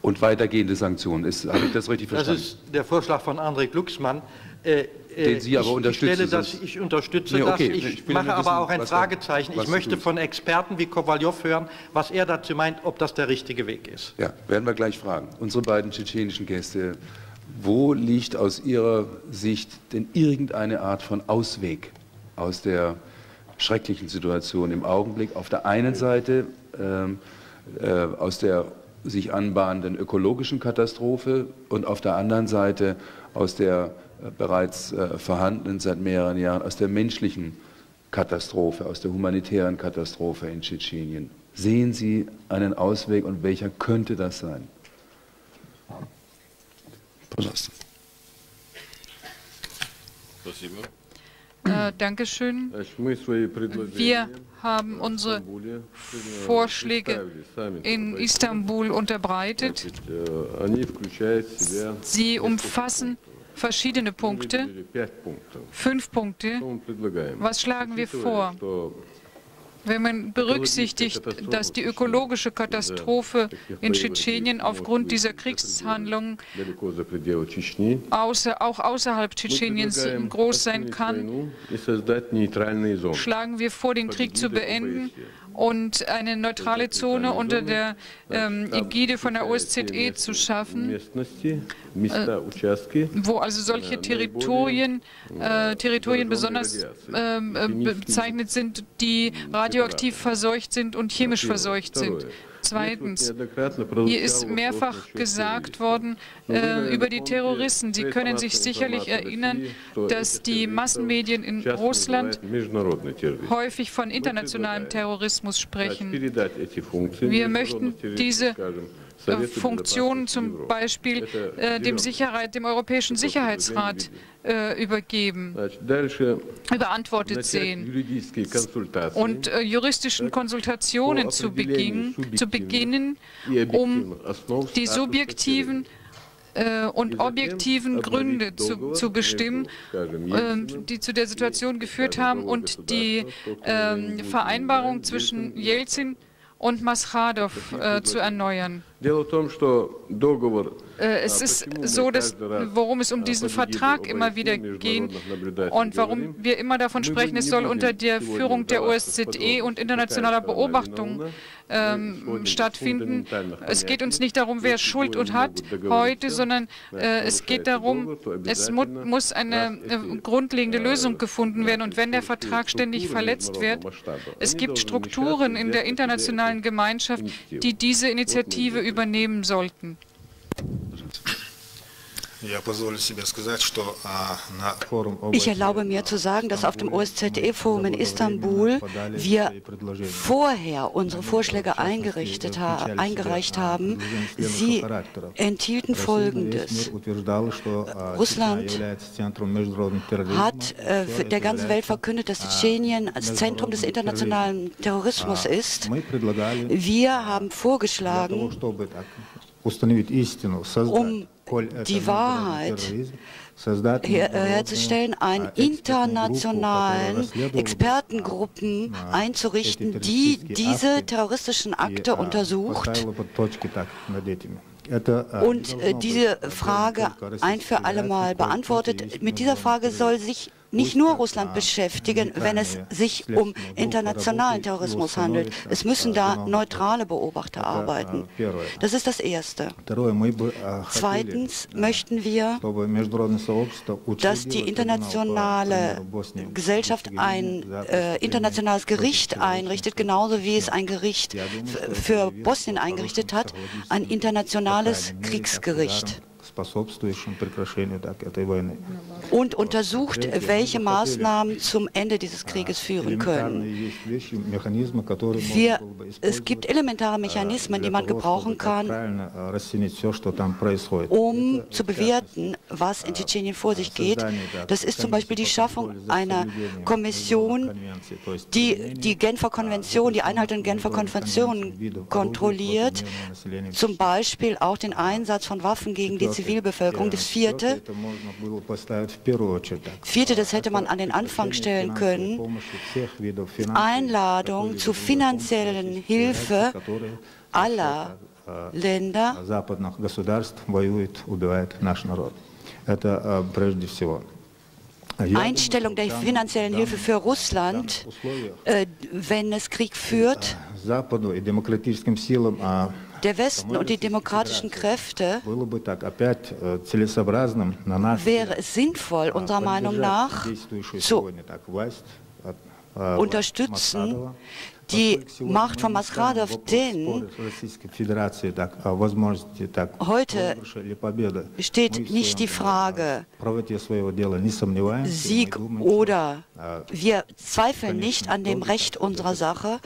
und weitergehende Sanktionen. Habe ich das richtig verstanden? Das ist der Vorschlag von André Glucksmann. Äh, den Sie aber ich, unterstützen. Ich, stelle das, ich unterstütze nee, okay. das. Ich, ich mache aber wissen, auch ein Fragezeichen. Ich möchte von Experten wie Kowaljow hören, was er dazu meint, ob das der richtige Weg ist. Ja, werden wir gleich fragen. Unsere beiden tschetschenischen Gäste, wo liegt aus Ihrer Sicht denn irgendeine Art von Ausweg aus der schrecklichen Situation im Augenblick? Auf der einen Seite ähm, äh, aus der sich anbahnenden ökologischen Katastrophe und auf der anderen Seite aus der äh, bereits äh, vorhandenen seit mehreren Jahren aus der menschlichen Katastrophe, aus der humanitären Katastrophe in Tschetschenien. Sehen Sie einen Ausweg und welcher könnte das sein? Äh, Dankeschön. Wir haben unsere Vorschläge in Istanbul unterbreitet. Sie umfassen verschiedene Punkte, fünf Punkte. Was schlagen wir vor? Wenn man berücksichtigt, dass die ökologische Katastrophe in Tschetschenien aufgrund dieser Kriegshandlungen außer, auch außerhalb Tschetscheniens groß sein kann, schlagen wir vor, den Krieg zu beenden und eine neutrale Zone unter der ähm, Ägide von der OSZE zu schaffen, äh, wo also solche Territorien, äh, Territorien besonders ähm, äh, bezeichnet sind, die radioaktiv verseucht sind und chemisch verseucht sind. Zweitens, hier ist mehrfach gesagt worden äh, über die Terroristen. Sie können sich sicherlich erinnern, dass die Massenmedien in Russland häufig von internationalem Terrorismus sprechen. Wir möchten diese Funktionen zum Beispiel äh, dem, Sicherheit, dem Europäischen Sicherheitsrat äh, übergeben, überantwortet sehen. Und äh, juristischen Konsultationen zu beginnen, zu beginnen um die subjektiven äh, und objektiven Gründe zu, zu bestimmen, äh, die zu der Situation geführt haben und die äh, Vereinbarung zwischen Jelzin und Maschadow äh, zu erneuern. Äh, es ist so, dass, worum es um diesen Vertrag immer wieder geht und warum wir immer davon sprechen, es soll unter der Führung der OSZE und internationaler Beobachtung ähm, stattfinden. Es geht uns nicht darum, wer Schuld und hat heute, sondern äh, es geht darum, es mu muss eine äh, grundlegende Lösung gefunden werden. Und wenn der Vertrag ständig verletzt wird, es gibt Strukturen in der internationalen Gemeinschaft, die diese Initiative übernehmen sollten. Ich erlaube mir zu sagen, dass auf dem OSZE-Forum in Istanbul wir vorher unsere Vorschläge eingerichtet ha eingereicht haben. Sie enthielten Folgendes. Russland hat äh, der ganzen Welt verkündet, dass Tschetschenien als Zentrum des internationalen Terrorismus ist. Wir haben vorgeschlagen, um die Wahrheit her herzustellen, einen internationalen Expertengruppen einzurichten, die diese terroristischen Akte untersucht. Und äh, diese Frage ein für alle Mal beantwortet. Mit dieser Frage soll sich nicht nur Russland beschäftigen, wenn es sich um internationalen Terrorismus handelt. Es müssen da neutrale Beobachter arbeiten. Das ist das Erste. Zweitens möchten wir, dass die internationale Gesellschaft ein äh, internationales Gericht einrichtet, genauso wie es ein Gericht für Bosnien eingerichtet hat, ein internationales Kriegsgericht und untersucht, welche Maßnahmen zum Ende dieses Krieges führen können. Wir, es gibt elementare Mechanismen, die man gebrauchen kann, um zu bewerten, was in Tschetschenien vor sich geht. Das ist zum Beispiel die Schaffung einer Kommission, die die Genfer Konvention, die Einhaltung der Genfer Konvention kontrolliert, zum Beispiel auch den Einsatz von Waffen gegen die Zivilbevölkerung. Das vierte, vierte, das hätte man an den Anfang stellen können, Einladung zu finanziellen Hilfe aller Länder, Einstellung der finanziellen Hilfe für Russland, äh, wenn es Krieg führt der Westen und die demokratischen Kräfte wäre es sinnvoll, unserer Meinung nach, zu unterstützen, die Macht von Masradov, denn heute steht nicht die Frage Sieg oder wir zweifeln nicht an dem Recht unserer Sache,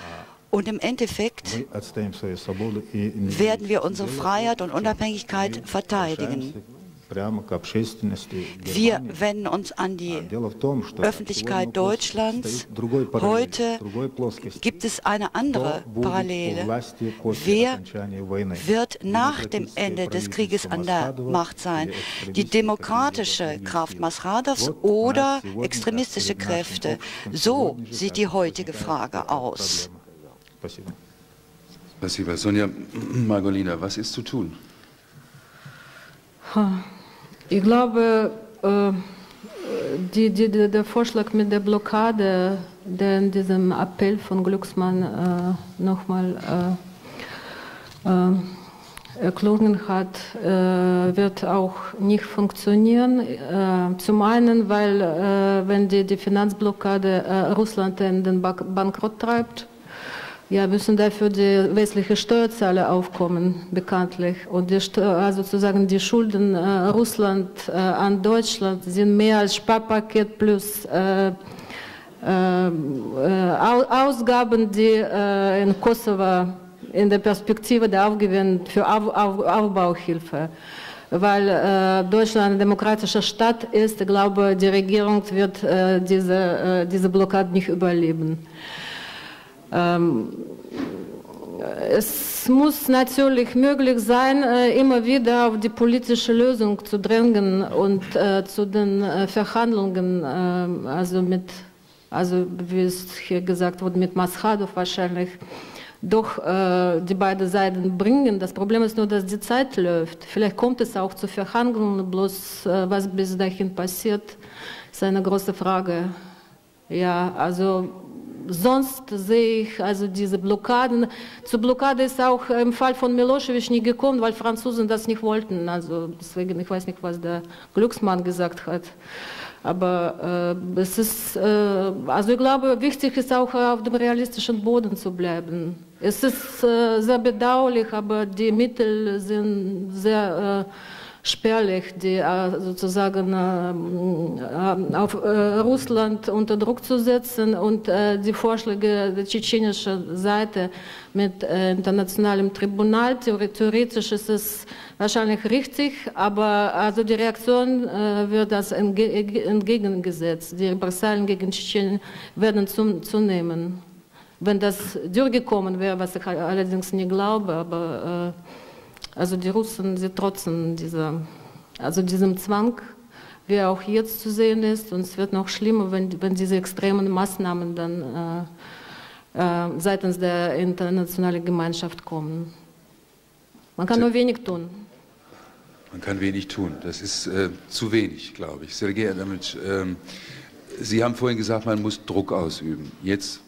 und im Endeffekt <laughs> werden wir unsere Freiheit und Unabhängigkeit verteidigen. Wir wenden uns an die Öffentlichkeit Deutschlands. Heute gibt es eine andere Parallele. Wer wird nach dem Ende des Krieges an der Macht sein? Die demokratische Kraft Masradovs oder extremistische Kräfte? So sieht die heutige Frage aus. Спасибо. Спасибо. Sonja <clears throat> Margolina, was ist zu tun? Ich glaube, äh, die, die, der Vorschlag mit der Blockade, der in diesem Appell von Glücksmann äh, nochmal äh, erklungen hat, wird auch nicht funktionieren. Zum einen, weil wenn die, die Finanzblockade Russland in den Bankrott treibt, ja, müssen dafür die westlichen Steuerzahler aufkommen, bekanntlich. Und die, also sozusagen die Schulden äh, Russland äh, an Deutschland sind mehr als Sparpaket plus äh, äh, Ausgaben, die äh, in Kosovo in der Perspektive der Aufgewinn für Auf, Auf, Aufbauhilfe weil äh, Deutschland eine demokratische Stadt ist. Ich glaube, die Regierung wird äh, diese, äh, diese Blockade nicht überleben. Ähm, es muss natürlich möglich sein, äh, immer wieder auf die politische Lösung zu drängen und äh, zu den äh, Verhandlungen, also mit, also wie es hier gesagt wurde, mit Maschadov wahrscheinlich doch äh, die beiden Seiten bringen. Das Problem ist nur, dass die Zeit läuft. Vielleicht kommt es auch zu Verhandlungen, bloß äh, was bis dahin passiert, ist eine große Frage. Ja, also sonst sehe ich also diese Blockaden. Zur Blockade ist auch im Fall von Milosevic nie gekommen, weil Franzosen das nicht wollten. Also deswegen, ich weiß nicht, was der Glücksmann gesagt hat. Aber äh, es ist, äh, also ich glaube, wichtig ist auch auf dem realistischen Boden zu bleiben. Es ist äh, sehr bedauerlich, aber die Mittel sind sehr äh, spärlich, die äh, sozusagen äh, auf Russland unter Druck zu setzen und die Vorschläge der tschetschenischen Seite mit internationalem Tribunal. Theoretisch ist es wahrscheinlich richtig, aber also die Reaktion wird das entgegengesetzt. Die Repressalien gegen Tschetschenien werden zunehmen. Wenn das durchgekommen wäre, was ich allerdings nicht glaube, aber äh, also die Russen, sie trotzen dieser, also diesem Zwang, wie er auch jetzt zu sehen ist. Und es wird noch schlimmer, wenn, wenn diese extremen Maßnahmen dann äh, äh, seitens der internationalen Gemeinschaft kommen. Man kann nur wenig tun. Man kann wenig tun. Das ist äh, zu wenig, glaube ich. Sergej Adamowitsch, ähm, Sie haben vorhin gesagt, man muss Druck ausüben. Jetzt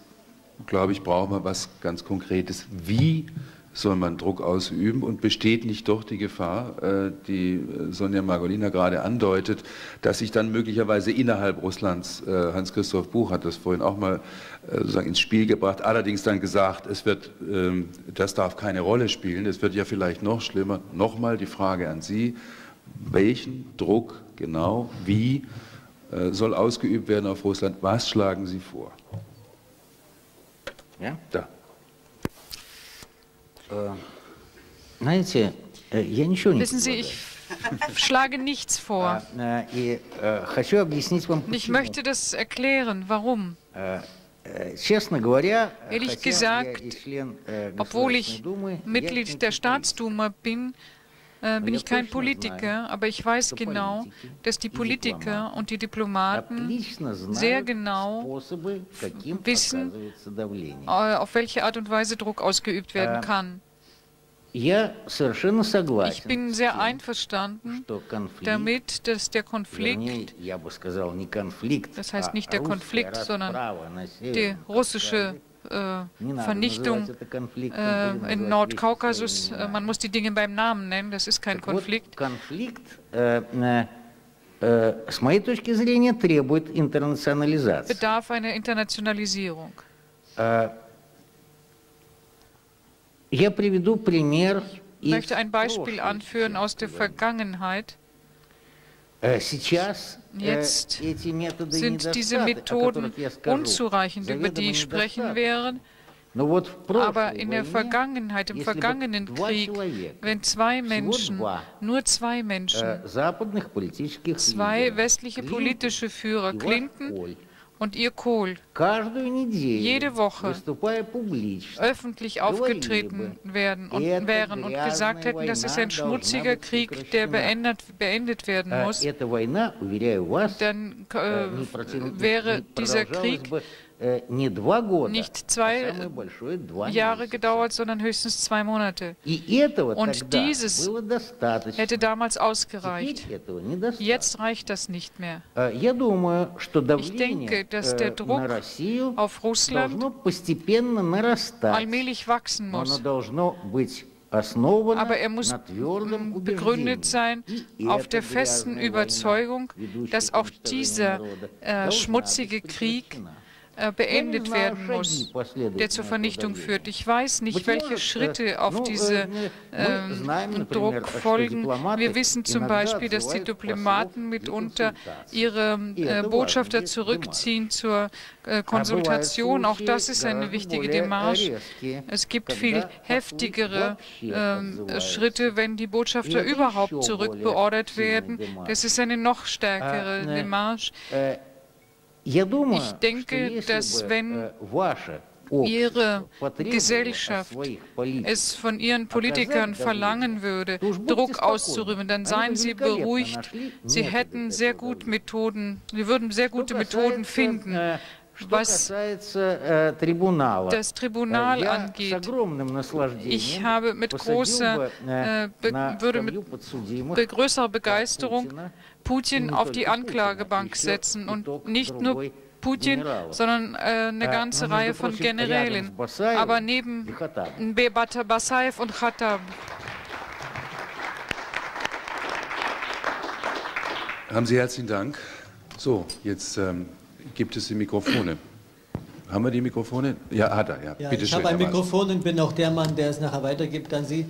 glaube ich, brauchen wir was ganz Konkretes. Wie soll man Druck ausüben und besteht nicht doch die Gefahr, äh, die äh, Sonja Margolina gerade andeutet, dass sich dann möglicherweise innerhalb Russlands, äh, Hans-Christoph Buch hat das vorhin auch mal sozusagen ins Spiel gebracht, allerdings dann gesagt, es wird, ähm, das darf keine Rolle spielen, es wird ja vielleicht noch schlimmer. Nochmal die Frage an Sie, welchen Druck genau, wie soll ausgeübt werden auf Russland, was schlagen Sie vor? Ja? Да. Wissen Sie, ich schlage nichts vor. Und ich möchte das erklären, warum. Ehrlich gesagt, obwohl ich Mitglied der Staatsduma bin, äh, bin ich kein Politiker, aber ich weiß genau, dass die Politiker und die Diplomaten sehr genau wissen, äh, auf welche Art und Weise Druck ausgeübt werden kann. Ich bin sehr einverstanden damit, dass der Konflikt, das heißt nicht der Konflikt, sondern die russische äh, Vernichtung äh, in Nordkaukasus. Äh, man muss die Dinge beim Namen nennen, das ist kein Konflikt. Bedarf einer Internationalisierung. Ich möchte ein Beispiel anführen aus der Vergangenheit. Jetzt sind diese Methoden unzureichend, über die ich sprechen werde. Aber in der Vergangenheit, im vergangenen Krieg, wenn zwei Menschen, nur zwei Menschen, zwei westliche politische Führer, Clinton und ihr Kohl. Jede Woche öffentlich aufgetreten werden und wären und gesagt hätten, das ist ein schmutziger Krieg, der beendet, beendet werden muss, dann äh, wäre dieser Krieg Э, nicht zwei Jahre gedauert, sondern höchstens zwei Monate. Und dieses hätte damals ausgereicht. Jetzt reicht das nicht mehr. Э, ich denke, dass der э, Druck auf Russland allmählich wachsen muss. Aber er muss begründet sein auf der festen Überzeugung, dass auch dieser äh, schmutzige Krieg äh, beendet werden muss, der zur Vernichtung führt. Ich weiß nicht, welche Schritte auf diesen äh, Druck folgen. Wir wissen zum Beispiel, dass die Diplomaten mitunter ihre äh, Botschafter zurückziehen zur äh, Konsultation. Auch das ist eine wichtige Demarche. Es gibt viel heftigere ähm, Schritte, wenn die Botschafter überhaupt zurückbeordert werden. Das ist eine noch stärkere Demarche. Ich denke, dass wenn Ihre Gesellschaft es von Ihren Politikern verlangen würde, Druck auszuüben, dann seien Sie beruhigt. Sie hätten sehr gut Methoden, Sie würden sehr gute Methoden finden. Was das Tribunal angeht, ich habe mit großer, äh, be würde mit be größerer Begeisterung Putin auf die Anklagebank setzen und nicht nur Putin, sondern äh, eine ganze Reihe von Generälen. Aber neben Basayev und Khattab. Haben Sie herzlichen Dank. So, jetzt ähm, gibt es die Mikrofone. Haben wir die Mikrofone? Ja, hat er, ja. ja Bitte ich habe ein Mikrofon und bin auch der Mann, der es nachher weitergibt an Sie.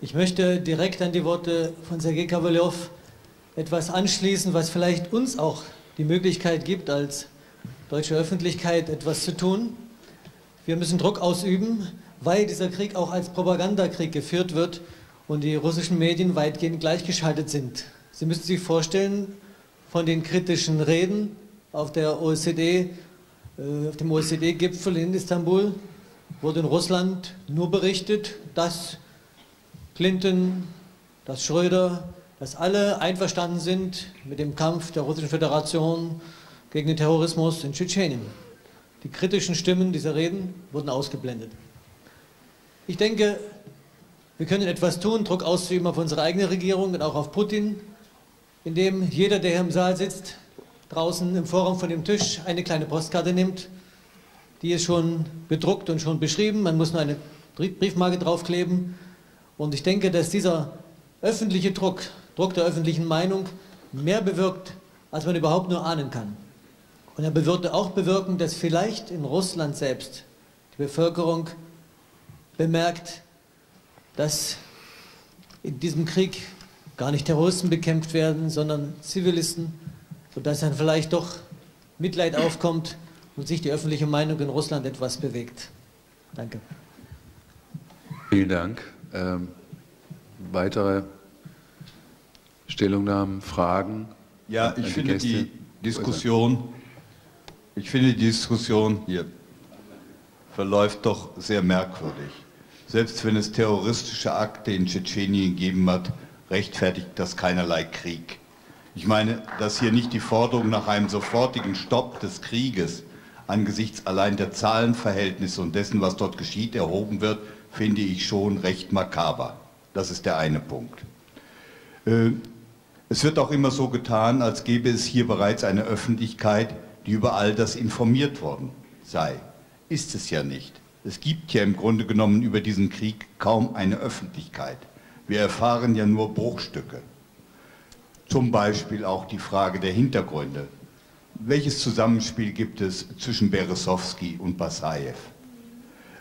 Ich möchte direkt an die Worte von Sergei Kavalev etwas anschließen, was vielleicht uns auch die Möglichkeit gibt, als deutsche Öffentlichkeit etwas zu tun. Wir müssen Druck ausüben, weil dieser Krieg auch als Propagandakrieg geführt wird und die russischen Medien weitgehend gleichgeschaltet sind. Sie müssen sich vorstellen, von den kritischen Reden auf der OECD, äh, auf dem OECD-Gipfel in Istanbul wurde in Russland nur berichtet, dass Clinton, dass Schröder, dass alle einverstanden sind mit dem Kampf der Russischen Föderation gegen den Terrorismus in Tschetschenien. Die kritischen Stimmen dieser Reden wurden ausgeblendet. Ich denke, wir können etwas tun, Druck auszuüben auf unsere eigene Regierung und auch auf Putin, indem jeder, der hier im Saal sitzt, draußen im Forum von dem Tisch eine kleine Postkarte nimmt. Die ist schon bedruckt und schon beschrieben. Man muss nur eine Briefmarke draufkleben. Und ich denke, dass dieser öffentliche Druck, Druck der öffentlichen Meinung, mehr bewirkt, als man überhaupt nur ahnen kann. Und er würde auch bewirken, dass vielleicht in Russland selbst die Bevölkerung bemerkt, dass in diesem Krieg gar nicht Terroristen bekämpft werden, sondern Zivilisten, sodass dann vielleicht doch Mitleid aufkommt und sich die öffentliche Meinung in Russland etwas bewegt. Danke. Vielen Dank. Ähm, weitere Stellungnahmen, Fragen? Ja, ich finde Gäste? die Diskussion, ich finde die Diskussion hier verläuft doch sehr merkwürdig. Selbst wenn es terroristische Akte in Tschetschenien gegeben hat, rechtfertigt das keinerlei Krieg. Ich meine, dass hier nicht die Forderung nach einem sofortigen Stopp des Krieges angesichts allein der Zahlenverhältnisse und dessen, was dort geschieht, erhoben wird, finde ich schon recht makaber. Das ist der eine Punkt. Äh, es wird auch immer so getan, als gäbe es hier bereits eine Öffentlichkeit, die über all das informiert worden sei. Ist es ja nicht. Es gibt ja im Grunde genommen über diesen Krieg kaum eine Öffentlichkeit. Wir erfahren ja nur Bruchstücke. Zum Beispiel auch die Frage der Hintergründe. Welches Zusammenspiel gibt es zwischen Beresowski und Basajew?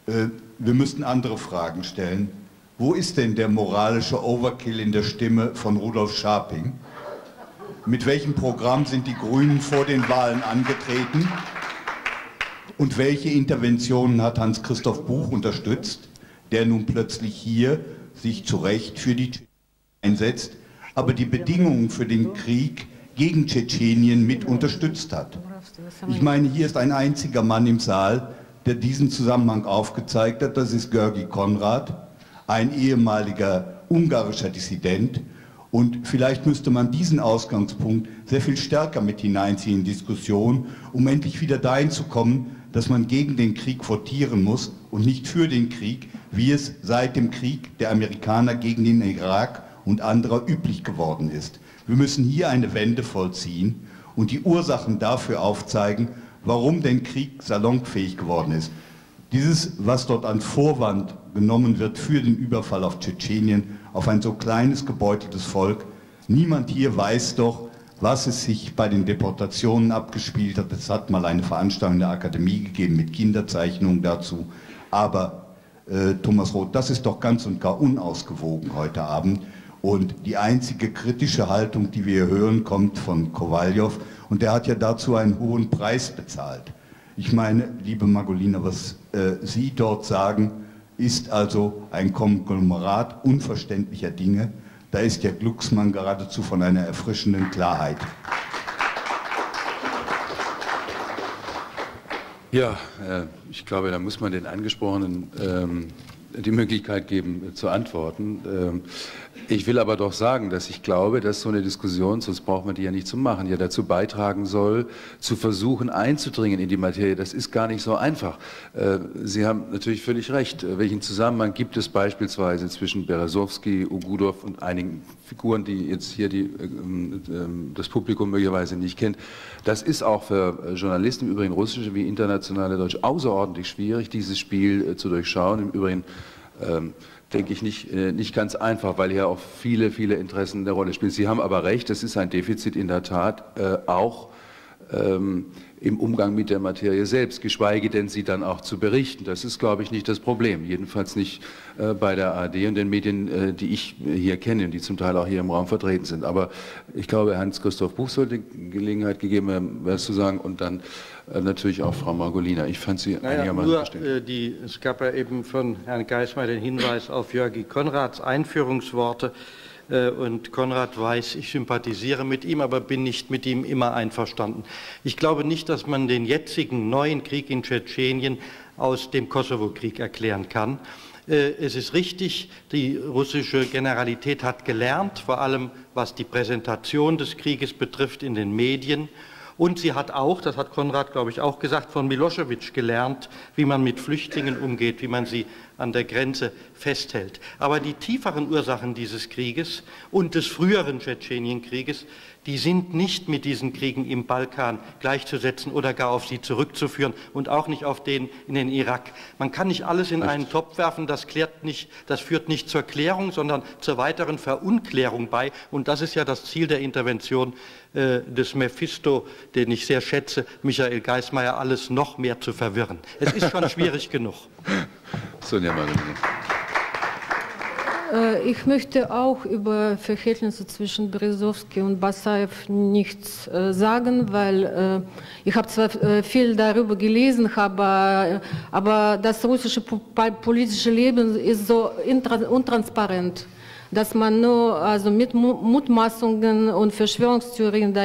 Äh, wir müssten andere Fragen stellen. Wo ist denn der moralische Overkill in der Stimme von Rudolf Scharping? Mit welchem Programm sind die Grünen vor den Wahlen angetreten? Und welche Interventionen hat Hans-Christoph Buch unterstützt, der nun plötzlich hier sich zu Recht für die einsetzt, aber die Bedingungen für den Krieg gegen Tschetschenien mit unterstützt hat. Ich meine, hier ist ein einziger Mann im Saal, der diesen Zusammenhang aufgezeigt hat, das ist Görgi Konrad, ein ehemaliger ungarischer Dissident. Und vielleicht müsste man diesen Ausgangspunkt sehr viel stärker mit hineinziehen in Diskussion, um endlich wieder dahin zu kommen, dass man gegen den Krieg votieren muss und nicht für den Krieg, wie es seit dem Krieg der Amerikaner gegen den Irak und anderer üblich geworden ist. Wir müssen hier eine Wende vollziehen und die Ursachen dafür aufzeigen, warum der Krieg salonfähig geworden ist. Dieses, was dort an Vorwand genommen wird für den Überfall auf Tschetschenien, auf ein so kleines gebeuteltes Volk, niemand hier weiß doch, was es sich bei den Deportationen abgespielt hat. Es hat mal eine Veranstaltung der Akademie gegeben mit Kinderzeichnungen dazu. Aber äh, Thomas Roth, das ist doch ganz und gar unausgewogen heute Abend. Und die einzige kritische Haltung, die wir hören, kommt von Kowaljow. Und der hat ja dazu einen hohen Preis bezahlt. Ich meine, liebe Magolina, was äh, Sie dort sagen, ist also ein Konglomerat unverständlicher Dinge. Da ist der Glucksmann geradezu von einer erfrischenden Klarheit. Ja, äh, ich glaube, da muss man den angesprochenen ähm, die Möglichkeit geben zu antworten. Ähm, ich will aber doch sagen, dass ich glaube, dass so eine Diskussion, sonst braucht man die ja nicht zu machen, ja dazu beitragen soll, zu versuchen einzudringen in die Materie. Das ist gar nicht so einfach. Äh, Sie haben natürlich völlig recht. Welchen Zusammenhang gibt es beispielsweise zwischen Beresowski, Ugudow und einigen Figuren, die jetzt hier die, ähm, ähm, das Publikum möglicherweise nicht kennt? Das ist auch für Journalisten, im Übrigen russische wie internationale Deutsche, außerordentlich schwierig, dieses Spiel äh, zu durchschauen. Im Übrigen denke ich, nicht, äh, nicht ganz einfach, weil hier auch viele, viele Interessen eine Rolle spielen. Sie haben aber recht, es ist ein Defizit in der Tat äh, auch ähm, im Umgang mit der Materie selbst, geschweige denn sie dann auch zu berichten. Das ist, glaube ich, nicht das Problem, jedenfalls nicht äh, bei der ARD und den Medien, äh, die ich hier kenne und die zum Teil auch hier im Raum vertreten sind. Aber ich glaube, Hans-Christoph Buch sollte Gelegenheit gegeben was zu sagen und dann äh, natürlich auch Frau Margolina. Ich fand sie naja, einigermaßen nur, verständlich. Äh, die, es gab ja eben von Herrn Geismar den Hinweis auf Jörgi Konrads Einführungsworte. Äh, und Konrad weiß, ich sympathisiere mit ihm, aber bin nicht mit ihm immer einverstanden. Ich glaube nicht, dass man den jetzigen neuen Krieg in Tschetschenien aus dem Kosovo-Krieg erklären kann. Es ist richtig, die russische Generalität hat gelernt, vor allem was die Präsentation des Krieges betrifft in den Medien. Und sie hat auch, das hat Konrad, glaube ich, auch gesagt, von Milosevic gelernt, wie man mit Flüchtlingen umgeht, wie man sie an der Grenze festhält. Aber die tieferen Ursachen dieses Krieges und des früheren Tschetschenienkrieges, die sind nicht mit diesen Kriegen im Balkan gleichzusetzen oder gar auf sie zurückzuführen und auch nicht auf den in den Irak. Man kann nicht alles in einen Topf werfen, das, klärt nicht, das führt nicht zur Klärung, sondern zur weiteren Verunklärung bei. Und das ist ja das Ziel der Intervention äh, des Mephisto, den ich sehr schätze, Michael Geismeier, alles noch mehr zu verwirren. Es ist schon schwierig <laughs> genug. Sonja Marini. Äh, ich möchte auch über Verhältnisse zwischen Berezowski und Basayev nichts äh, sagen, weil ich habe zwar viel darüber gelesen, aber, aber das russische politische Leben ist so untransparent, dass man nur also mit Mutmaßungen und Verschwörungstheorien da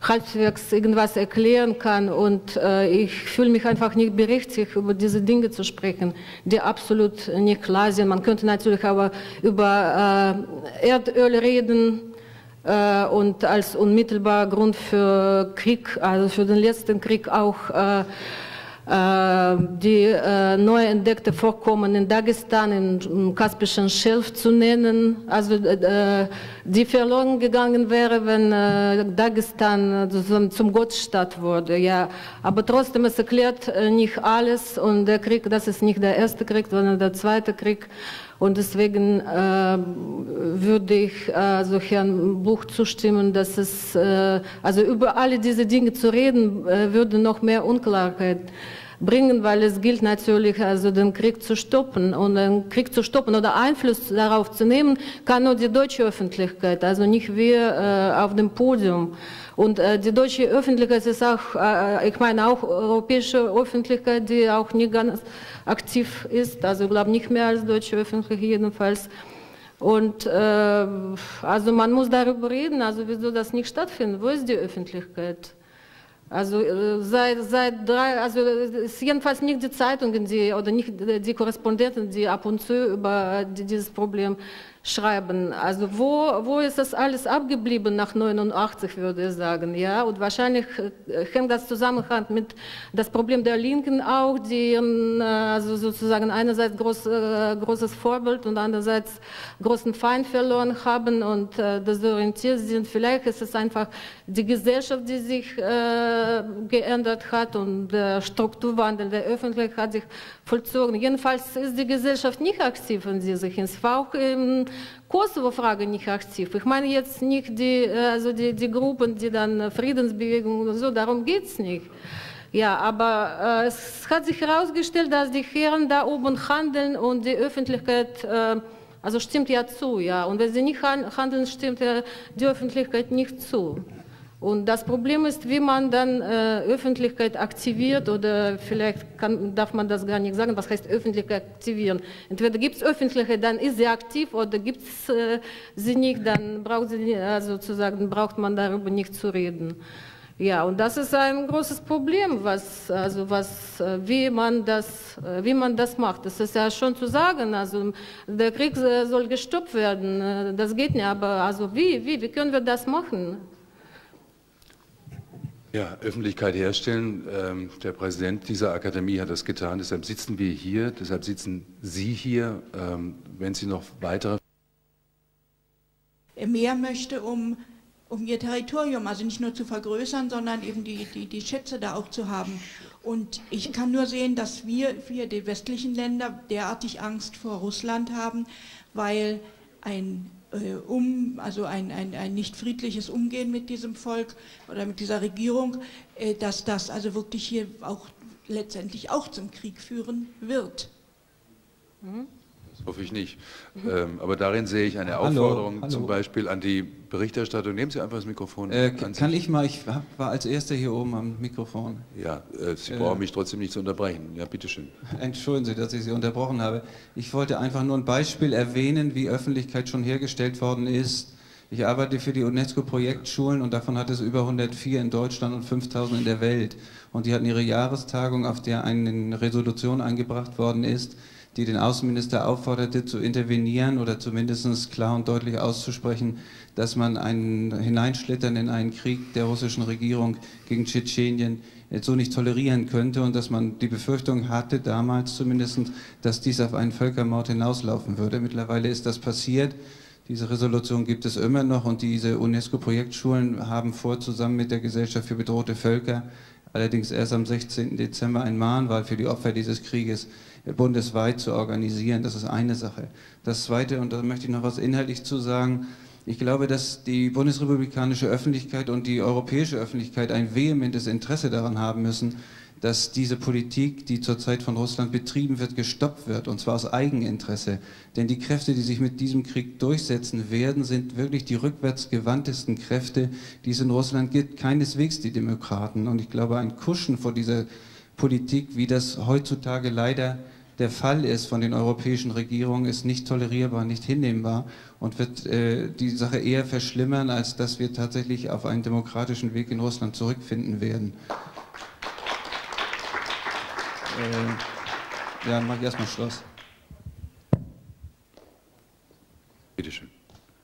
halbwegs irgendwas erklären kann. Und äh, ich fühle mich einfach nicht berechtigt, über diese Dinge zu sprechen, die absolut nicht klar sind. Man könnte natürlich aber über äh, Erdöl reden äh, und als unmittelbarer Grund für Krieg, also für den letzten Krieg auch äh, äh, die äh, neu entdeckte Vorkommen in Dagestan, im Kaspischen Schelf zu nennen, also äh, die verloren gegangen wäre, wenn Dagestan zum Gottstadt wurde. Ja, aber trotzdem es erklärt nicht alles und der Krieg, das ist nicht der erste Krieg, sondern der zweite Krieg. Und deswegen äh, würde ich äh, so Herrn Buch zustimmen, dass es, äh, also über alle diese Dinge zu reden, würde noch mehr Unklarheit bringen, weil es gilt natürlich, also den Krieg zu stoppen. Und den Krieg zu stoppen oder Einfluss darauf zu nehmen, kann nur die deutsche Öffentlichkeit, also nicht wir äh, auf dem Podium. Und äh, die deutsche Öffentlichkeit ist auch, äh, ich meine auch europäische Öffentlichkeit, die auch nicht ganz aktiv ist, also ich glaube nicht mehr als deutsche Öffentlichkeit jedenfalls. Und äh, also man muss darüber reden, also wieso das nicht stattfindet, wo ist die Öffentlichkeit? Also äh, seit, seit drei, also es ist jedenfalls nicht die Zeitungen, die oder nicht die Korrespondenten, die ab und zu über dieses Problem schreiben. Also wo, wo ist das alles abgeblieben nach 89, würde ich sagen. Ja? Und wahrscheinlich äh, hängt das zusammen mit das Problem der Linken auch, die äh, also sozusagen einerseits groß, äh, großes Vorbild und andererseits großen Feind verloren haben und desorientiert sind. Vielleicht ist es einfach die Gesellschaft, die sich geändert hat und der Strukturwandel der Öffentlichkeit hat sich vollzogen. Jedenfalls ist die Gesellschaft nicht aktiv in dieser Hinsicht. War auch im Kosovo-Frage nicht aktiv. Ich meine jetzt nicht die, äh, also die, die Gruppen, die dann Friedensbewegungen und so, darum geht es nicht. Ja, aber äh, es hat sich herausgestellt, dass die Herren da oben handeln und die Öffentlichkeit, äh, also stimmt ja zu, ja. Und wenn sie nicht handeln, stimmt die Öffentlichkeit nicht zu. Und das Problem ist, wie man dann äh, Öffentlichkeit aktiviert oder vielleicht kann, darf man das gar nicht sagen, was heißt Öffentlichkeit aktivieren. Entweder gibt es Öffentlichkeit, dann ist sie aktiv oder gibt es äh, sie nicht, dann braucht, sie, also sozusagen, braucht man darüber nicht zu reden. Ja, und das ist ein großes Problem, was, also was, äh, wie, man das, äh, wie man das macht. Das ist ja schon zu sagen, also der Krieg soll gestoppt werden, das geht nicht, aber also wie, wie, wie können wir das machen? Ja, Öffentlichkeit herstellen. Ähm, der Präsident dieser Akademie hat das getan. Deshalb sitzen wir hier, deshalb sitzen Sie hier. Ähm, wenn Sie noch weitere mehr möchte, um um ihr Territorium, also nicht nur zu vergrößern, sondern eben die, die, die Schätze da auch zu haben. Und ich kann nur sehen, dass wir, wir, die westlichen Länder, derartig Angst vor Russland haben, weil ein äh, um, also ein, ein, ein nicht friedliches Umgehen mit diesem Volk oder mit dieser Regierung, äh, dass das also wirklich hier auch letztendlich auch zum Krieg führen wird. Mhm. Das hoffe ich nicht. Ähm, aber darin sehe ich eine Aufforderung hallo, hallo. zum Beispiel an die Berichterstattung. Nehmen Sie einfach das Mikrofon. Äh, kann ich mal, ich war als Erster hier oben am Mikrofon. Ja, äh, Sie äh, brauchen mich trotzdem nicht zu unterbrechen. Ja, bitteschön. <laughs> Entschuldigen Sie, dass ich Sie unterbrochen habe. Ich wollte einfach nur ein Beispiel erwähnen, wie Öffentlichkeit schon hergestellt worden ist. Ich arbeite für die UNESCO-Projektschulen und davon hat es über 104 in Deutschland und 5000 in der Welt. Und die hatten ihre Jahrestagung, auf der eine Resolution eingebracht worden ist, die den Außenminister aufforderte, zu intervenieren oder zumindest klar und deutlich auszusprechen, dass man ein Hineinschlittern in einen Krieg der russischen Regierung gegen Tschetschenien so nicht tolerieren könnte und dass man die Befürchtung hatte, damals zumindest, dass dies auf einen Völkermord hinauslaufen würde. Mittlerweile ist das passiert. Diese Resolution gibt es immer noch und diese UNESCO-Projektschulen haben vor, zusammen mit der Gesellschaft für bedrohte Völker, allerdings erst am 16. Dezember ein Mahnwahl für die Opfer dieses Krieges bundesweit zu organisieren. Das ist eine Sache. Das Zweite, und da möchte ich noch was inhaltlich zu sagen, ich glaube, dass die bundesrepublikanische Öffentlichkeit und die europäische Öffentlichkeit ein vehementes Interesse daran haben müssen, dass diese Politik, die zurzeit von Russland betrieben wird, gestoppt wird, und zwar aus Eigeninteresse. Denn die Kräfte, die sich mit diesem Krieg durchsetzen werden, sind wirklich die rückwärtsgewandtesten Kräfte, die es in Russland gibt, keineswegs die Demokraten. Und ich glaube, ein Kuschen vor dieser Politik, wie das heutzutage leider der Fall ist von den europäischen Regierungen, ist nicht tolerierbar, nicht hinnehmbar und wird äh, die Sache eher verschlimmern, als dass wir tatsächlich auf einen demokratischen Weg in Russland zurückfinden werden. Äh, ja, dann mache ich erstmal Schluss. Bitte schön.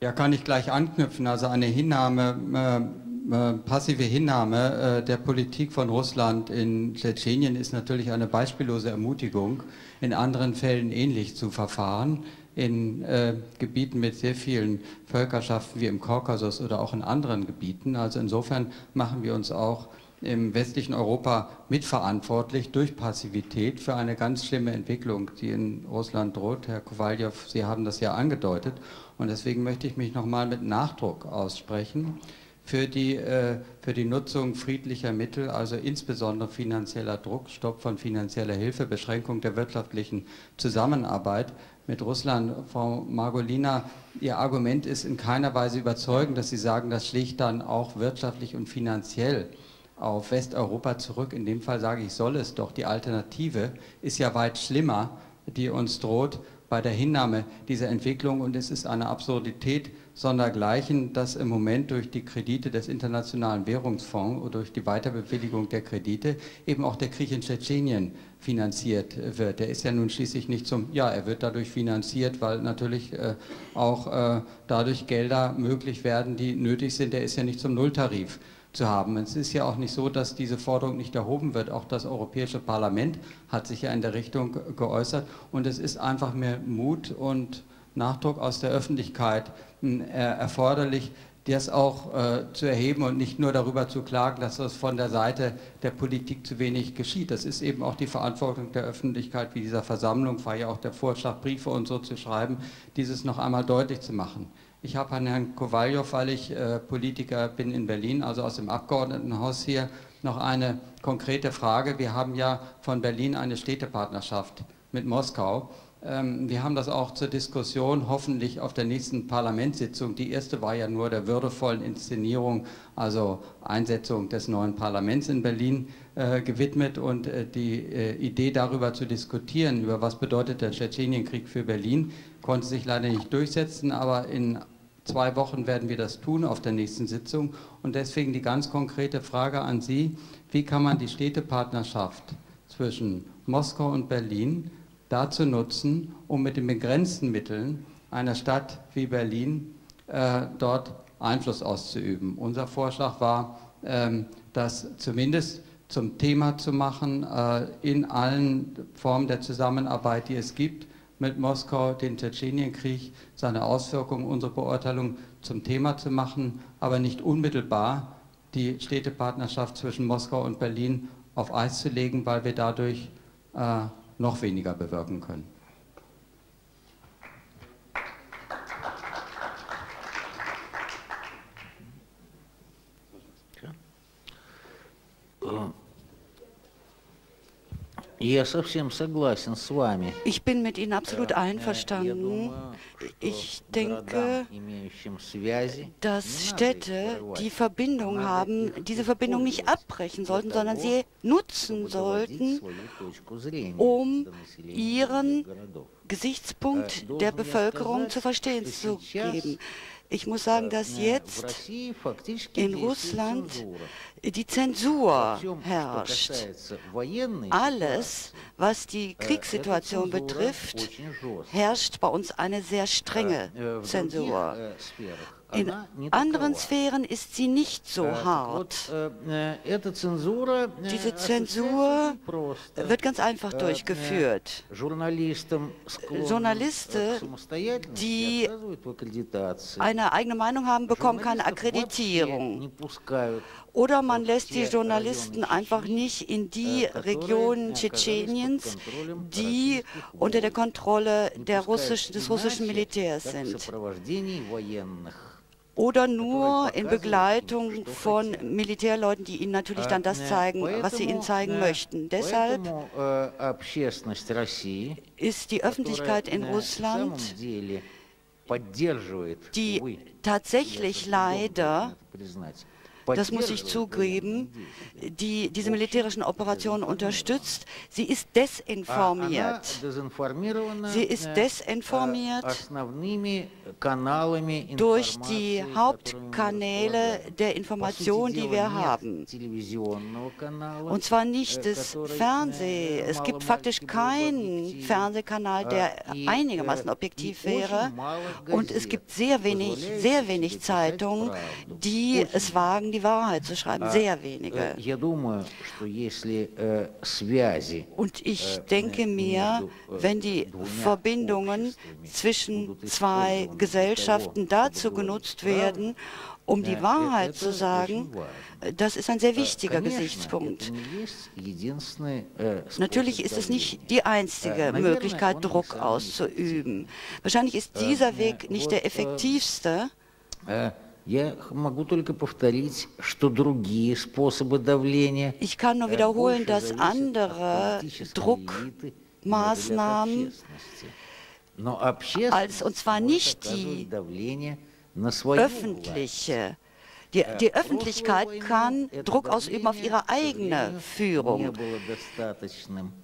Ja, kann ich gleich anknüpfen. Also eine Hinnahme, äh, äh, passive Hinnahme äh, der Politik von Russland in Tschetschenien ist natürlich eine beispiellose Ermutigung, in anderen Fällen ähnlich zu verfahren. In äh, Gebieten mit sehr vielen Völkerschaften wie im Kaukasus oder auch in anderen Gebieten. Also insofern machen wir uns auch im westlichen Europa mitverantwortlich durch Passivität für eine ganz schlimme Entwicklung, die in Russland droht. Herr Kowaljow, Sie haben das ja angedeutet. Und deswegen möchte ich mich nochmal mit Nachdruck aussprechen für die, äh, für die Nutzung friedlicher Mittel, also insbesondere finanzieller Druck, Stopp von finanzieller Hilfe, Beschränkung der wirtschaftlichen Zusammenarbeit mit Russland. Frau Margolina, Ihr Argument ist in keiner Weise überzeugend, dass Sie sagen, das schlägt dann auch wirtschaftlich und finanziell auf Westeuropa zurück. In dem Fall sage ich, soll es doch. Die Alternative ist ja weit schlimmer, die uns droht bei der Hinnahme dieser Entwicklung. Und es ist eine Absurdität sondergleichen, dass im Moment durch die Kredite des Internationalen Währungsfonds oder durch die Weiterbewilligung der Kredite eben auch der Krieg in Tschetschenien finanziert wird. Der ist ja nun schließlich nicht zum, ja, er wird dadurch finanziert, weil natürlich äh, auch äh, dadurch Gelder möglich werden, die nötig sind. Der ist ja nicht zum Nulltarif zu haben. Es ist ja auch nicht so, dass diese Forderung nicht erhoben wird. Auch das Europäische Parlament hat sich ja in der Richtung geäußert. Und es ist einfach mehr Mut und Nachdruck aus der Öffentlichkeit hm, erforderlich, das auch äh, zu erheben und nicht nur darüber zu klagen, dass das von der Seite der Politik zu wenig geschieht. Das ist eben auch die Verantwortung der Öffentlichkeit, wie dieser Versammlung, war ja auch der Vorschlag, Briefe und so zu schreiben, dieses noch einmal deutlich zu machen. Ich habe an Herrn Kowaljow, weil ich äh, Politiker bin in Berlin, also aus dem Abgeordnetenhaus hier, noch eine konkrete Frage. Wir haben ja von Berlin eine Städtepartnerschaft mit Moskau. Ähm, wir haben das auch zur Diskussion hoffentlich auf der nächsten Parlamentssitzung. Die erste war ja nur der würdevollen Inszenierung, also Einsetzung des neuen Parlaments in Berlin äh, gewidmet und äh, die äh, Idee darüber zu diskutieren, über was bedeutet der Tschetschenienkrieg für Berlin, konnte sich leider nicht durchsetzen, aber in zwei Wochen werden wir das tun auf der nächsten Sitzung. Und deswegen die ganz konkrete Frage an Sie, wie kann man die Städtepartnerschaft zwischen Moskau und Berlin dazu nutzen, um mit den begrenzten Mitteln einer Stadt wie Berlin äh, dort Einfluss auszuüben. Unser Vorschlag war, ähm, das zumindest zum Thema zu machen, äh, in allen Formen der Zusammenarbeit, die es gibt, mit Moskau den Tschetschenienkrieg, seine Auswirkungen, unsere Beurteilung zum Thema zu machen, aber nicht unmittelbar die Städtepartnerschaft zwischen Moskau und Berlin auf Eis zu legen, weil wir dadurch äh, noch weniger bewirken können. Ich bin mit Ihnen absolut einverstanden. Ich denke, dass Städte, die Verbindung haben, diese Verbindung nicht abbrechen sollten, sondern sie nutzen sollten, um ihren Gesichtspunkt der Bevölkerung zu verstehen zu geben. Ich muss sagen, dass jetzt in Russland die Zensur herrscht. Alles, was die Kriegssituation betrifft, herrscht bei uns eine sehr strenge Zensur. In anderen Sphären ist sie nicht so hart. Diese Zensur wird ganz einfach durchgeführt. Journalisten, die eine eigene Meinung haben, bekommen keine Akkreditierung. Oder man lässt die Journalisten einfach nicht in die Regionen Tschetscheniens, die unter der Kontrolle der russisch, des russischen Militärs sind oder nur in Begleitung von Militärleuten, die ihnen natürlich dann das zeigen, was sie ihnen zeigen möchten. Deshalb ist die Öffentlichkeit in Russland, die tatsächlich leider das muss ich zugeben, die diese militärischen Operationen unterstützt. Sie ist desinformiert. Sie ist desinformiert durch die Hauptkanäle der Information, die wir haben. Und zwar nicht das Fernsehen. Es gibt faktisch keinen Fernsehkanal, der einigermaßen objektiv wäre. Und es gibt sehr wenig, sehr wenig Zeitungen, die es wagen, die Wahrheit zu schreiben, sehr wenige. Und ich denke mir, wenn die Verbindungen zwischen zwei Gesellschaften dazu genutzt werden, um die Wahrheit zu sagen, das ist ein sehr wichtiger Gesichtspunkt. Natürlich ist es nicht die einzige Möglichkeit, Druck auszuüben. Wahrscheinlich ist dieser Weg nicht der effektivste. Ich kann nur wiederholen, dass andere Druckmaßnahmen als und zwar nicht die öffentliche die, die, Öffentlichkeit kann Druck ausüben auf ihre eigene Führung.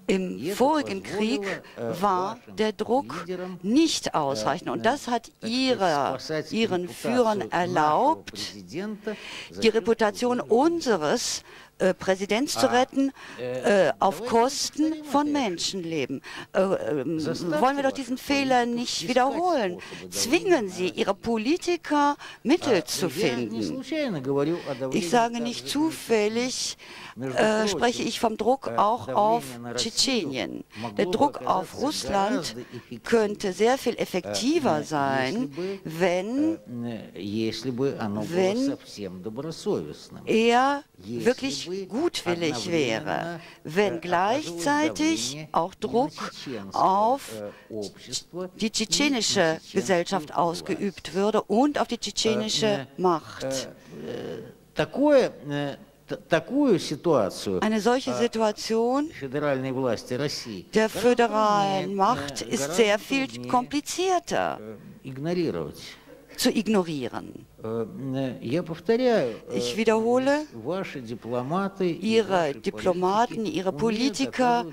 Im vorigen Krieg war der Druck nicht ausreichend und das hat ihre, ihren Führern erlaubt, die Reputation unseres äh, Präsidents zu retten äh, auf Kosten von Menschenleben. Äh, ähm, wollen wir doch diesen Fehler nicht wiederholen. Zwingen Sie Ihre Politiker, Mittel zu finden. Ich sage nicht zufällig, äh, spreche ich vom Druck auch auf Tschetschenien. Der Druck auf Russland könnte sehr viel effektiver sein, wenn, wenn er wirklich gutwillig wäre, wenn gleichzeitig auch Druck auf die tschetschenische Gesellschaft ausgeübt würde und auf die tschetschenische Macht. Eine solche Situation der föderalen Macht ist sehr viel komplizierter. zu ignorieren. Ich wiederhole, Ihre Diplomaten, Ihre Politiker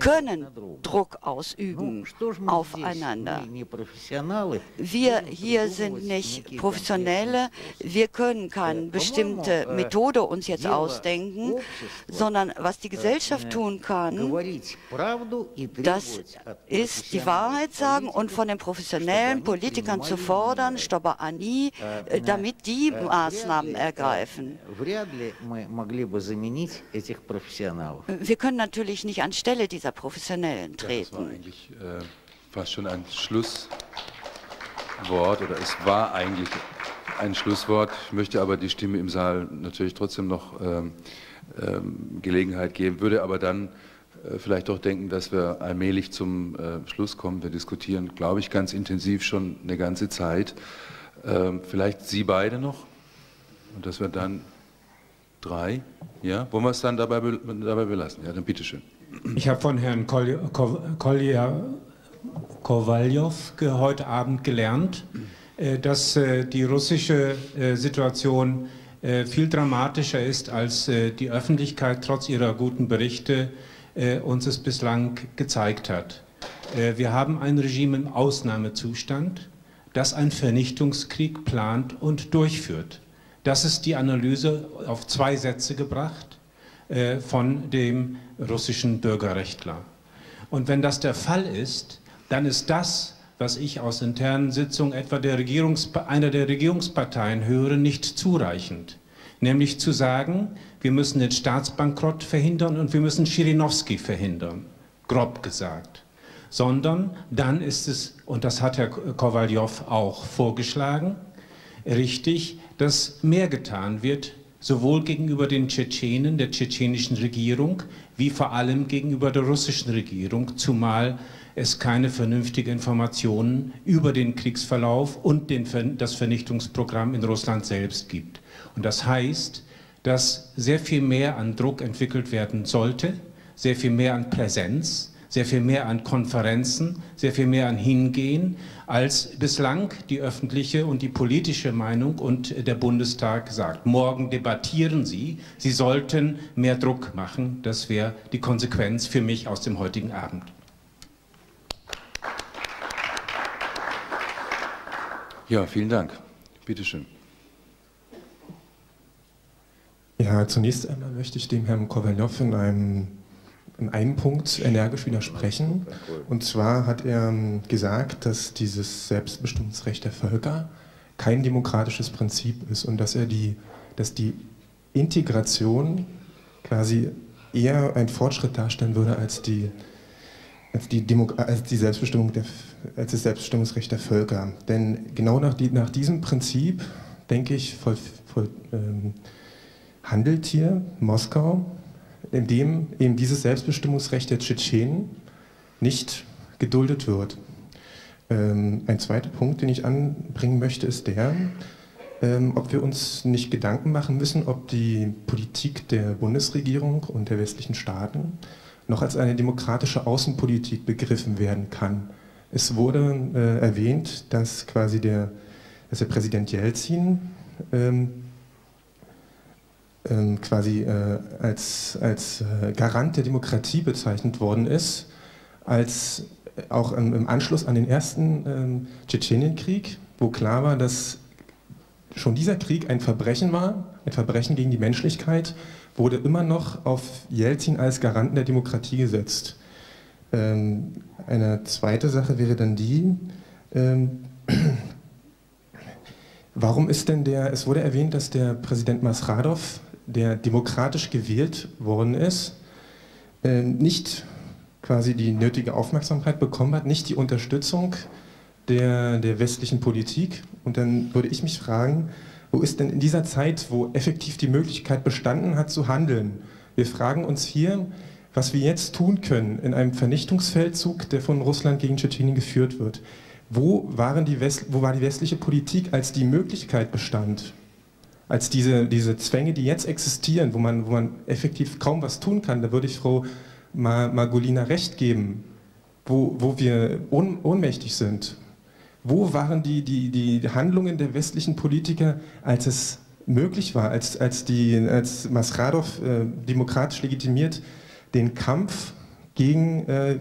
können Druck ausüben aufeinander. Wir hier sind nicht Professionelle, wir können keine bestimmte Methode uns jetzt ausdenken, sondern was die Gesellschaft tun kann, das ist die Wahrheit sagen und von den professionellen Politikern zu fordern, Stopper Ani, damit die Maßnahmen ergreifen. Wir können natürlich nicht anstelle dieser Professionellen treten. Das war eigentlich äh, fast schon ein Schlusswort oder es war eigentlich ein Schlusswort. Ich möchte aber die Stimme im Saal natürlich trotzdem noch ähm, ähm, Gelegenheit geben, würde aber dann äh, vielleicht doch denken, dass wir allmählich zum äh, Schluss kommen. Wir diskutieren, glaube ich, ganz intensiv schon eine ganze Zeit. Ähm, vielleicht Sie beide noch und dass wir dann drei, ja, wollen wir es dann dabei, dabei belassen? Ja, dann bitteschön. Ich habe von Herrn Kolja Kowaljow heute Abend gelernt, äh, dass äh, die russische äh, Situation viel dramatischer ist, als die Öffentlichkeit trotz ihrer guten Berichte uns es bislang gezeigt hat. Wir haben ein Regime im Ausnahmezustand das einen Vernichtungskrieg plant und durchführt. Das ist die Analyse auf zwei Sätze gebracht äh, von dem russischen Bürgerrechtler. Und wenn das der Fall ist, dann ist das, was ich aus internen Sitzungen etwa der einer der Regierungsparteien höre, nicht zureichend. Nämlich zu sagen, wir müssen den Staatsbankrott verhindern und wir müssen Schirinowski verhindern. Grob gesagt sondern dann ist es, und das hat Herr Kowaljow auch vorgeschlagen, richtig, dass mehr getan wird, sowohl gegenüber den Tschetschenen, der tschetschenischen Regierung, wie vor allem gegenüber der russischen Regierung, zumal es keine vernünftigen Informationen über den Kriegsverlauf und den, das Vernichtungsprogramm in Russland selbst gibt. Und das heißt, dass sehr viel mehr an Druck entwickelt werden sollte, sehr viel mehr an Präsenz, sehr viel mehr an Konferenzen, sehr viel mehr an Hingehen, als bislang die öffentliche und die politische Meinung und der Bundestag sagt. Morgen debattieren Sie, Sie sollten mehr Druck machen. Das wäre die Konsequenz für mich aus dem heutigen Abend. Ja, vielen Dank. Bitte schön. Ja, zunächst einmal möchte ich dem Herrn Kowaljow in einem in einem Punkt energisch widersprechen. Und zwar hat er ähm, gesagt, dass dieses Selbstbestimmungsrecht der Völker kein demokratisches Prinzip ist und dass er die, dass die Integration quasi eher ein Fortschritt darstellen würde als die, als die, Demo als die Selbstbestimmung der, als das Selbstbestimmungsrecht der Völker. Denn genau nach, die, nach diesem Prinzip, denke ich, voll, voll, ähm, handelt hier Moskau in dem eben dieses Selbstbestimmungsrecht der Tschetschenen nicht geduldet wird. Ähm, ein zweiter Punkt, den ich anbringen möchte, ist der, ähm, ob wir uns nicht Gedanken machen müssen, ob die Politik der Bundesregierung und der westlichen Staaten noch als eine demokratische Außenpolitik begriffen werden kann. Es wurde äh, erwähnt, dass quasi der, dass der Präsident Jelzin ähm, quasi äh, als, als äh, Garant der Demokratie bezeichnet worden ist, als auch im Anschluss an den ersten ähm, Tschetschenienkrieg, wo klar war, dass schon dieser Krieg ein Verbrechen war, ein Verbrechen gegen die Menschlichkeit, wurde immer noch auf Jelzin als Garanten der Demokratie gesetzt. Ähm, eine zweite Sache wäre dann die, warum ist denn der, es wurde erwähnt, dass der Präsident Masradov der demokratisch gewählt worden ist, ähm, nicht quasi die nötige Aufmerksamkeit bekommen hat, nicht die Unterstützung der, der westlichen Politik. Und dann würde ich mich fragen, wo ist denn in dieser Zeit, wo effektiv die Möglichkeit bestanden hat zu handeln? Wir fragen uns hier, was wir jetzt tun können in einem Vernichtungsfeldzug, der von Russland gegen Tschetschenien geführt wird. Wo, waren die West, wo war die westliche Politik, als die Möglichkeit bestand, als diese, diese Zwänge, die jetzt existieren, wo man, wo man effektiv kaum was tun kann, da würde ich Frau Margolina recht geben, wo, wo wir ohn, ohnmächtig sind, Wo waren die, die, die Handlungen der westlichen Politiker, als es möglich war, als, als, die, als Masradov äh, demokratisch legitimiert den Kampf gegen, äh,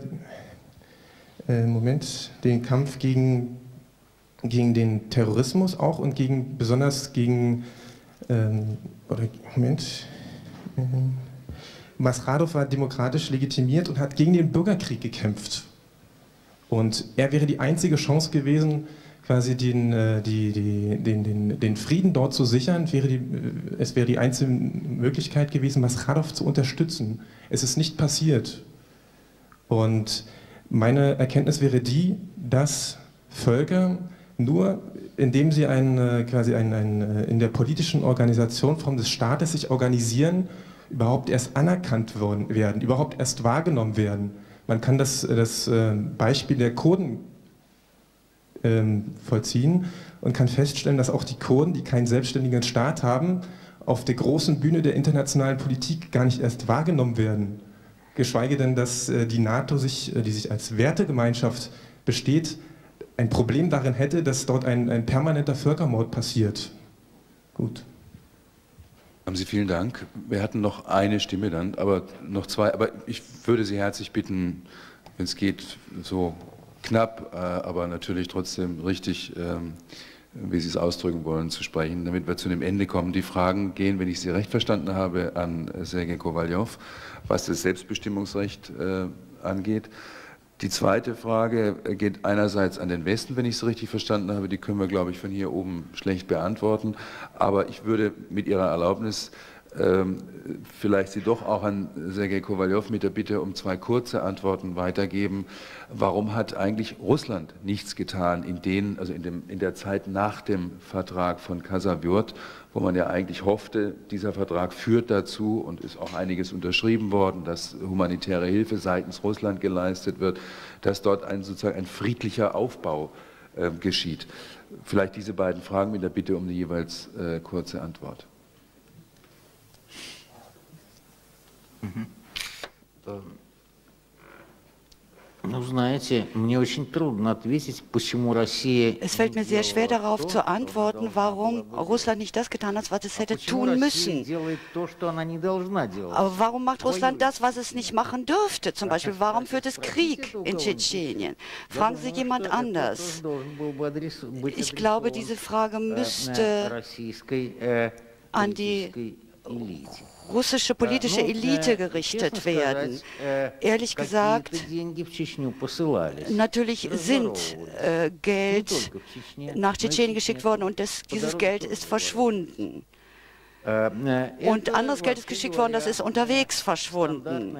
äh, Moment, den Kampf gegen, gegen den Terrorismus auch und gegen, besonders gegen, ähm, oder, Moment, ähm, Masradov war demokratisch legitimiert und hat gegen den Bürgerkrieg gekämpft. Und er wäre die einzige Chance gewesen, quasi den, äh, die, die, den, den, den Frieden dort zu sichern, wäre die, äh, es wäre die einzige Möglichkeit gewesen, Masradov zu unterstützen. Es ist nicht passiert. Und meine Erkenntnis wäre die, dass Völker nur indem sie ein, äh, quasi ein, ein, in der politischen Organisation Form des Staates sich organisieren, überhaupt erst anerkannt werden, überhaupt erst wahrgenommen werden. Man kann das, das Beispiel der Kurden ähm, vollziehen und kann feststellen, dass auch die Kurden, die keinen selbstständigen Staat haben, auf der großen Bühne der internationalen Politik gar nicht erst wahrgenommen werden. Geschweige denn, dass äh, die NATO, sich, äh, die sich als Wertegemeinschaft besteht, ein Problem darin hätte, dass dort ein, ein permanenter Völkermord passiert. Gut. Haben Sie vielen Dank. Wir hatten noch eine Stimme dann, aber noch zwei. Aber ich würde Sie herzlich bitten, wenn es geht, so knapp, äh, aber natürlich trotzdem richtig, ähm, wie Sie es ausdrücken wollen, zu sprechen, damit wir zu dem Ende kommen. Die Fragen gehen, wenn ich Sie recht verstanden habe, an Sergei Kowaljow, was das Selbstbestimmungsrecht äh, angeht. Die zweite Frage geht einerseits an den Westen, wenn ich es richtig verstanden habe. Die können wir, glaube ich, von hier oben schlecht beantworten. Aber ich würde mit Ihrer Erlaubnis ähm, vielleicht Sie doch auch an Sergei Kowaljow mit der Bitte um zwei kurze Antworten weitergeben. Warum hat eigentlich Russland nichts getan in, den, also in, dem, in der Zeit nach dem Vertrag von Kasavyurt, wo man ja eigentlich hoffte, dieser Vertrag führt dazu und ist auch einiges unterschrieben worden, dass humanitäre Hilfe seitens Russland geleistet wird, dass dort ein, sozusagen ein friedlicher Aufbau äh, geschieht. Vielleicht diese beiden Fragen mit der Bitte um eine jeweils äh, kurze Antwort. Mhm. Ну, Es fällt mir sehr schwer darauf zu antworten, warum Russland nicht das getan hat, was es hätte tun müssen. Aber warum macht Russland das, was es nicht machen dürfte? Zum Beispiel, warum führt es Krieg in Tschetschenien? Fragen Sie jemand anders. Ich glaube, diese Frage müsste an die russische politische Elite gerichtet werden. Ehrlich gesagt, natürlich sind äh, Geld nach Tschetschenien geschickt worden und das, dieses Geld ist verschwunden. Und anderes Geld ist geschickt worden, das ist unterwegs verschwunden.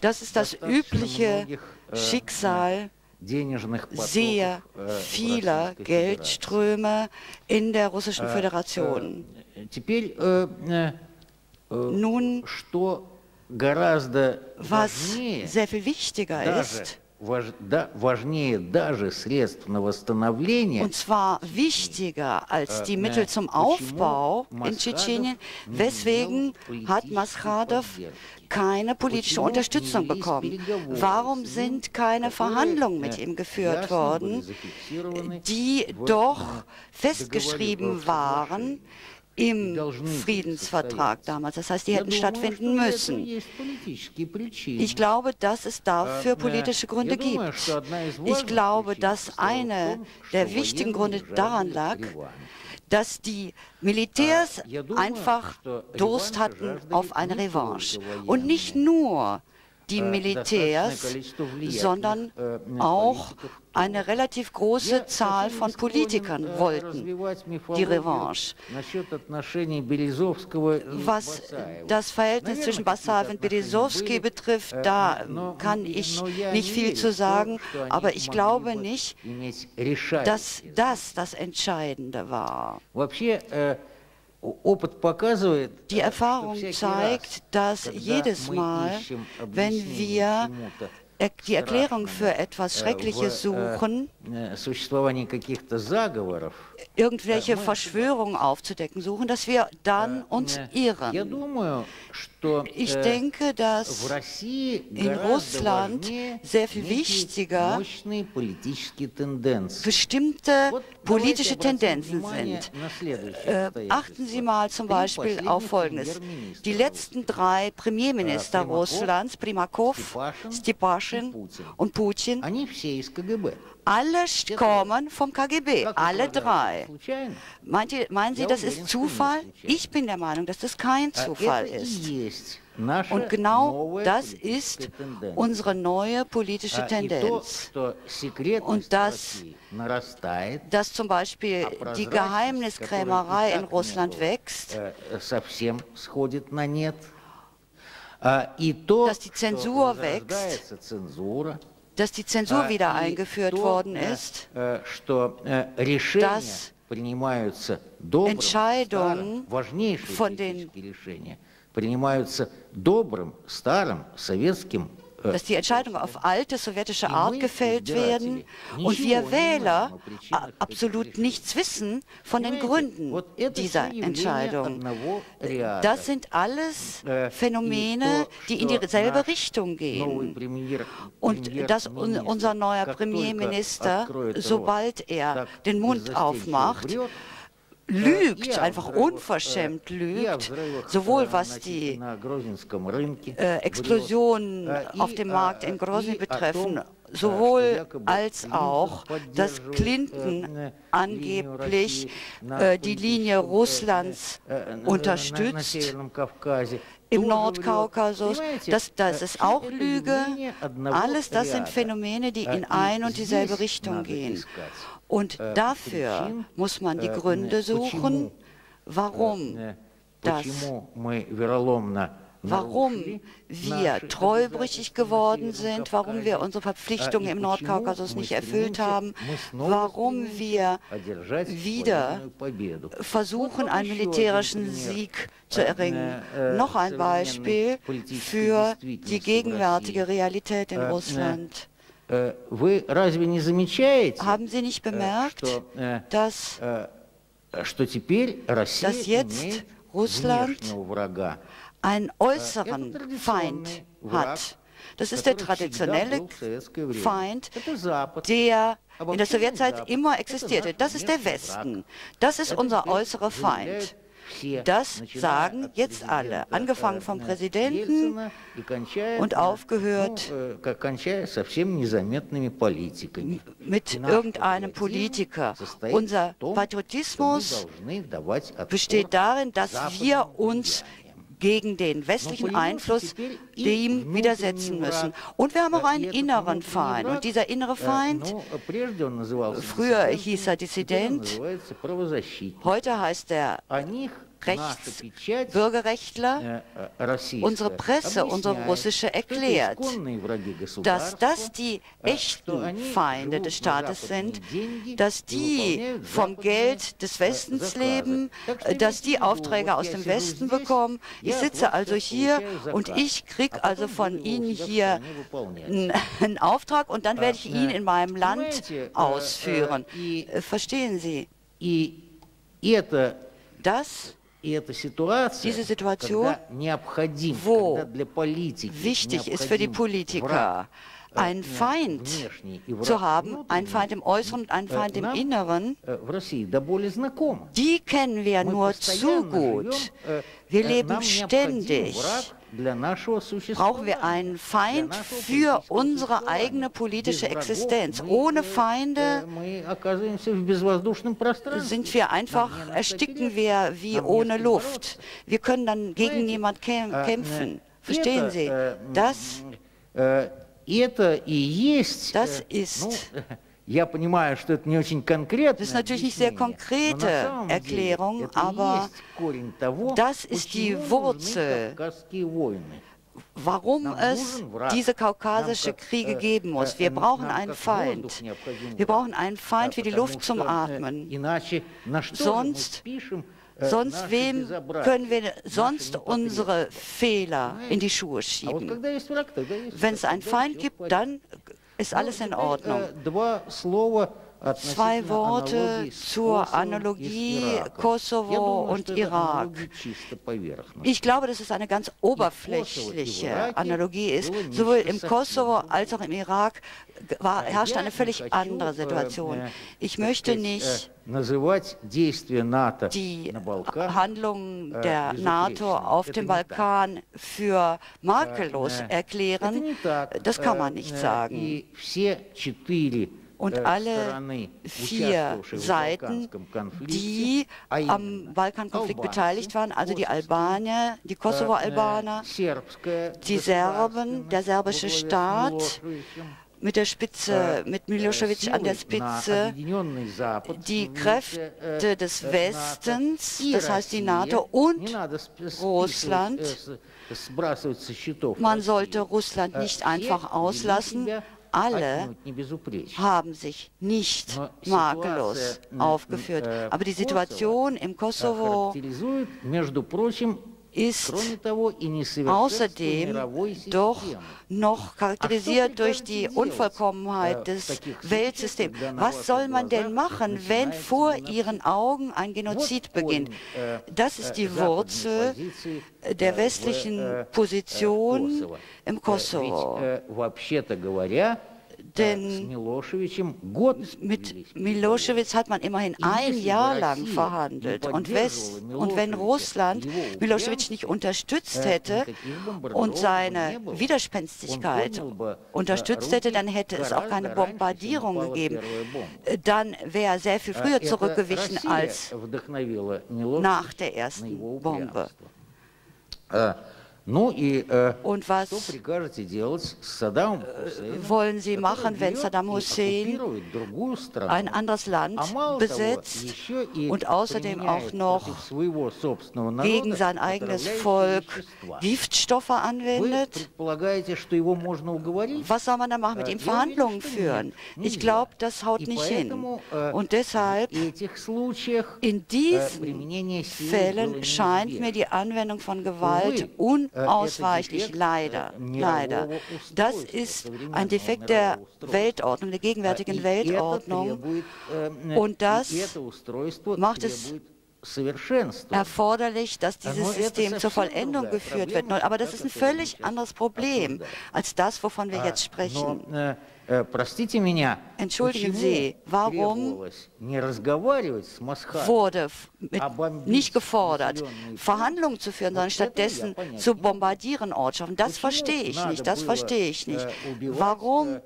Das ist das übliche Schicksal sehr vieler Geldströme in der Russischen Föderation. Nun, was sehr viel wichtiger ist, und zwar wichtiger als die Mittel zum Aufbau in Tschetschenien. Weswegen hat Masradov keine politische Unterstützung bekommen? Warum sind keine Verhandlungen mit ihm geführt worden, die doch festgeschrieben waren im Friedensvertrag damals. Das heißt, die hätten stattfinden müssen. Ich glaube, dass es dafür politische Gründe gibt. Ich glaube, dass einer der wichtigen Gründe daran lag, dass die Militärs einfach Durst hatten auf eine Revanche. Und nicht nur die Militärs, sondern auch eine relativ große Zahl von Politikern wollten die Revanche. Was das Verhältnis zwischen Bassav und Berezovsky betrifft, da kann ich nicht viel zu sagen, aber ich glaube nicht, dass das das Entscheidende war. Die Erfahrung zeigt, dass jedes Mal, wenn wir die Erklärung für etwas Schreckliches suchen, irgendwelche Verschwörungen aufzudecken suchen, dass wir dann uns irren. Ich denke, dass in Russland sehr viel wichtiger bestimmte politische Tendenzen sind. Äh, achten Sie mal zum Beispiel auf Folgendes. Die letzten drei Premierminister Russlands, Primakov, Stepaschin und Putin, alle kommen vom KGB, alle drei. meinen Sie, das ist Zufall? Ich bin der Meinung, dass das kein Zufall ist. Und genau das ist unsere neue politische Tendenz. Und dass, dass zum Beispiel die Geheimniskrämerei in Russland wächst, dass die Zensur wächst, dass die Zensur wieder eingeführt worden ist, dass Entscheidungen von den dass die Entscheidungen auf alte sowjetische Art gefällt werden und wir Wähler absolut nichts wissen von den Gründen dieser Entscheidung. Das sind alles Phänomene, die in dieselbe Richtung gehen. Und dass unser neuer Premierminister, sobald er den Mund aufmacht, lügt, einfach unverschämt lügt, sowohl was die äh, Explosion auf dem Markt in Grozny betreffen, sowohl als auch, dass Clinton angeblich äh, die Linie Russlands unterstützt im Nordkaukasus. Das, das ist auch Lüge. Alles das sind Phänomene, die in ein und dieselbe Richtung gehen. Und dafür muss man die Gründe suchen, warum das warum wir treubrüchig geworden sind, warum wir unsere Verpflichtungen im Nordkaukasus nicht erfüllt haben, warum wir wieder versuchen, einen militärischen Sieg zu erringen. Noch ein Beispiel für die gegenwärtige Realität in Russland. Haben Sie nicht bemerkt, dass, dass jetzt Russland einen äußeren Feind hat? Das ist der traditionelle Feind, der in der Sowjetzeit immer existierte. Das ist der Westen. Das ist unser äußerer Feind. Das sagen jetzt alle, angefangen vom Präsidenten und aufgehört mit irgendeinem Politiker. Unser Patriotismus besteht darin, dass wir uns gegen den westlichen Einfluss dem widersetzen müssen. Und wir haben auch einen inneren Feind. Und dieser innere Feind, früher hieß er Dissident, heute heißt er Rechts, Bürgerrechtler, unsere Presse, unsere russische erklärt, dass das die echten Feinde des Staates sind, dass die vom Geld des Westens leben, dass die Aufträge aus dem Westen bekommen. Ich sitze also hier und ich kriege also von Ihnen hier <laughs> einen Auftrag und dann werde ich ihn in meinem Land ausführen. Verstehen Sie? Das diese Situation, wo wichtig ist für die Politiker, einen Feind zu haben, einen Feind im Äußeren und einen Feind im Inneren, die kennen wir nur zu gut. Wir leben ständig brauchen wir einen Feind für unsere eigene politische Existenz. Ohne Feinde sind wir einfach, ersticken wir wie ohne Luft. Wir können dann gegen niemand kämpfen. Verstehen Sie? Das, das ist <laughs> das ist natürlich nicht sehr konkrete Erklärung, aber das ist die Wurzel warum es diese kaukasische Kriege geben muss. Wir brauchen einen Feind. Wir brauchen einen Feind wie die Luft zum Atmen. Sonst Sonst wem können wir sonst unsere Fehler in die Schuhe schieben? Wenn es einen Feind gibt, dann ist alles in Ordnung. Zwei Worte zur Analogie Kosovo und Irak. Ich glaube, dass es eine ganz oberflächliche Analogie ist. Sowohl im Kosovo als auch im Irak war, herrscht eine völlig andere Situation. Ich möchte nicht die Handlungen der NATO auf dem Balkan für makellos erklären. Das kann man nicht sagen. Und alle vier Seiten, die am Balkankonflikt beteiligt waren, also die Albanier, die Kosovo-Albaner, die Serben, der serbische Staat, mit der Spitze, mit Milosevic an der Spitze, die Kräfte des Westens, das heißt die NATO und Russland. Man sollte Russland nicht einfach auslassen, alle haben sich nicht makellos aufgeführt. Aber die Situation im Kosovo ist außerdem doch noch charakterisiert durch die Unvollkommenheit des Weltsystems. Was soll man denn machen, wenn vor ihren Augen ein Genozid beginnt? Das ist die Wurzel der westlichen Position im Kosovo. Denn mit Milosevic hat man immerhin ein Jahr lang verhandelt. Und, West, und wenn Russland Milosevic nicht unterstützt hätte und seine Widerspenstigkeit unterstützt hätte, dann hätte es auch keine Bombardierung gegeben. Dann wäre er sehr viel früher zurückgewichen als nach der ersten Bombe. Und was wollen Sie machen, wenn Saddam Hussein ein anderes Land besetzt und außerdem auch noch gegen sein eigenes Volk Giftstoffe anwendet? Was soll man da machen? Mit ihm Verhandlungen führen? Ich glaube, das haut nicht hin. Und deshalb, in diesen Fällen scheint mir die Anwendung von Gewalt un unausweichlich, leider, leider. Das ist ein Defekt der Weltordnung, der gegenwärtigen Weltordnung. Und das macht es erforderlich, dass dieses System zur Vollendung geführt wird. Aber das ist ein völlig anderes Problem als das, wovon wir jetzt sprechen. Entschuldigen Sie, warum wurde nicht gefordert, Verhandlungen zu führen, sondern stattdessen zu bombardieren Ortschaften? Das verstehe ich nicht, das verstehe ich nicht. Warum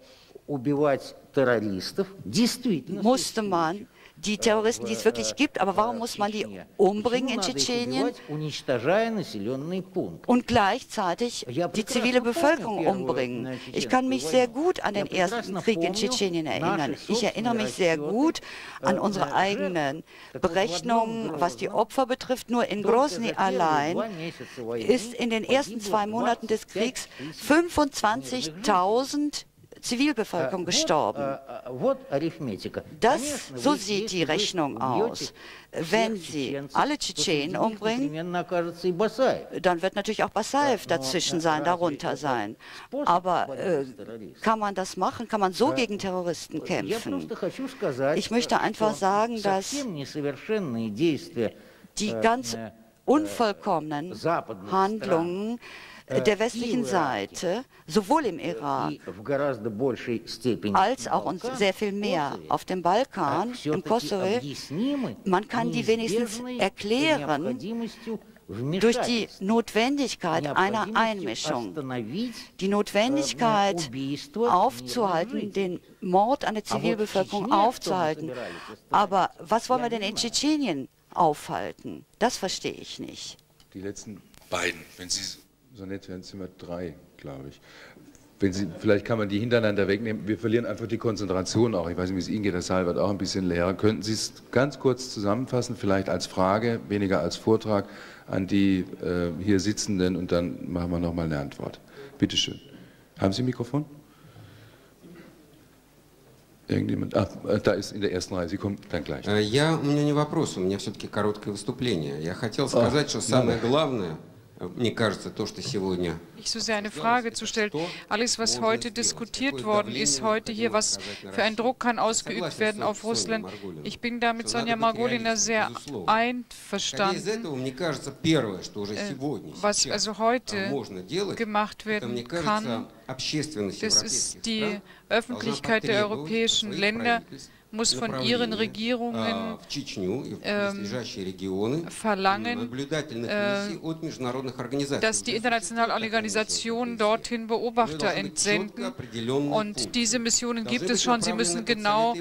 musste man die Terroristen, die es wirklich gibt, aber warum muss man die umbringen in Tschetschenien und gleichzeitig die zivile Bevölkerung umbringen? Ich kann mich sehr gut an den ersten Krieg in Tschetschenien erinnern. Ich erinnere mich sehr gut an unsere eigenen Berechnungen, was die Opfer betrifft. Nur in Grozny allein ist in den ersten zwei Monaten des Kriegs 25.000 Zivilbevölkerung gestorben. Das, so sieht die Rechnung aus. Wenn Sie alle Tschetschenen umbringen, dann wird natürlich auch Basaev dazwischen sein, darunter sein. Aber äh, kann man das machen? Kann man so gegen Terroristen kämpfen? Ich möchte einfach sagen, dass die ganz unvollkommenen Handlungen der westlichen Seite, sowohl im Irak als auch und sehr viel mehr auf dem Balkan, im Kosovo, man kann die wenigstens erklären durch die Notwendigkeit einer Einmischung, die Notwendigkeit aufzuhalten, den Mord an der Zivilbevölkerung aufzuhalten. Aber was wollen wir denn in Tschetschenien aufhalten? Das verstehe ich nicht. Die letzten beiden, wenn Sie so nett wären, Zimmer drei, glaube ich. wenn Sie, vielleicht kann man die hintereinander wegnehmen. Wir verlieren einfach die Konzentration auch. Ich weiß nicht, wie es Ihnen geht, der Saal wird auch ein bisschen leerer. Könnten Sie es ganz kurz zusammenfassen, vielleicht als Frage, weniger als Vortrag an die äh, hier Sitzenden und dann machen wir nochmal eine Antwort. Bitte schön. Haben Sie ein Mikrofon? Irgendjemand? А, да, in der ersten Reihe. Sie kommt dann gleich. Я, у меня не вопрос, у меня все-таки короткое выступление. Я хотел сказать, что самое главное – ich so sehr eine Frage zu stellen. Alles, was heute diskutiert worden ist, heute hier, was für ein Druck kann ausgeübt werden auf Russland, ich bin da mit Sonja Margolina sehr einverstanden. Äh, was also heute gemacht werden kann, das ist die Öffentlichkeit der europäischen Länder, muss von ihren Regierungen ähm, verlangen, äh, dass die internationalen Organisationen dorthin Beobachter entsenden. Und diese Missionen gibt es schon. Sie müssen genau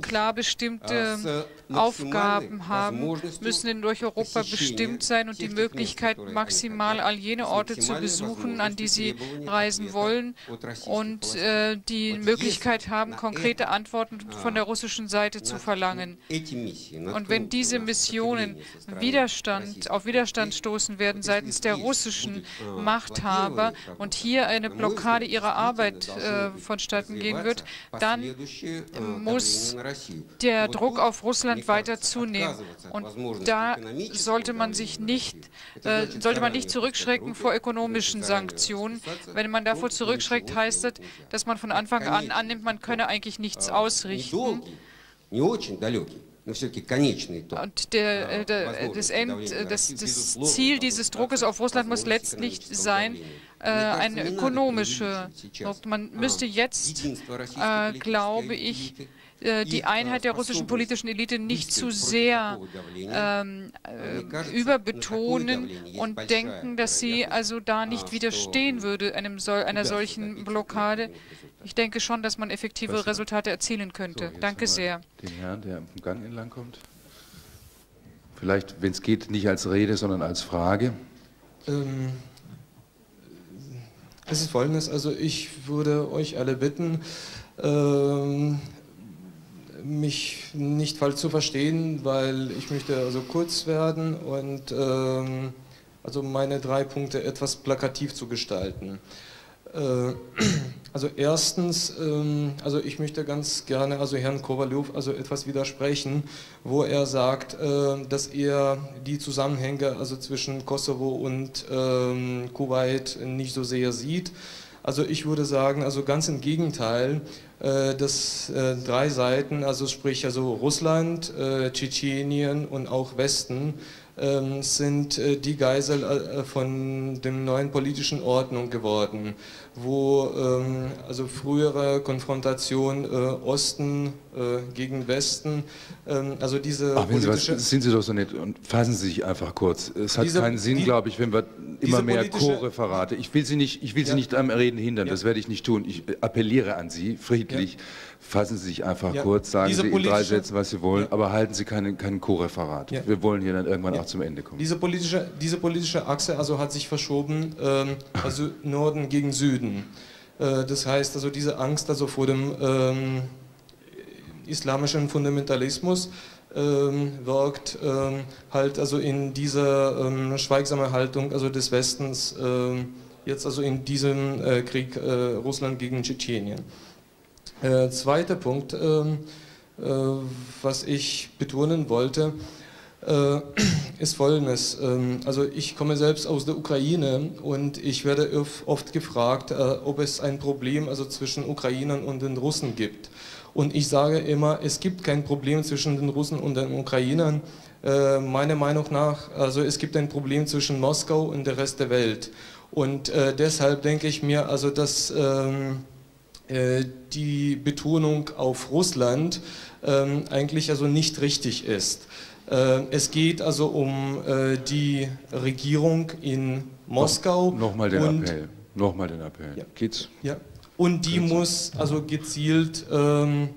klar bestimmte Aufgaben haben, müssen durch Europa bestimmt sein und die Möglichkeit, maximal all jene Orte zu besuchen, an die sie reisen wollen. und äh, die Möglichkeit haben, konkrete Antworten von der russischen russischen Seite zu verlangen. Und wenn diese Missionen Widerstand, auf Widerstand stoßen werden seitens der russischen Machthaber und hier eine Blockade ihrer Arbeit äh, vonstatten gehen wird, dann muss der Druck auf Russland weiter zunehmen. Und da sollte man sich nicht, äh, sollte man nicht zurückschrecken vor ökonomischen Sanktionen. Wenn man davor zurückschreckt, heißt das, dass man von Anfang an annimmt, man könne eigentlich nichts ausrichten. Und der, äh, der, das, End, das, das, Ziel dieses Druckes auf Russland muss letztlich sein, äh, ein ökonomischer Druck. Man müsste jetzt, äh, glaube ich, äh, die Einheit der russischen politischen Elite nicht zu sehr ähm, äh, überbetonen und denken, dass sie also da nicht widerstehen würde einem sol einer solchen Blockade. Ich denke schon, dass man effektive Resultate erzielen könnte. So, Danke sehr. Den Herrn, der am Gang entlang kommt. Vielleicht, wenn es geht, nicht als Rede, sondern als Frage. Ähm, es ist folgendes, also ich würde euch alle bitten, ähm, mich nicht falsch zu verstehen, weil ich möchte also kurz werden und ähm, also meine drei Punkte etwas plakativ zu gestalten. Äh, <clears throat> also erstens, ähm, also ich möchte ganz gerne also Herrn Kowaljow also etwas widersprechen, wo er sagt, äh, dass er die Zusammenhänge also zwischen Kosovo und ähm, Kuwait nicht so sehr sieht. Also ich würde sagen, also ganz im Gegenteil, äh, dass drei Seiten, also sprich also Russland, Tschetschenien und auch Westen, ähm, sind äh, die Geisel äh, von der neuen politischen Ordnung geworden, wo ähm, also frühere Konfrontation äh, Osten gegen Westen, ähm, also diese Ach, politische... Was, sind Sie doch so nett und fassen Sie sich einfach kurz. Es hat diese, keinen Sinn, glaube ich, wenn wir immer mehr Co-Referate... Ich will Sie nicht, ich will Sie nicht am Reden hindern, ja. das werde ich nicht tun. Ich appelliere an Sie, friedlich, ja. Fassen Sie sich einfach ja. kurz, sagen Sie in drei Sätzen, was Sie wollen, aber halten Sie keinen kein Co-Referat. Wir wollen hier dann irgendwann auch zum Ende kommen. Diese politische, diese politische Achse also hat sich verschoben, ähm, also <laughs> Norden gegen Süden. Äh, das heißt also diese Angst also vor dem ähm, islamischen Fundamentalismus ähm, wirkt ähm, halt also in dieser ähm, schweigsamen Haltung also des Westens ähm, jetzt also in diesem äh, Krieg äh, Russland gegen Tschetschenien. Äh, zweiter Punkt, ähm, äh, was ich betonen wollte, äh, <clears throat> ist folgendes. Ähm, also ich komme selbst aus der Ukraine und ich werde oft gefragt, äh, ob es ein Problem also zwischen Ukrainern und den Russen gibt. Und ich sage immer, es gibt kein Problem zwischen den Russen und den Ukrainern. Äh, meiner Meinung nach, also es gibt ein Problem zwischen Moskau und der Rest der Welt. Und deshalb denke ich mir, also dass ähm, die Betonung auf Russland ähm, eigentlich also nicht richtig ist. Äh, es geht also um äh, die Regierung in Moskau. No, Nochmal den und, Appell. Nochmal den Appell. Ja. Geht's? Ja. Und die muss also gezielt ähm,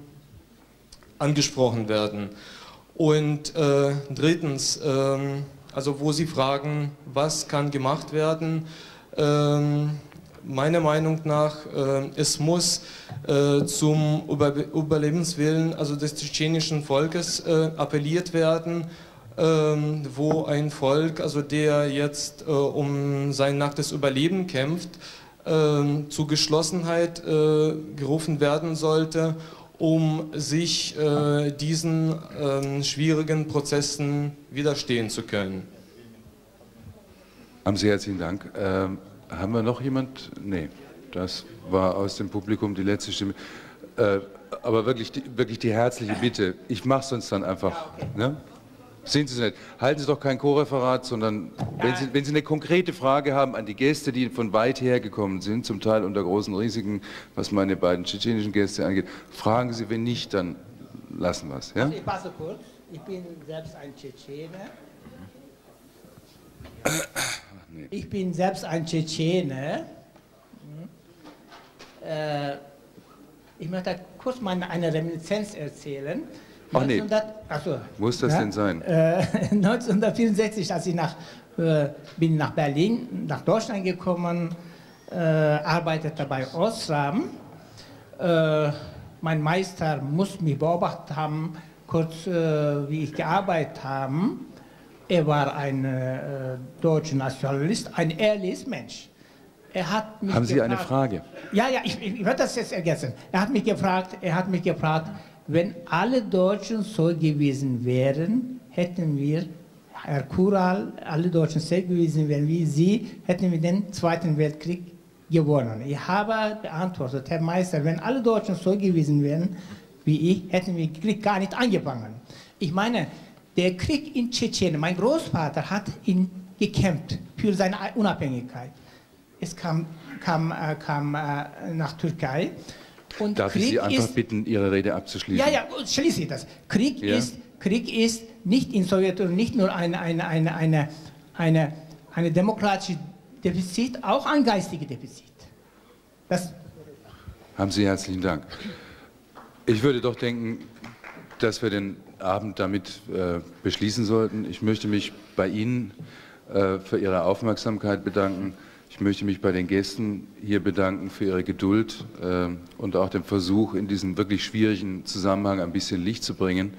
angesprochen werden. Und äh, drittens, ähm, also wo Sie fragen, was kann gemacht werden, ähm, meiner Meinung nach, äh, es muss äh, zum Über Überlebenswillen also des tschetschenischen Volkes äh, appelliert werden, ähm, wo ein Volk, also der jetzt äh, um sein nacktes Überleben kämpft, ähm, zu Geschlossenheit äh, gerufen werden sollte, um sich äh, diesen ähm, schwierigen Prozessen widerstehen zu können. Haben Sie herzlichen Dank. Ähm, haben wir noch jemand? Nee, das war aus dem Publikum die letzte Stimme. Äh, aber wirklich, wirklich die herzliche Bitte. Ich mache es sonst dann einfach. Ne? Sehen Sie es nicht. Halten Sie doch kein Co-Referat, sondern wenn Sie, wenn Sie eine konkrete Frage haben an die Gäste, die von weit her gekommen sind, zum Teil unter großen Risiken, was meine beiden tschetschenischen Gäste angeht, fragen Sie, wenn nicht, dann lassen wir es. Ja? Also ich passe kurz. Ich bin selbst ein Tschetschene. Ich bin selbst ein Tschetschene. Äh, ich möchte kurz mal eine Reminiszenz erzählen. Ach nee. achso, Muss das ja, denn sein? Äh, <laughs> 1964, als ich nach, äh, bin nach Berlin, nach Deutschland gekommen, äh, arbeitete bei Osram. Äh, mein Meister muss mich beobachtet haben, kurz äh, wie ich gearbeitet habe. Er war ein äh, deutscher Nationalist, ein ehrliches Mensch. Er hat mich Haben Sie gefragt, eine Frage? Ja, ja, ich, ich, ich werde das jetzt ergänzen. Er hat mich gefragt, er hat mich gefragt, wenn alle Deutschen so gewesen wären, hätten wir, Herr Kural, alle Deutschen so gewesen wären wie Sie, hätten wir den Zweiten Weltkrieg gewonnen. Ich habe beantwortet, Herr Meister, wenn alle Deutschen so gewesen wären wie ich, hätten wir den Krieg gar nicht angefangen. Ich meine, der Krieg in Tschetschenien, mein Großvater hat ihn gekämpft für seine Unabhängigkeit. Es kam, kam, äh, kam äh, nach Türkei und Darf Krieg ich Sie einfach ist, bitten, Ihre Rede abzuschließen? Ja, ja, schließe ich das. Krieg, ja. ist, Krieg ist nicht in Sowjetunion nicht nur eine, eine, eine, eine, eine, eine demokratische Defizit, auch ein geistiges Defizit. Das Haben Sie herzlichen Dank. Ich würde doch denken, dass wir den Abend damit äh, beschließen sollten. Ich möchte mich bei Ihnen äh, für Ihre Aufmerksamkeit bedanken. Ich möchte mich bei den Gästen hier bedanken für ihre Geduld äh, und auch den Versuch, in diesen wirklich schwierigen Zusammenhang ein bisschen Licht zu bringen.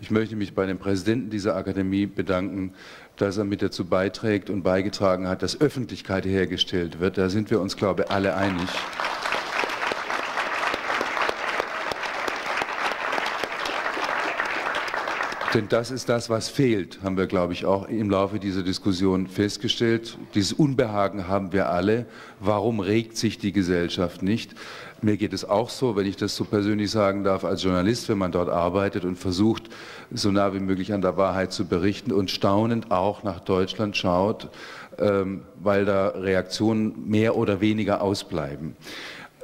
Ich möchte mich bei dem Präsidenten dieser Akademie bedanken, dass er mit dazu beiträgt und beigetragen hat, dass Öffentlichkeit hergestellt wird. Da sind wir uns, glaube ich, alle einig. Denn das ist das, was fehlt, haben wir, glaube ich, auch im Laufe dieser Diskussion festgestellt. Dieses Unbehagen haben wir alle. Warum regt sich die Gesellschaft nicht? Mir geht es auch so, wenn ich das so persönlich sagen darf, als Journalist, wenn man dort arbeitet und versucht, so nah wie möglich an der Wahrheit zu berichten und staunend auch nach Deutschland schaut, ähm, weil da Reaktionen mehr oder weniger ausbleiben.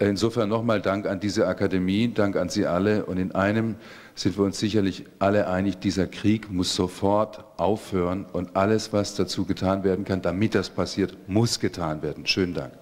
Insofern nochmal Dank an diese Akademie, Dank an Sie alle und in einem sind wir uns sicherlich alle einig, dieser Krieg muss sofort aufhören und alles, was dazu getan werden kann, damit das passiert, muss getan werden. Schönen Dank.